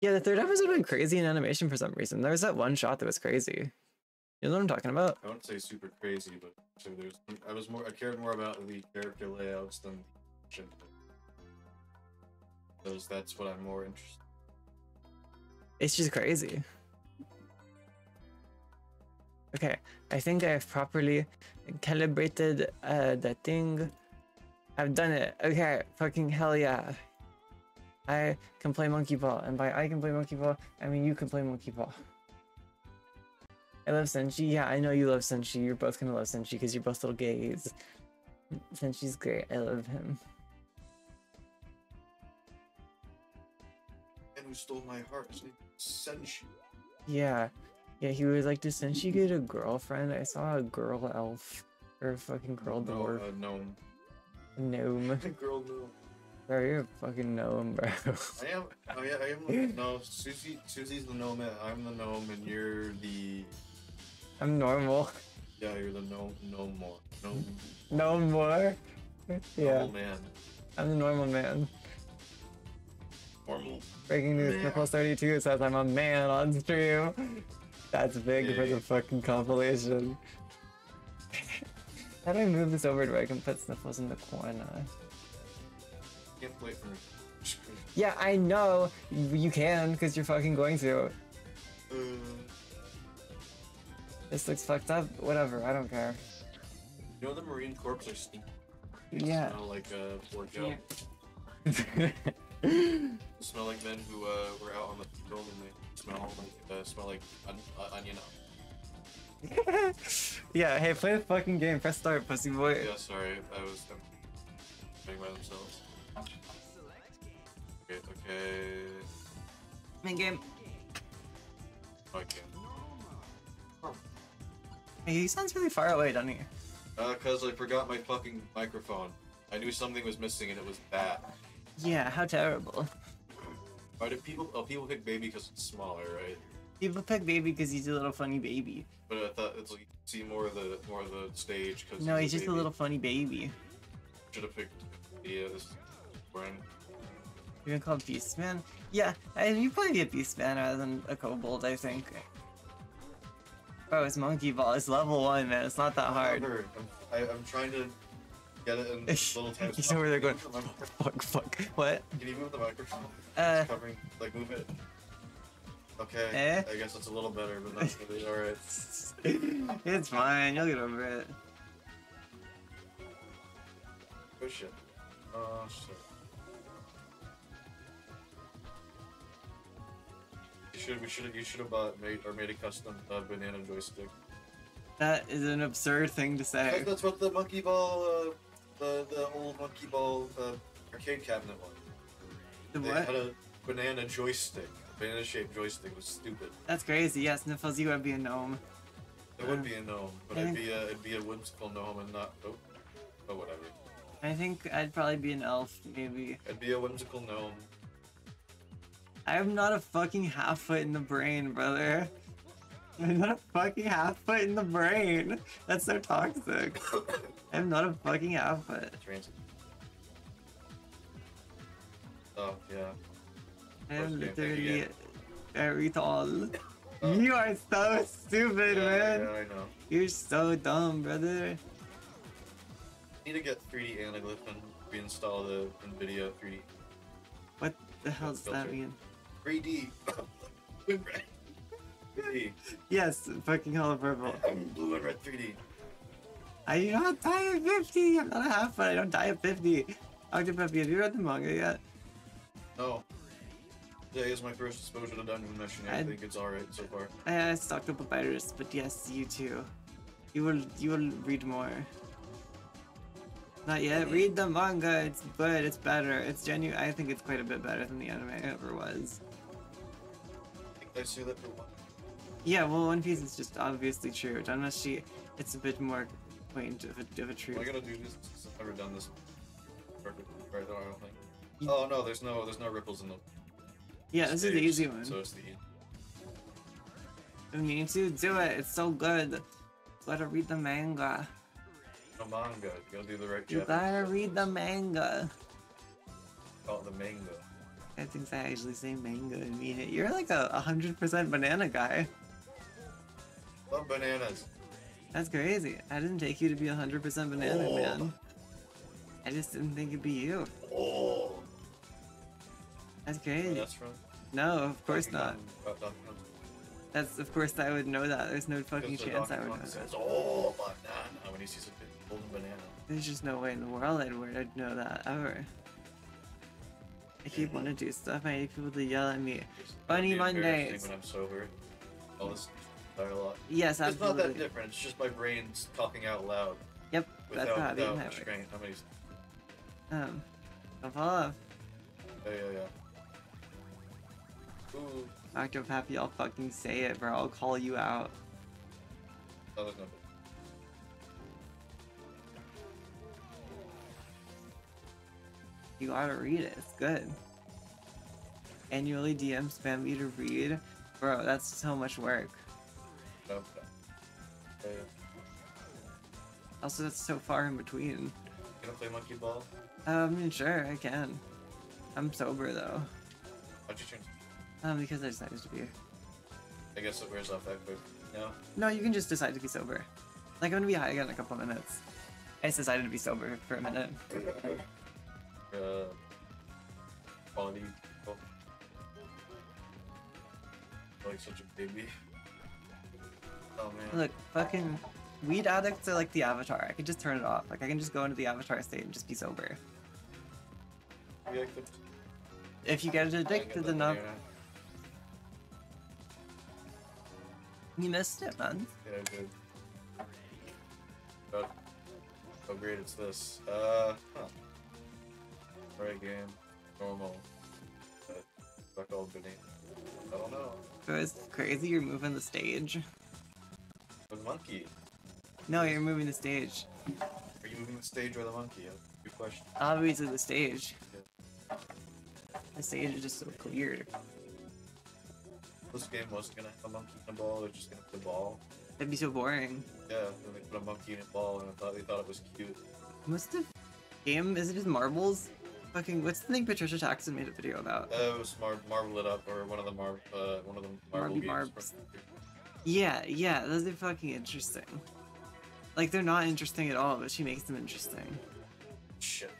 yeah, the third episode went crazy in animation for some reason. There was that one shot that was crazy. You know what I'm talking about? I wouldn't say super crazy, but so there's. I was more. I cared more about the character layouts than the. Because that's what I'm more interested. In. It's just crazy. Okay, I think I've properly calibrated uh, the thing. I've done it. Okay, fucking hell yeah. I can play monkey ball, and by I can play monkey ball, I mean you can play monkey ball. I love Senshi. Yeah, I know you love Senshi. You're both gonna love Senshi because you're both little gays. Senshi's great. I love him. And who stole my heart? Senshi. Yeah. Yeah, he was like, does Senshi get a girlfriend? I saw a girl elf. Or a fucking girl No, dwarf. uh, gnome. Gnome. Girl gnome. Bro, you're a fucking gnome, bro. I am. Oh yeah, I am. the- No, Susie. Susie's the gnome. I'm the gnome, and you're the. I'm normal. Yeah, you're the gnome. Gnome more. Gnome. No more. Yeah, Normal man. I'm the normal man. Normal. Breaking news. Nicholas 32 says I'm a man on stream. That's big for the fucking compilation. How do I move this over to where I can put Sniffles in the corner? Can't wait for. Yeah, I know you can because you're fucking going to. Uh, This looks fucked up. Whatever, I don't care. you know the Marine Corps are sneaky. Yeah. Smell like uh, poor Joe. Smell like men who uh, were out on the field and they smell like uh, smell like on, uh, onion. yeah, hey, play the fucking game. Press start, pussy boy. Yeah, sorry, I was um, playing by themselves. Okay, okay. Main game. Oh, I can't. Hey, he sounds really far away, doesn't he? Uh, cause I forgot my fucking microphone. I knew something was missing and it was that. Yeah, how terrible. Why do people? Oh, people pick baby because it's smaller, right? People pick baby because he's a little funny baby. But I thought it's like you see more of the more of the stage because No, he's just a little funny baby. Should have picked. Yeah, this. Brian. You're gonna call it Beastman? Yeah, I, you probably be a Beastman rather than a Kobold, I think. Oh, it's Monkey Ball. It's level one, man. It's not that hard. I'm, I, I'm trying to get it in little tiny You know where they're going. You Fuck, fuck. What? Can you move the microphone? Uh, covering, like move it. Okay, Eh? I guess it's a little better, but not really. All right. it's fine. You'll get over it. Oh shit. Oh shit. You should. We should. You should have bought made or made a custom uh, banana joystick. That is an absurd thing to say. That's- That's what the monkey ball, uh, the the old monkey ball uh, arcade cabinet was. The They what? had a banana joystick. Banana shaped joystick was stupid. That's crazy. Yes, Sniffles, you would be a gnome. It would be a gnome, but it'd be a it'd be a whimsical gnome and not oh, oh whatever. I think I'd probably be an elf, maybe. I'd be a whimsical gnome. I'm not a fucking half foot in the brain, brother. I'm not a fucking half foot in the brain. That's so toxic. I'm not a fucking half foot. Transit. Oh yeah. I am First game, thank you, literally very tall. You are so stupid, yeah, man. yeah, I know. You're so dumb, brother. Need to get 3D anaglyph and reinstall uh, the NVIDIA 3D. What the hell does that mean? 3D. Blue and red. 3D. Yes, fucking hella purple. I'm Blue and red 3D. I do not die at 50. I'm not a half, but I don't die at 50. Octopuppy, have you read the manga yet? No. Today is my first exposure to Dungeon Meshi. I I- think it's alright so far. I stocked up a virus, but yes, you too. You will you will read more. Not yet. Read the manga. It's good. It's better. It's genuine. I think it's quite a bit better than the anime ever was. I think I say that for one. Yeah, well, One Piece is just obviously true. Danmachi, it's a bit more quaint of a, of a Am I truth. gonna do this? I've never done this perfectly right I don't think. You- Oh no, there's no there's no ripples in the Yeah, this is the easy one. So it's the You need to do it. It's so good. Gotta read the manga. The manga. You gotta do the right You Japanese gotta read the manga. Call the manga. I think I actually say manga and mean it. You're like a 100% banana guy. Love bananas. That's crazy. I didn't take you to be a 100% banana, Oh. man. I just didn't think it'd be you. Oh. That's crazy. that's from? No, of course not. Uh. That's of course I would know that. There's no fucking chance I would know Kong that. says, "Oh, banana" when he sees a golden banana. There's just no way in the world I'd, I'd know that ever. I keep wanting to do stuff. I need people to yell at me. Funny embarrassing Mondays. When I'm sober, all this dialogue. Yes, It's not that different. It's just my brain's talking out loud Yep, that's without how the without restraint. How many? Um, don't fall off. Yeah, yeah, yeah. Ooh, Dr. Pappy, I'll fucking say it, bro. I'll call you out. oh, no. You gotta read it. It's good. Annually DM spam me to read. Bro, that's so much work. no, no. Yeah, yeah. Also, that's so far in between. Gonna play monkey ball? Um, sure, I can. I'm sober though. How'd you change? Um, because I decided to be. I guess it wears off that quick. No. No, you can just decide to be sober. Like, I'm gonna be high again in a couple minutes. I just decided to be sober for a minute. Uh, quality. Oh. Like such a baby. Oh man. Look, fucking weed addicts are like the avatar. I can just turn it off. Like, I can just go into the avatar state and just be sober. Maybe I could- If you get addicted enough, you missed it, man. Yeah, good. But how great it's this. Uh, huh. Right game. Normal. But fuck all beneath. I don't know. It was crazy you're moving the stage. The monkey. No, you're moving the stage. Are you moving the stage or the monkey? Yeah, Good question. Obviously the stage. The stage is just so clear. This game wasn't gonna have a monkey and a ball, they're just gonna put a ball. That'd be so boring. Yeah, then they put a monkey in a ball and I thought they thought it was cute. What's the game? Is it just marbles? Fucking, what's the thing Patricia Taxxon made a video about? Uh, it was Mar- Marvel It Up or one of the Mar- uh, one of the Marby games. Yeah, yeah, those are fucking interesting. Like, they're not interesting at all, but she makes them interesting. Shit.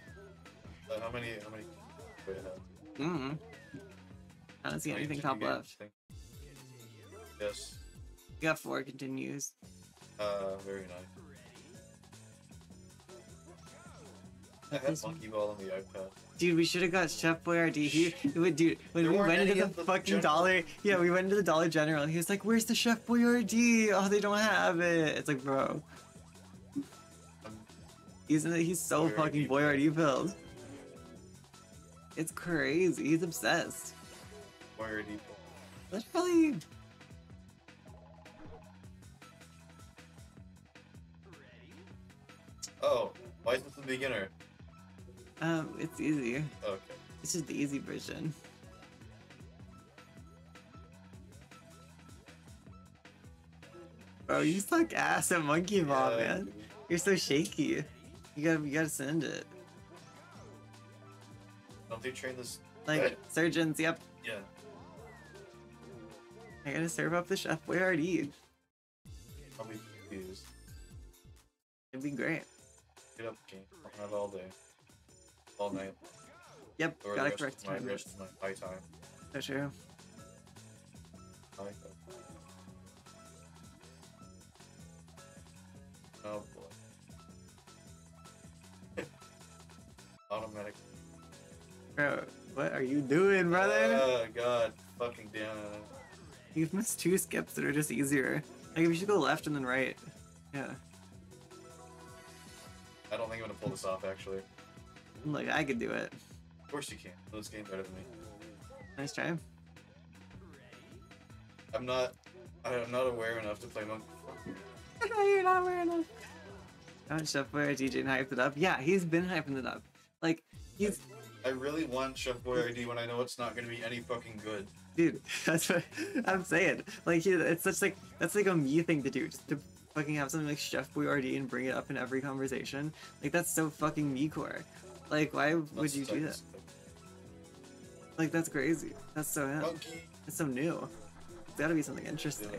Uh, how many? How many? Wait, uh, Mm. I don't see anything top left. think? Yes. You got four continues. Uh, very nice. I had Monkey Ball on the iPad. Dude, we should have got Chef Boyardee. He, would- dude, when There we went into the the fucking general- Dollar, yeah, we went into the Dollar General, and he was like, "Where's the Chef Boyardee? Oh, they don't have it." It's like, bro, he's he's so Boyardee fucking. Boyardee filled. It's crazy. He's obsessed. Wire Deep. Literally. Oh, why is this the beginner? Um, it's easy. Okay. It's just the easy version. Bro, you suck ass at Monkey Ball, Yeah, man. You're so shaky. You gotta, you gotta send it. Don't they train this Like Right. surgeons, yep. Yeah. I gotta serve up the Chef Boyardee. I'll be confused. It'd be great. Get up, King. I'll have all day. All night. Yep, Or gotta correct time. rest of my high time. So true. I like that. Oh boy. Automatic. Bro, what are you doing, brother? Oh god. Fucking damn it. You've missed two skips that are just easier. Like, if you should go left and then right. Yeah. I don't think I'm gonna pull this off actually. Like, I could do it. Of course you can. You know this game better than me. Nice try. I'm not I'm not aware enough to play Monkey You're not aware enough. Oh, Chef Boyardee didn't hype it up. Yeah, he's been hyping it up. Like, he's I really want Chef Boyardee when I know it's not gonna be any fucking good. dude. That's what I'm saying. Like, it's such like that's like a me thing to do, just to fucking have something like Chef Boyardee and bring it up in every conversation. Like, that's so fucking me core. Like, why would That's you do that? Like, that's crazy. That's so him. Monkey. It's so new. It's gotta be something interesting.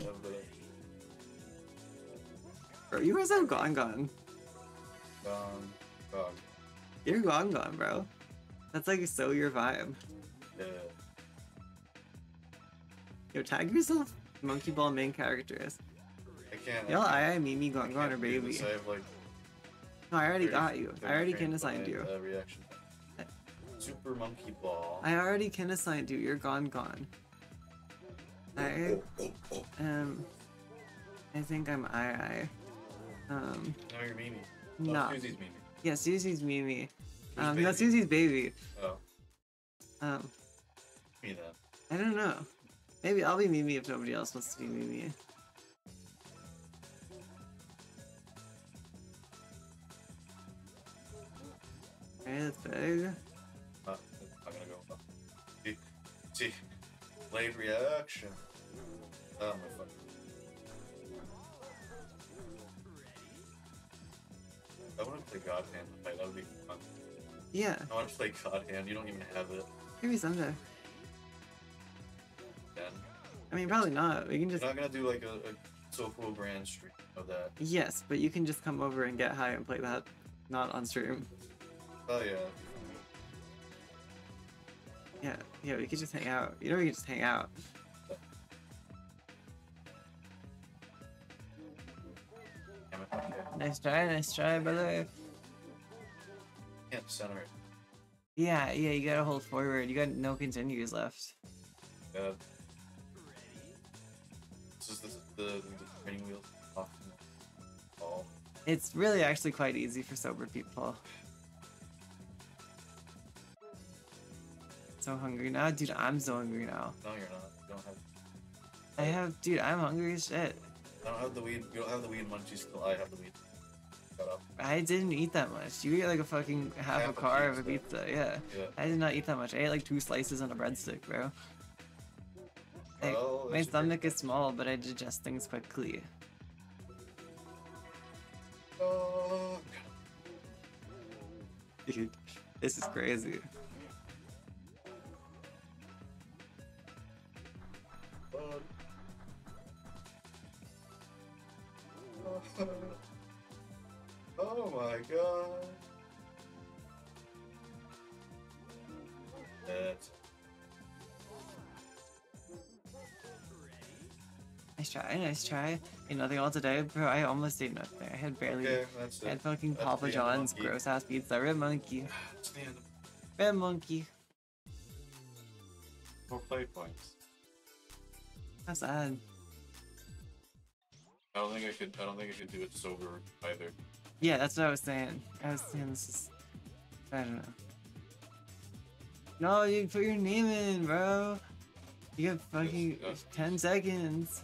Bro, you guys have gone gone. Um, God. You're gone gone, bro. That's like so your vibe. Yeah. Yo, tag yourself Monkey Ball main characters. Can't. Yo, I I, I, Mimi, Gone Gone, or can't Baby. this. Like No, I already 30 got you. I already can assign you. Uh, reaction. Super Monkey Ball. I already can assign you. You're gone gone. I um I think I'm I I. Um No, you're Mimi. no. Oh, Susie's Mimi. Yeah, Susie's Mimi. Who's Um no Susie's baby. Oh, Um me then. I don't know. Maybe I'll be Mimi if nobody else wants to be Mimi. Big. Uh, I'm not gonna go. See, see, late reaction. Oh my fuck. I want to play God Hand. That would be fun. Yeah, I want to play God Hand. You don't even have it. maybe someday. Then I mean, probably not. We can just not gonna do like a, a so cool brand stream of that. yes, but you can just come over and get high and play that, not on stream. Oh yeah. Yeah, yeah, we could just hang out. You know, we could just hang out. Nice try, nice try, brother. Can't center it. Yeah, yeah, you gotta hold forward. You got no continues left. God. This is the the, the training off. It's really actually quite easy for sober people. So hungry now, dude. I'm so hungry now. No, you're not. You don't have. I have, dude. I'm hungry as shit. I don't have the weed. You don't have the weed munchies still. I have the weed. Shut up. I didn't eat that much. You ate like a fucking half, Half a car of a pizza. Yeah. Yeah. I did not eat that much. I ate like two slices on a breadstick, bro. Like, Well, my stomach is small, but I digest things quickly. Oh, Dude, this is crazy. My god. That. Nice try, nice try. Ate nothing all today, bro. I almost ate nothing. I had barely. Okay, that's I had fucking That's Papa the end of John's gross ass pizza. Red monkey. It's the end. Red monkey. More play points. That's sad. I don't think I could. I don't think I could do it sober either. Yeah, that's what I was saying. I was saying this is. I don't know. No, you put your name in, bro. You got fucking yes. 10 seconds.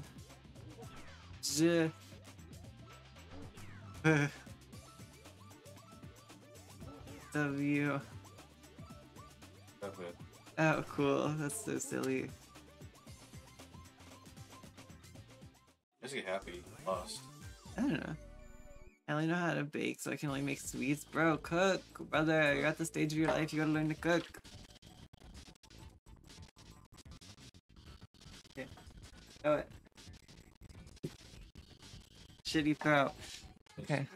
J- W. That's it. Oh, cool. That's so silly. Just get happy. Lost. I don't know. I only know how to bake, so I can only make sweets. Bro, cook, brother. You're at the stage of your life. You gotta learn to cook. Okay. Know it. Shitty throat. Okay.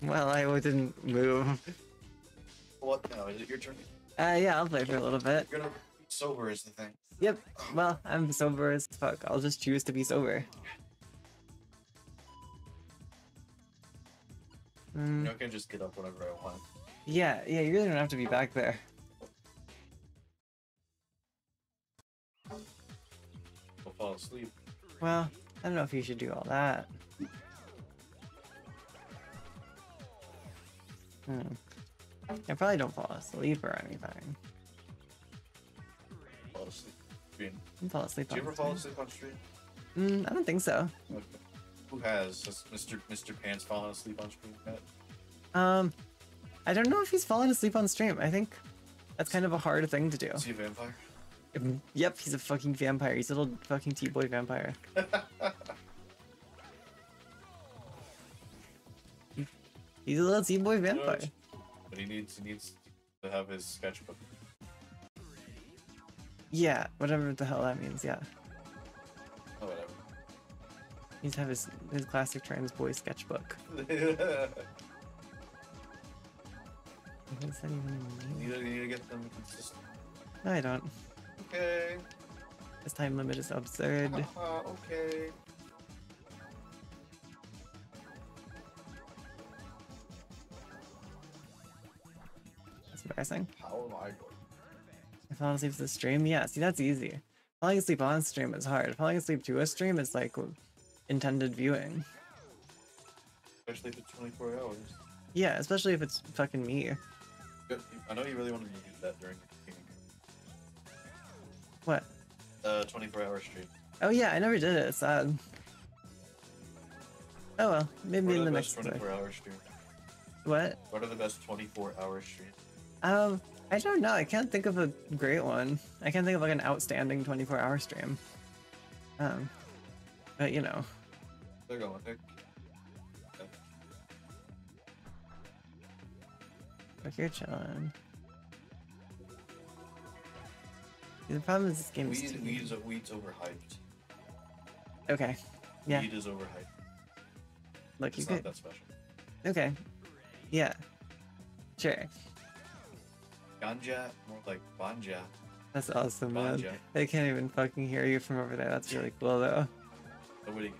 Well, I didn't move. What now? Is it your turn? Uh, yeah, I'll play for a little bit. You're gonna sober is the thing. Yep. Well, I'm sober as fuck. I'll just choose to be sober. You Mm, know, I can just get up whenever I want. yeah, yeah, you really don't have to be back there. I'll fall asleep. Well, I don't know if you should do all that. Hmm. I probably don't fall asleep or anything. Fall asleep. I fall asleep Do you ever fall asleep on stream? Mm, I don't think so. Okay. Who has? Has Mr. Mr. Pants fallen asleep on stream yet? Um, I don't know if he's fallen asleep on stream. I think that's kind of a hard thing to do. Is he a vampire? Mm, Yep, he's a fucking vampire. He's a little fucking T-boy vampire. He's a little T-boy vampire. But he needs he needs to have his sketchbook. Yeah, whatever the hell that means. Yeah. He needs to have his his classic trans boy sketchbook. What does that even mean? you need to get them consistent. No, I don't. Okay. This time limit is absurd. Haha, okay. That's embarrassing. How am I going? I fall asleep to the stream. Yeah, see, that's easy. Falling asleep on stream is hard. Falling asleep to a stream is like intended viewing. Especially if it's 24 hours. Yeah, especially if it's fucking me. I know you really wanted to do that during the game. What? Uh, 24 hour stream. Oh yeah, I never did it. It's sad. Oh well, maybe in the the next best 24 hour streams? What? What are the best 24 hour streams? Um, I don't know. I can't think of a great one. I can't think of like an outstanding 24 hour stream. Um, but you know, They're going. They're... if you're chilling. The problem is this game is Weed, too... weed is, weed's overhyped. Okay, yeah. Weed is overhyped. Look, you It's not could. that special. Okay, yeah, sure. Ganja, more like banja. That's awesome, man. Banja. They can't even fucking hear you from over there. That's really cool, though. Nobody.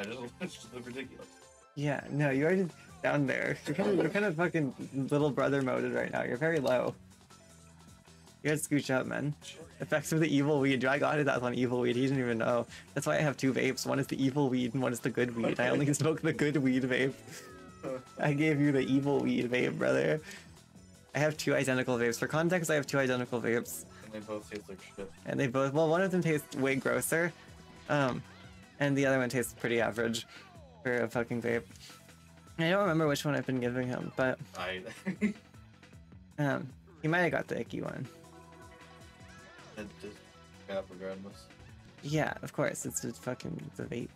I just, just look ridiculous. Yeah, no, you're just down there. You're kind of, you're kind of fucking little brother moded right now. You're very low. You gotta scooch up, man. Effects of the evil weed. I got his ass on evil weed. He didn't even know. That's why I have two vapes. One is the evil weed and one is the good weed. I only smoke the good weed vape. I gave you the evil weed vape, brother. I have two identical vapes. For context, I have two identical vapes. And they both taste like shit. and they both well one of them tastes way grosser um and the other one tastes pretty average for a fucking vape i don't remember which one i've been giving him but I. um he might have got the icky one it just got regardless. yeah of course it's a fucking the vape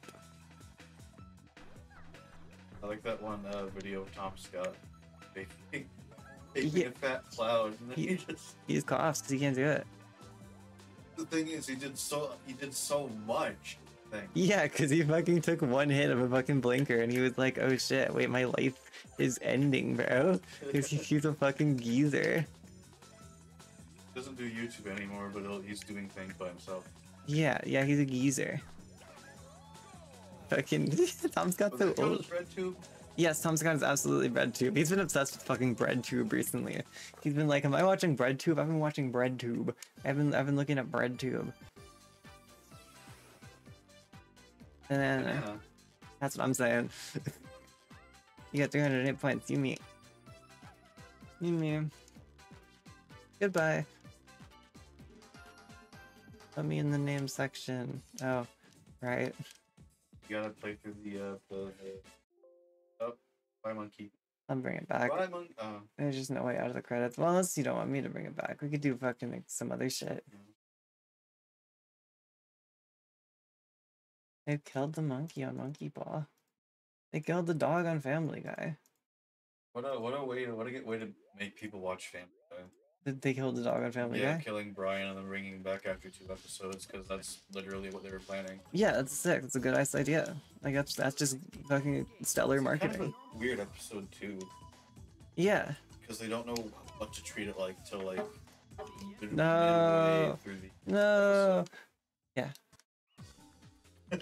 I like that one uh, video of Tom Scott making, making Yeah. a fat cloud, and then He- he just. he just coughs because he can't do it The thing is, he did so he did so much. Thing. yeah because he fucking took one hit of a fucking blinker and he was like oh shit wait my life is ending bro because he's a fucking geezer doesn't do YouTube anymore, but he'll, he's doing things by himself. yeah yeah he's a geezer fucking tom scott's Was called old his Red Tube? Yes, Tom Scott is absolutely BreadTube. He's been obsessed with fucking BreadTube recently. He's been like, "Am I watching BreadTube? I've been watching BreadTube. I've been, I've been looking at BreadTube." And then uh, Yeah. that's what I'm saying. you got 308 points. You me. You me. Goodbye. Put me in the name section. Oh, right. You gotta play through the uh the, the oh bye monkey. I'll bring it back. Bye monkey. Uh, There's just no way out of the credits. Well, unless you don't want me to bring it back. We could do fucking like, some other shit. They killed the monkey on Monkey Paw. They killed the dog on Family Guy. what a what a way to what a good way to make people watch Family Guy. Did they kill the dog on Family yeah, Guy? Yeah, killing Brian and then bringing him back after two episodes because that's literally what they were planning. Yeah, that's sick. That's a good ass idea. Like that's that's just fucking stellar Kind of marketing. a weird episode two. Yeah. because they don't know what to treat it like till like mid- No. midway through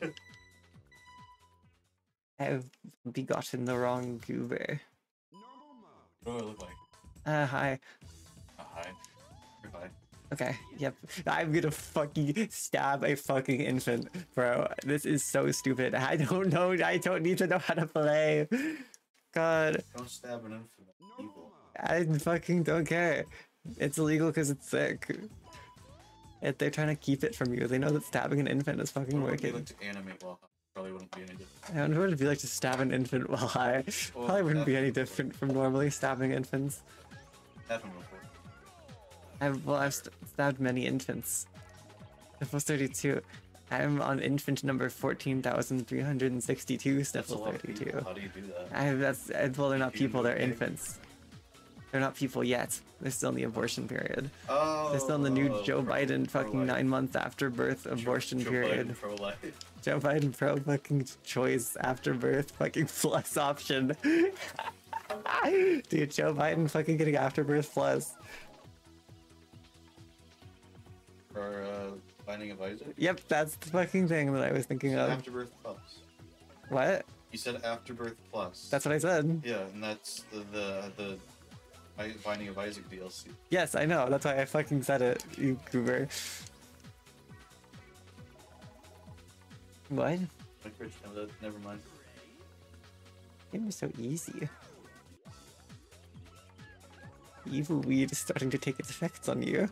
the No. Yeah. I've begotten the wrong goober. What do I look like? Uh, hi. Oh, hi. You're. Okay, yep. I'm gonna fucking stab a fucking infant, bro. This is so stupid. I don't know. I don't need to know how to play. God, Don't stab an infant. Evil. I fucking don't care. It's illegal because it's sick. If they're trying to keep it from you, they know that stabbing an infant is fucking What would it be wicked. like to animate while probably wouldn't be any different. I wonder what it'd be like to stab an infant while high. Well, Probably wouldn't be any different from normally stabbing infants. Happened before. I've well, I've st- stabbed many infants. Sniffles 32. I'm on infant number 14,362. That's a Sniffles 32. people. How do you do that? I have that's well, they're not people, they're infants. They're not people yet. They're still in the abortion period. Oh, They're still in the new oh, Joe pro- Biden fucking pro-life. nine months after birth Joe- abortion Joe period. Biden pro-life. Joe Biden pro fucking choice after birth fucking plus option. Dude, Joe Biden fucking getting after birth plus. Or uh, Binding of Isaac. Yep, that's the fucking thing that I was thinking of. Afterbirth Plus. What? You said Afterbirth Plus. That's what I said. Yeah, and that's the the the Binding of Isaac DLC. Yes, I know. That's why I fucking said it, you goober. What? Like Rich, no, that, never mind. Game is so easy. Evil weed is starting to take its effects on you.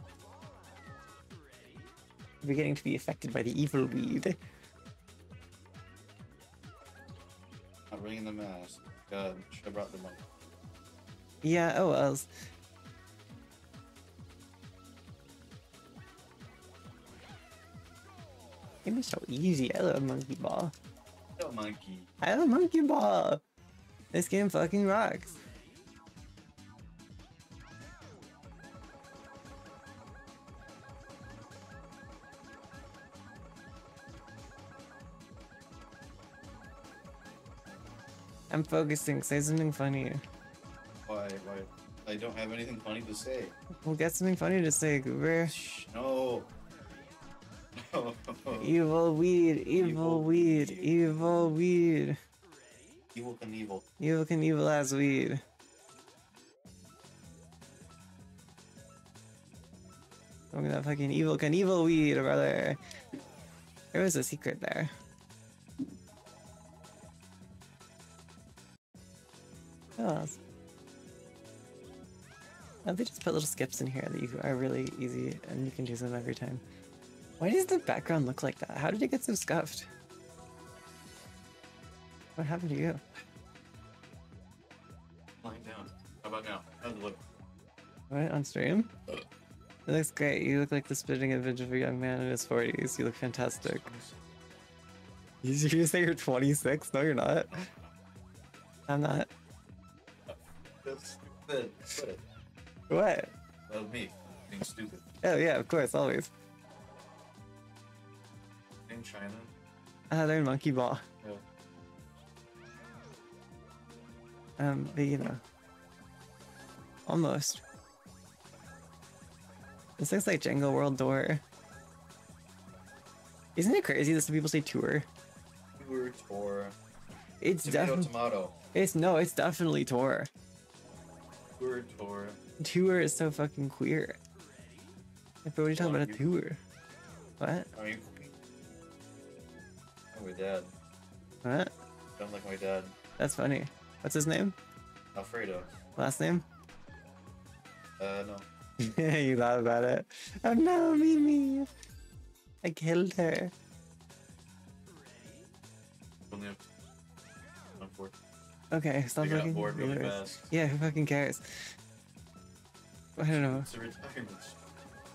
You're beginning to be affected by the evil weed. Not ringing the mask. God, uh, should have brought them up. Yeah, oh well. Game is so easy. I love Monkey Ball. No monkey. I love Monkey Ball. This game fucking rocks. I'm focusing. Say something funny. Why? Why? I don't have anything funny to say. We'll get something funny to say, Goober. Shh, no. No. Evil weed, evil, Evil weed, weed. evil weed. Evil Knievel. Evil can evil as weed. Look at that fucking evil can evil weed, brother. There was a secret there. Oh, that's- Oh, they just put little skips in here that you are really easy and you can do them every time. Why does the background look like that? How did it get so scuffed? What happened to you? Lying down. How about now? How's it look? What on stream? It looks great. You look like the spitting image of a young man in his 40s. You look fantastic. You you say you're 26? No, you're not. I'm not. That's stupid. What? Was me being stupid. Oh yeah, of course, always. In China. Ah, they're in monkey ball. Yeah. Um, but you know, almost. This looks like Django World Door. Isn't it crazy that some people say tour? Tour, tour. It's definitely. tomato. It's no, it's definitely tour. Tour, tour. Tour is so fucking queer. Are you talking about a tour? What? Are you? Oh, my dad. What? Like my dad. That's funny. What's his name? Alfredo. Last name? Uh, no. you thought about it. Oh no, Mimi! I killed her. Only have one fourth. Okay, stop I got fucking. bored really Yeah, who fucking cares? I don't know. It's a retirement.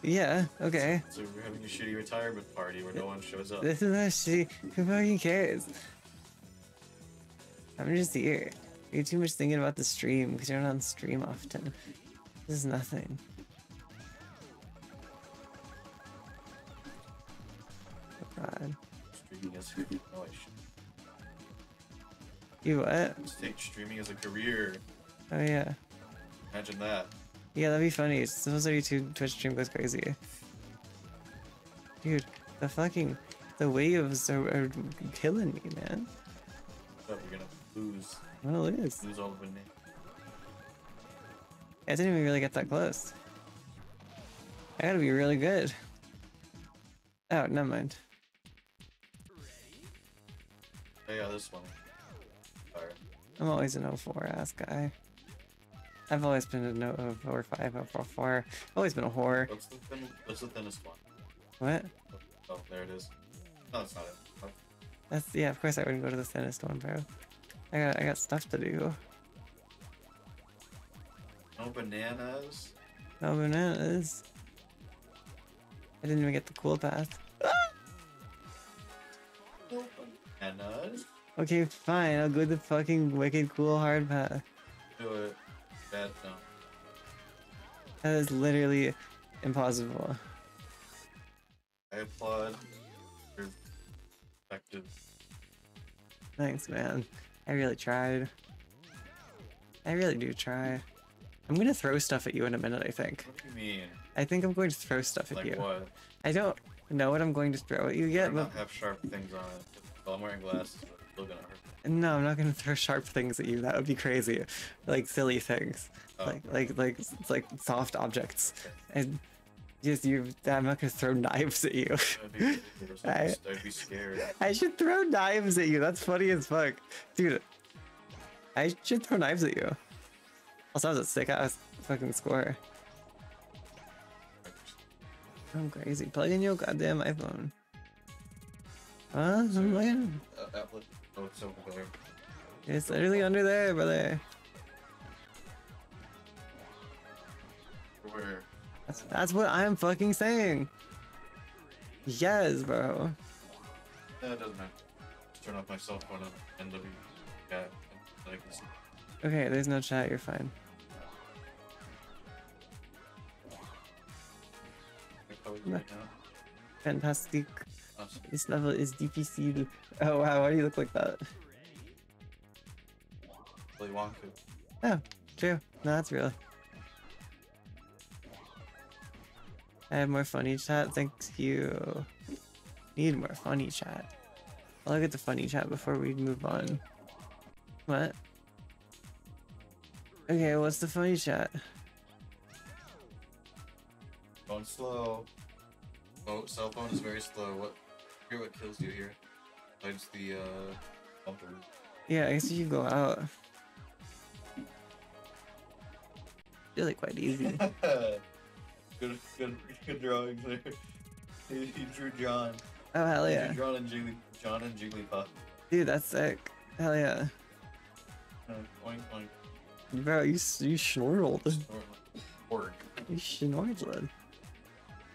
Yeah, okay. So we're having a shitty retirement party where no one shows up. This is not shitty. Who fucking cares? I'm just here. You're too much thinking about the stream because you're not on stream often. This is nothing. Oh God. Streaming as a oh, You what? Mistake streaming as a career. Oh yeah. Imagine that. Yeah, that'd be funny. Our YouTube Twitch stream goes crazy. Dude, the fucking the waves are, are killing me, man. But we're gonna lose, I'm gonna lose. lose all of it. I didn't even really get that close. I gotta be really good. Oh, never mind. Oh yeah, this one. I'm always an 04 ass guy. I've always been a no 04 5 04 4. Always been a whore. What's the thin, What's the thinnest one? What? Oh, there it is. No, that's not it. Oh, That's yeah. Of course, I wouldn't go to the thinnest one, bro. I got I got stuff to do. No bananas. No bananas. I didn't even get the cool path. No bananas. Okay, fine. I'll go the fucking wicked cool hard path. That is literally impossible. I applaud your effective. Thanks, man. I really tried. I really do try. I'm gonna throw stuff at you in a minute, I think. What do you mean? I think I'm going to throw stuff at Like you. what? I don't know what I'm going to throw at you yet, I but have sharp things on it. Well, I'm wearing glasses, but it's still gonna hurt. No, I'm not gonna throw sharp things at you. That would be crazy. Like silly things. Oh. Like like like it's like soft objects. And just you I'm not gonna throw knives at you. Be. I'd be- scared. I should throw knives at you. That's funny as fuck. Dude, I should throw knives at you. Also, that was a sick ass fucking score. I'm crazy. Plug in your goddamn iPhone. Huh? I'm looking. Uh, applet. Oh, it's over there. It's literally under there, brother. Where? That's, that's what I'm fucking saying. Yes, bro. It doesn't matter. Turn off my cell phone and NW cat and I can see. Okay, there's no chat. You're fine. Like, how are you right? Fantastic. This level is DPC. Oh wow, why do you look like that? Willy Wonka. Oh, true. No, that's real. I have more funny chat. Thank you. Need more funny chat. I'll look at the funny chat before we move on. What? Okay, what's the funny chat? Phone slow. Oh, cell phone is very slow. What? Hear what kills you here? Besides the uh bumper. Yeah, I guess you can go out. Really quite easy. good, good, good drawings there. He, he drew John. Oh hell He yeah, John and Jiggly, John and Jigglypuff. dude, that's sick. Hell yeah, Uh, Oink oink. bro, you s- you snortled. Org. You snortled.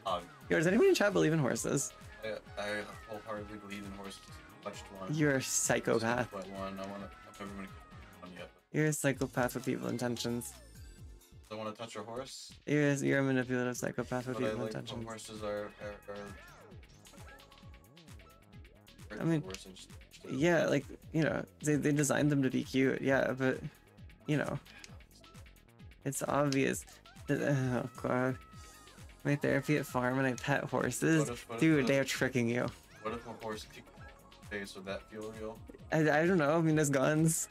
Hog. Yo, does anyone in chat believe in horses? I, I wholeheartedly believe in horses. Touched one. You're a psychopath. One. I want to. Never been one yet. You're a psychopath with evil intentions. I don't want to touch a horse. You're a, you're a manipulative psychopath with But I evil like when intentions. horses are. are, are I mean, horse and just- just- Yeah, like you know, they they designed them to be cute. Yeah, but you know, it's obvious. That, oh god, my therapy at farm and I pet horses. What if- what Dude, the- they are tricking you. What if a horse kicked face? Would that feel real? I, I don't know. I mean, there's guns.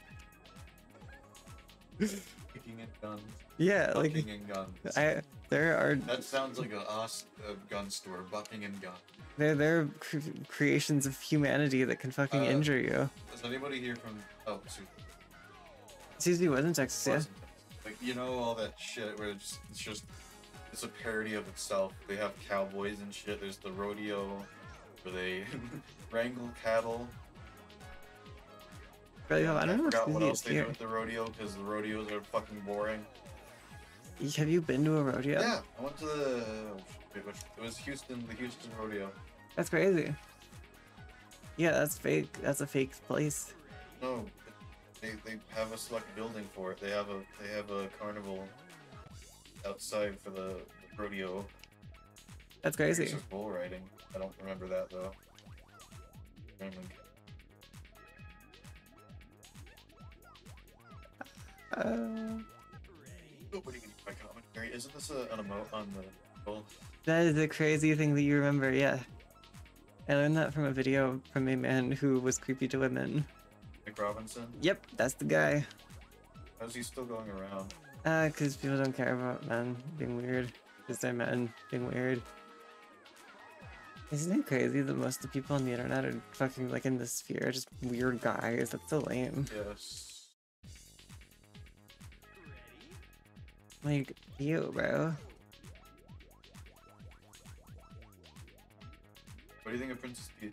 Kicking and guns. Yeah, like Bucking and guns. I there are That sounds like a, us a gun store. Bucking and guns. there there are cr- creations of humanity that can fucking Uh, injure you. Is anybody here from? Oh, Su- Susie was in Texas, yeah. Washington. Like you know all that shit where it's, it's just it's a parody of itself. They have cowboys and shit. There's the rodeo where they wrangle cattle. Really, I don't know if forgot what else they do at the rodeo because the rodeos are fucking boring. Have you been to a rodeo? Yeah, I went to the. Oh, it was Houston, the Houston rodeo. That's crazy. Yeah, that's fake. That's a fake place. No, they, they have a select building for it. They have a they have a carnival outside for the, the rodeo. That's crazy. just bull riding. I don't remember that though. Uh, you gonna my commentary? Isn't this a, an emote on the goal? that is a crazy thing that you remember, yeah. I learned that from a video from a man who was creepy to women. Nick Robinson? Yep, that's the guy. How's he still going around? Uh, because people don't care about men being weird. Because they're men being weird. Isn't it crazy that most of the people on the internet are fucking like in this sphere are just weird guys? That's so lame. Yes. Like, you, bro. What do you think of Princess Peach?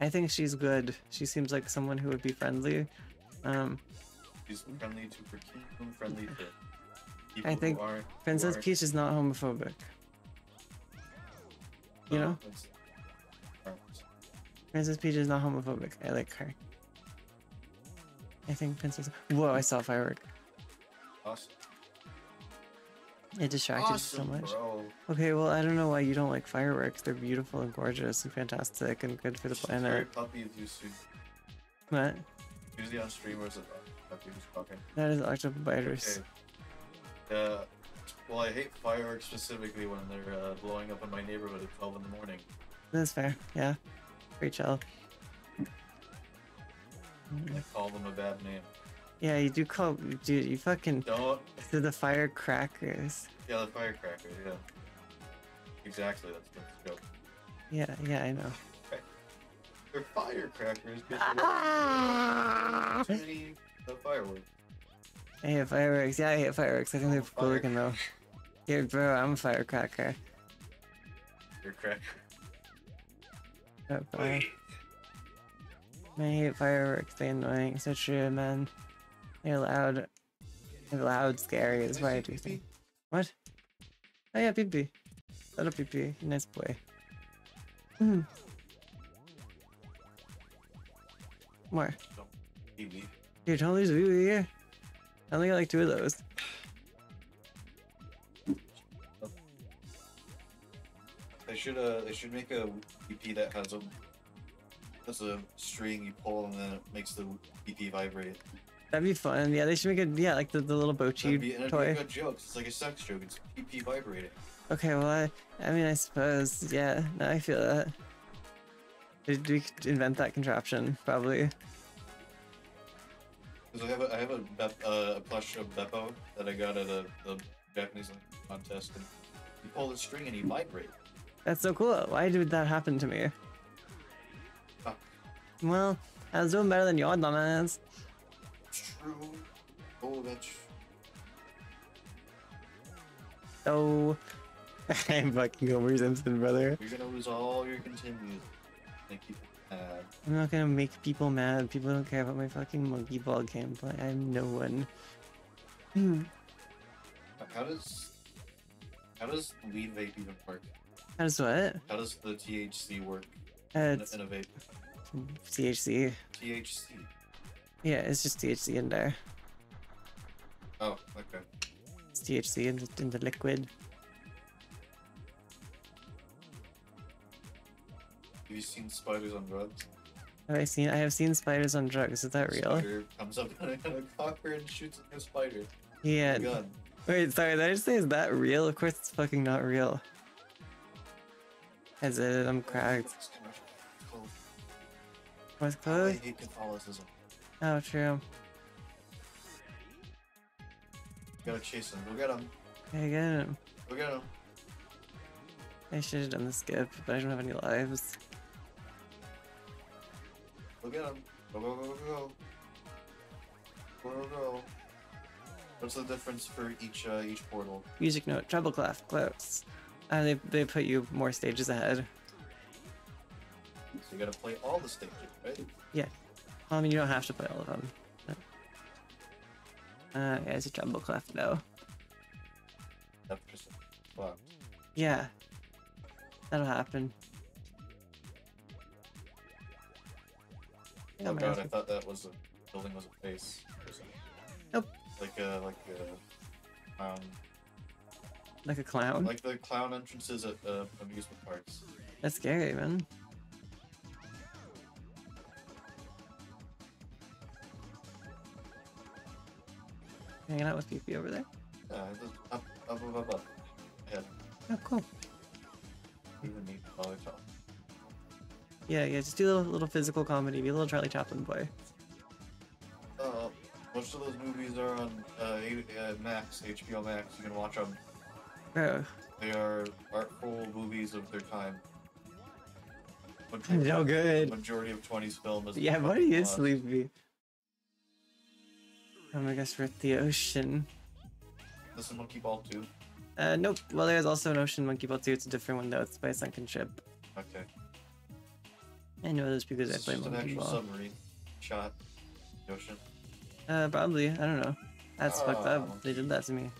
I think she's good. She seems like someone who would be friendly. Um, She's friendly to her kingdom, friendly to people I think who who Princess aren't- Peach is not homophobic. You uh, know? Princess Peach is not homophobic. I like her. I think Princess. Whoa! I saw a firework. Awesome. It distracted you so much. bro. Okay, well, I don't know why you don't like fireworks. They're beautiful and gorgeous and fantastic and good for the planet. puppy you soon. What? Usually on streamers, it's who's talking. That is octobiters. Okay. Uh, well, I hate fireworks specifically when they're uh, blowing up in my neighborhood at 12 in the morning. That's fair. Yeah. Pretty chill. I call them a bad name. Yeah, you do call, dude. You fucking Don't. to the firecrackers. Yeah, the firecracker, yeah. Exactly, that's the joke. Yeah, yeah, I know. They're firecrackers. Ah! they're too many fireworks. I hate fireworks. Yeah, I hate fireworks. I think they're cool looking though. Here, bro, I'm a firecracker. You're a cracker. Oh, bro. I hate fireworks. They're annoying. So true, man. They're loud. They're loud, scary. That's why I do things. What? Oh yeah, PP. Little PP. Nice boy. Hmm. More. TV. Dude, don't lose Wee Wee here. I only got like two of those. They should uh they should make a EP that has a has a string you pull and then it makes the EP vibrate. That'd be fun. Yeah, they should make a Yeah, like the, the little Bochi be, and it'd be toy. a joke. It's like a sex joke. It's EP vibrating. Okay, well, I, I mean, I suppose, yeah, no, I feel that. Did we invent that contraption? Probably. Because I have a I have a, Bep, uh, a plush of Beppo that I got at a the Japanese contest, and you pull the string and he vibrates. That's so cool. Why did that happen to me? Fuck. Well, I was doing better than your dumbass. True. Oh, that's Oh, I'm fucking Homer Simpson, brother. you're gonna lose all your continues. Thank you. Uh, I'm not gonna make people mad. People don't care about my fucking monkey ball gameplay. I'm no one. Hmm. how does how does weed vape even work? How does what? How does the THC work Uh, in, it's in a vape? THC. THC. Yeah, it's just THC in there. Oh, okay. It's THC in the, in the liquid. Have you seen spiders on drugs? Have I seen? I have seen spiders on drugs. Is that real? Spider comes up on a cocker and shoots the spider. Yeah. Wait, sorry. Did I just say is that real? Of course, it's fucking not real. Is it? I'm cracked. What's Oh, I hate Catholicism. Oh, true. Gotta chase him. Go get him. I get him. Go get him. I should have done the skip, but I don't have any lives. Go get him. Go go go go go. Go go go. What's the difference for each uh, each portal? Music note, treble clef, close. Uh, they, they put you more stages ahead. So you gotta play all the stages, right? Well, I mean, you don't have to play all of them. But... Uh, yeah, it's a treble clef, though. That's just fuck. Yeah. That'll happen. Oh, my god, I thought that was a building was a face. Nope. Like a like a um. Like a clown. Like the clown entrances at uh, amusement parks. That's scary, man. Hanging out with PP over there. Yeah, uh, up, up, up, up, up. Yeah. Oh, cool. Even need to follow yeah, yeah, just do a little, little physical comedy. Be a little Charlie Chaplin boy. Uh, most of those movies are on uh, uh, Max, HBO Max. You can watch them. Bro, They are artful movies of their time. no good. Majority of 20s film is. Yeah, fucking buddy is sleepy. Oh my gosh, we're at the ocean. This is Monkey Ball 2. Uh, nope. Well, there's also an Ocean Monkey Ball 2. It's a different one, though. It's by a sunken ship. Okay. I know this because I play just an Monkey actual Ball. submarine shot. Ocean. Uh, probably. I don't know. That's fucked Ah, up. They did that to me.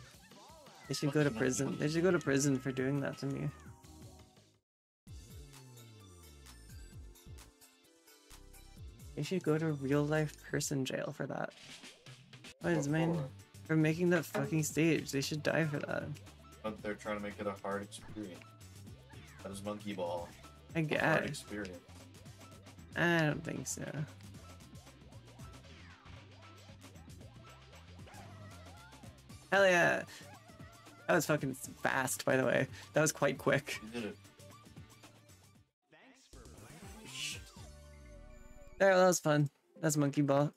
They should go to prison. They should go to prison for doing that to me. They should go to real life person jail for that. What is man? for? Making that fucking stage. They should die for that. But they're trying to make it a hard experience. That is Monkey Ball. I A hard experience. I don't think so. Hell yeah! That was fucking fast, by the way. That was quite quick. You did it. Alright, well, that was fun. That's Monkey Ball.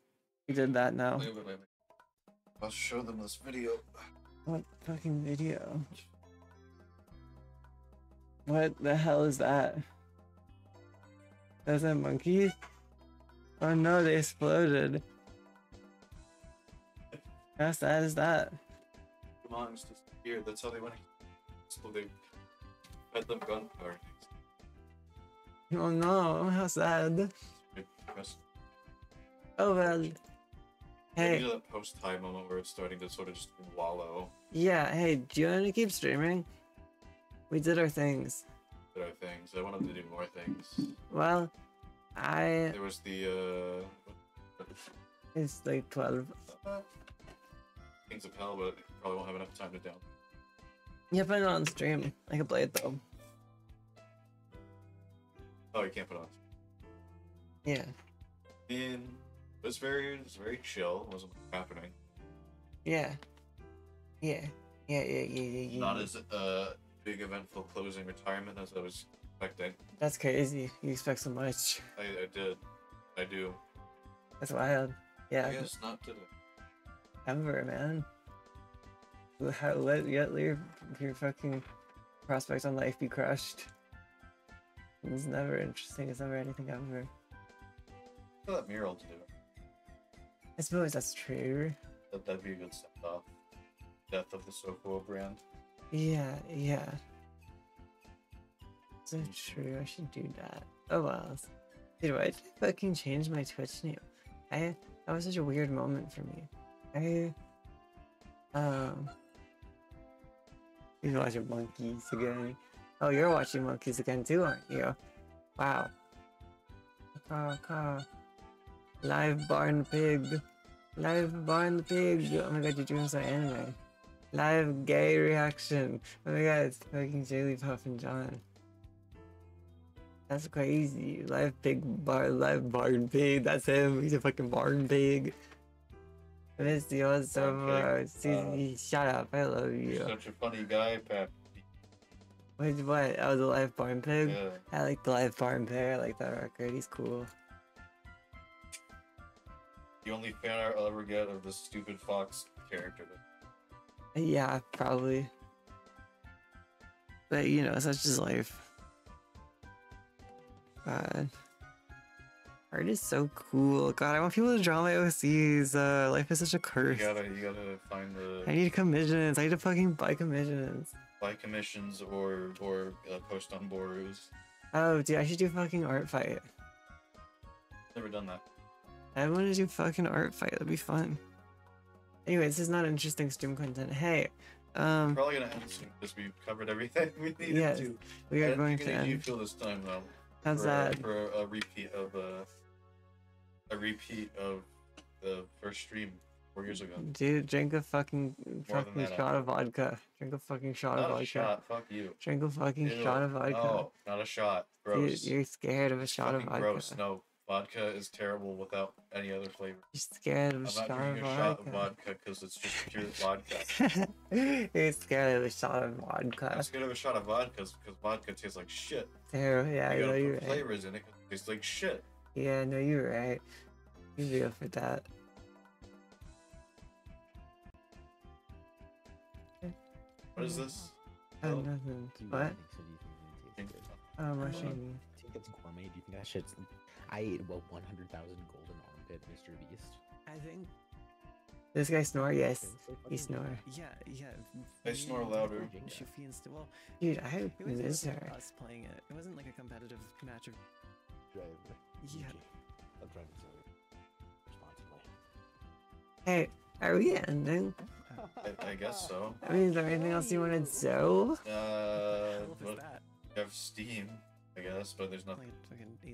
We did that now. Wait, wait, wait. I'll show them this video. What fucking video? What the hell is that? That's a monkey? Oh no, they exploded. How sad is that? Belongs to here. That's how they went. So they fed them gunpowder. Oh no, how sad. Oh well. Hey. Hey, that post time moment where it's starting to sort of just wallow. yeah, hey, do you want to keep streaming? We did our things. There are things. I wanted to do more things. Well, I. There was the uh, It's like 12. uh Kings of Hell, but probably won't have enough time to down. Yeah, put it on stream. I can play it though. Oh, you can't put it on. Yeah. And it was very, it was very chill. It wasn't happening. Yeah. Yeah. Yeah, yeah, yeah, yeah, yeah. Not as uh, big eventful closing retirement as I was expecting. That's crazy. You expect so much. I, I did. I do. That's wild. Yeah. I guess not today. Ever, man. How, let, let your, your fucking prospects on life be crushed. It's never interesting. It's never anything ever. That mural to do. I suppose that's true. That, that'd be a good send off. Death of the Soko brand. Yeah, yeah. So true. I should do that. Oh well. Dude, why did I fucking change my Twitch name? I that was such a weird moment for me. I um. You're watching monkeys again. Oh, you're watching monkeys again too, aren't you? Wow. Caw, caw. Live barn pig. Live barn pig. Oh my god, you're doing so anime. Live gay reaction. Oh my god, it's fucking Jigglypuff and John. That's crazy. Live pig bar live barn pig. That's him. He's a fucking barn pig. Miss you all so much. Susie, Shut up. I love You're such a funny guy, Pep. Wait, what? I was a live barn pig? Yeah. I like the live barn pig. I like that record. He's cool. The only fan I'll ever get of this stupid fox character. Yeah, probably. But you know, such is life. God. Art is so cool. God, I want people to draw my OCs. Uh, life is such a curse. You gotta, you gotta find the I need commissions. I need to fucking buy commissions. buy commissions or or uh, post on Borus. Oh, dude, I should do fucking art fight. Never done that. I want to do fucking art fight. That'd be fun. Anyway, this is not interesting stream content. Hey, um, Probably gonna end soon because we've covered everything we needed Yes, to. we are going to of you feel this time though. How's for, that? For a repeat of uh, a repeat of the first stream four years ago. Dude, drink a fucking than fucking that, shot of vodka. Drink a fucking shot of Not vodka. a shot. Fuck you. Drink a fucking Ew. shot of vodka. No, not a shot. Dude, you're scared of a shot of vodka. gross. No. Vodka is terrible without any other flavor. You're scared of I'm shot not of drinking a shot of vodka. vodka because it's just pure vodka. You're scared of a shot of vodka. I'm vodka. scared of a shot of vodka because vodka tastes like shit. There, yeah, I you know gotta you're put right. flavors in it 'cause it tastes like shit. Yeah, no, you're right. You're real for that. What is this? Oh, Oh. nothing. Do you What? think so? Do you think it tastes good? Oh, Mushroom. Do you think it's gourmet? Do you think that shit's? I ate well 100,000 golden armpit, Mr. Beast. I think. This guy snore? Yes. So He snore. Yeah, yeah. They snore louder. Jenga. Shufi and St- well, Dude, I it was miss her. us playing it. It wasn't like a competitive match of. Drive. Yeah. I'm driving so responsibly. Hey, are we ending? I, I guess so. I mean, is there anything else you wanted to do? Uh, How is what- that? you have Steam, I guess, but there's nothing.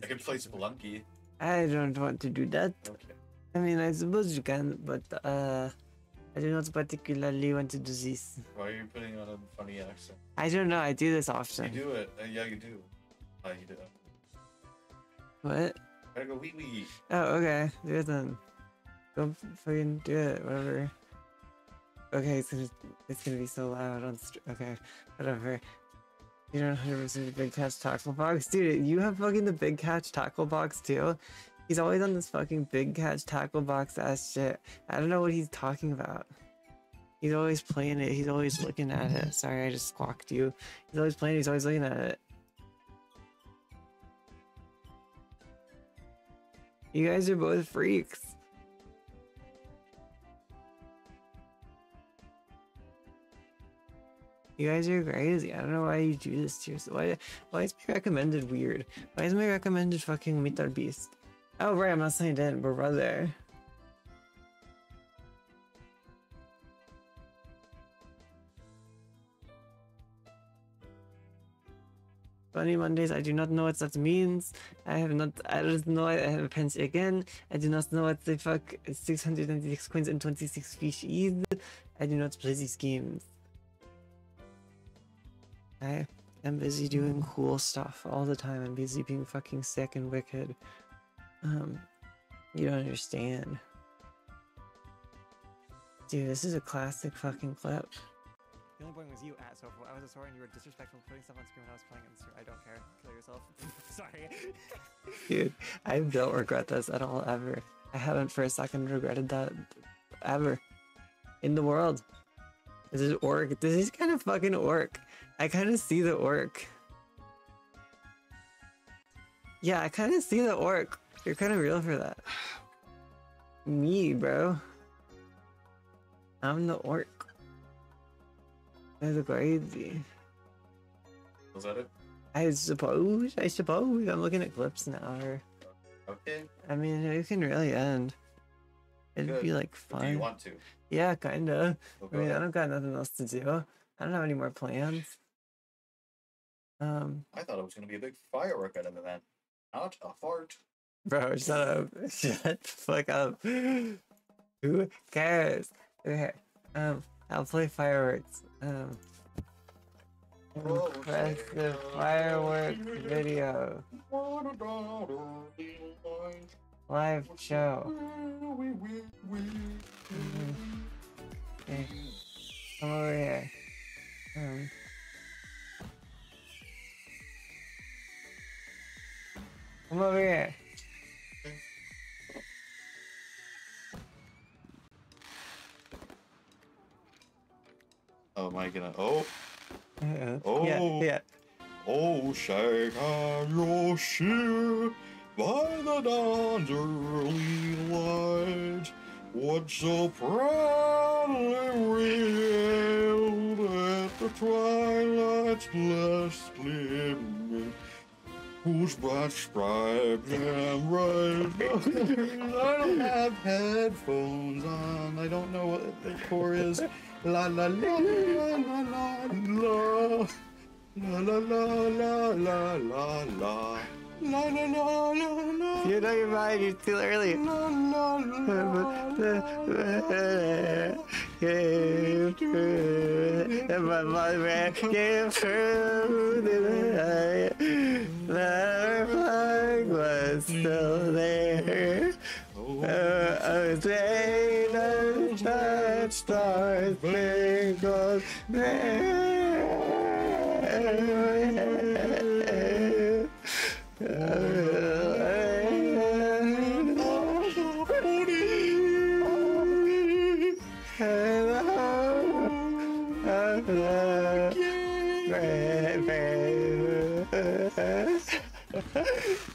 I could play Spelunky. I don't want to do that. Okay. I mean, I suppose you can, but uh, I do not particularly want to do this. Why are you putting on a funny accent? I don't know. I do this often. You do it. Uh, yeah, you do. Ah, you do. What? Gotta go wee wee. Oh, okay. Do it then. Go fucking do it. Whatever. Okay, it's gonna it's gonna be so loud on. Str- okay, whatever. You don't 100 percent the big catch tackle box, dude. You have fucking the big catch tackle box too. He's always on this fucking big catch tackle box ass shit. I don't know what he's talking about. He's always playing it. He's always looking at it. Sorry, I just squawked you. He's always playing. it, He's always looking at it. You guys are both freaks. You guys are crazy. I don't know why you do this to yourself. Why, why is my recommended weird? Why is my recommended fucking Metal Beast? Oh, right, I'm not signed in. We're brother. Funny Mondays, I do not know what that means. I have not, I don't know, I have a pence again. I do not know what the fuck 696 coins and 26 fish is. I do not play these games. I am busy doing cool stuff all the time. I'm busy being fucking sick and wicked. Um, you don't understand. Dude, this is a classic fucking clip. The only point was you at so I was a sword and you were disrespectful putting stuff on screen when I was playing stream. I don't care. Kill yourself. Sorry. Dude, I don't regret this at all ever. I haven't for a second regretted that ever in the world. This is orc. This is kind of fucking orc. I kind of see the orc. Yeah, I kind of see the orc. You're kind of real for that. Me, bro. I'm the orc. That's crazy. Was that it? I suppose. I suppose. I'm looking at clips now. Okay. I mean, it can really end. It'd be like But Do you want to? Yeah, kinda. Well, I mean, I don't got nothing else to do. I don't have any more plans. Um, I thought it was gonna be a big firework at an event. Not a fart. bro, shut up. Shut the fuck up. Who cares? Okay. Um, I'll play fireworks. Um, impressive firework video. Live show. Okay. Come over here. Um. Over here. Oh, am I gonna? Oh, Uh, Yeah, Oh. yeah. oh, shake on your ship by the dawn's early light. What so proudly revealed at the twilight's last gleaming, whose bright stripes and bright. I don't have headphones on. I don't know what the core is. La la la la la la la. La la la la la la la. La la la la la. You know you're mine, you're too early. La la la. And my mother gave fruit in the flag was still there. Oh, train of that stars sprinkled there.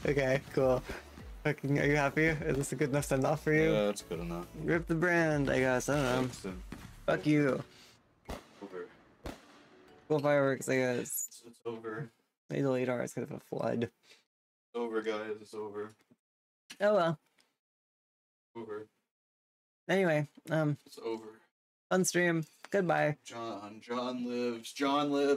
Okay, cool. Fucking, are you happy? Is this a good enough send off for you? Yeah, that's good enough. Rip the brand, I guess. I don't know. Fuck you. over. Cool fireworks, I guess. It's, it's over. Maybe the radar is kind of a flood. It's over, guys. It's over. Oh well. Over. Anyway, um, It's over. fun stream. Goodbye. John. John lives. John lives.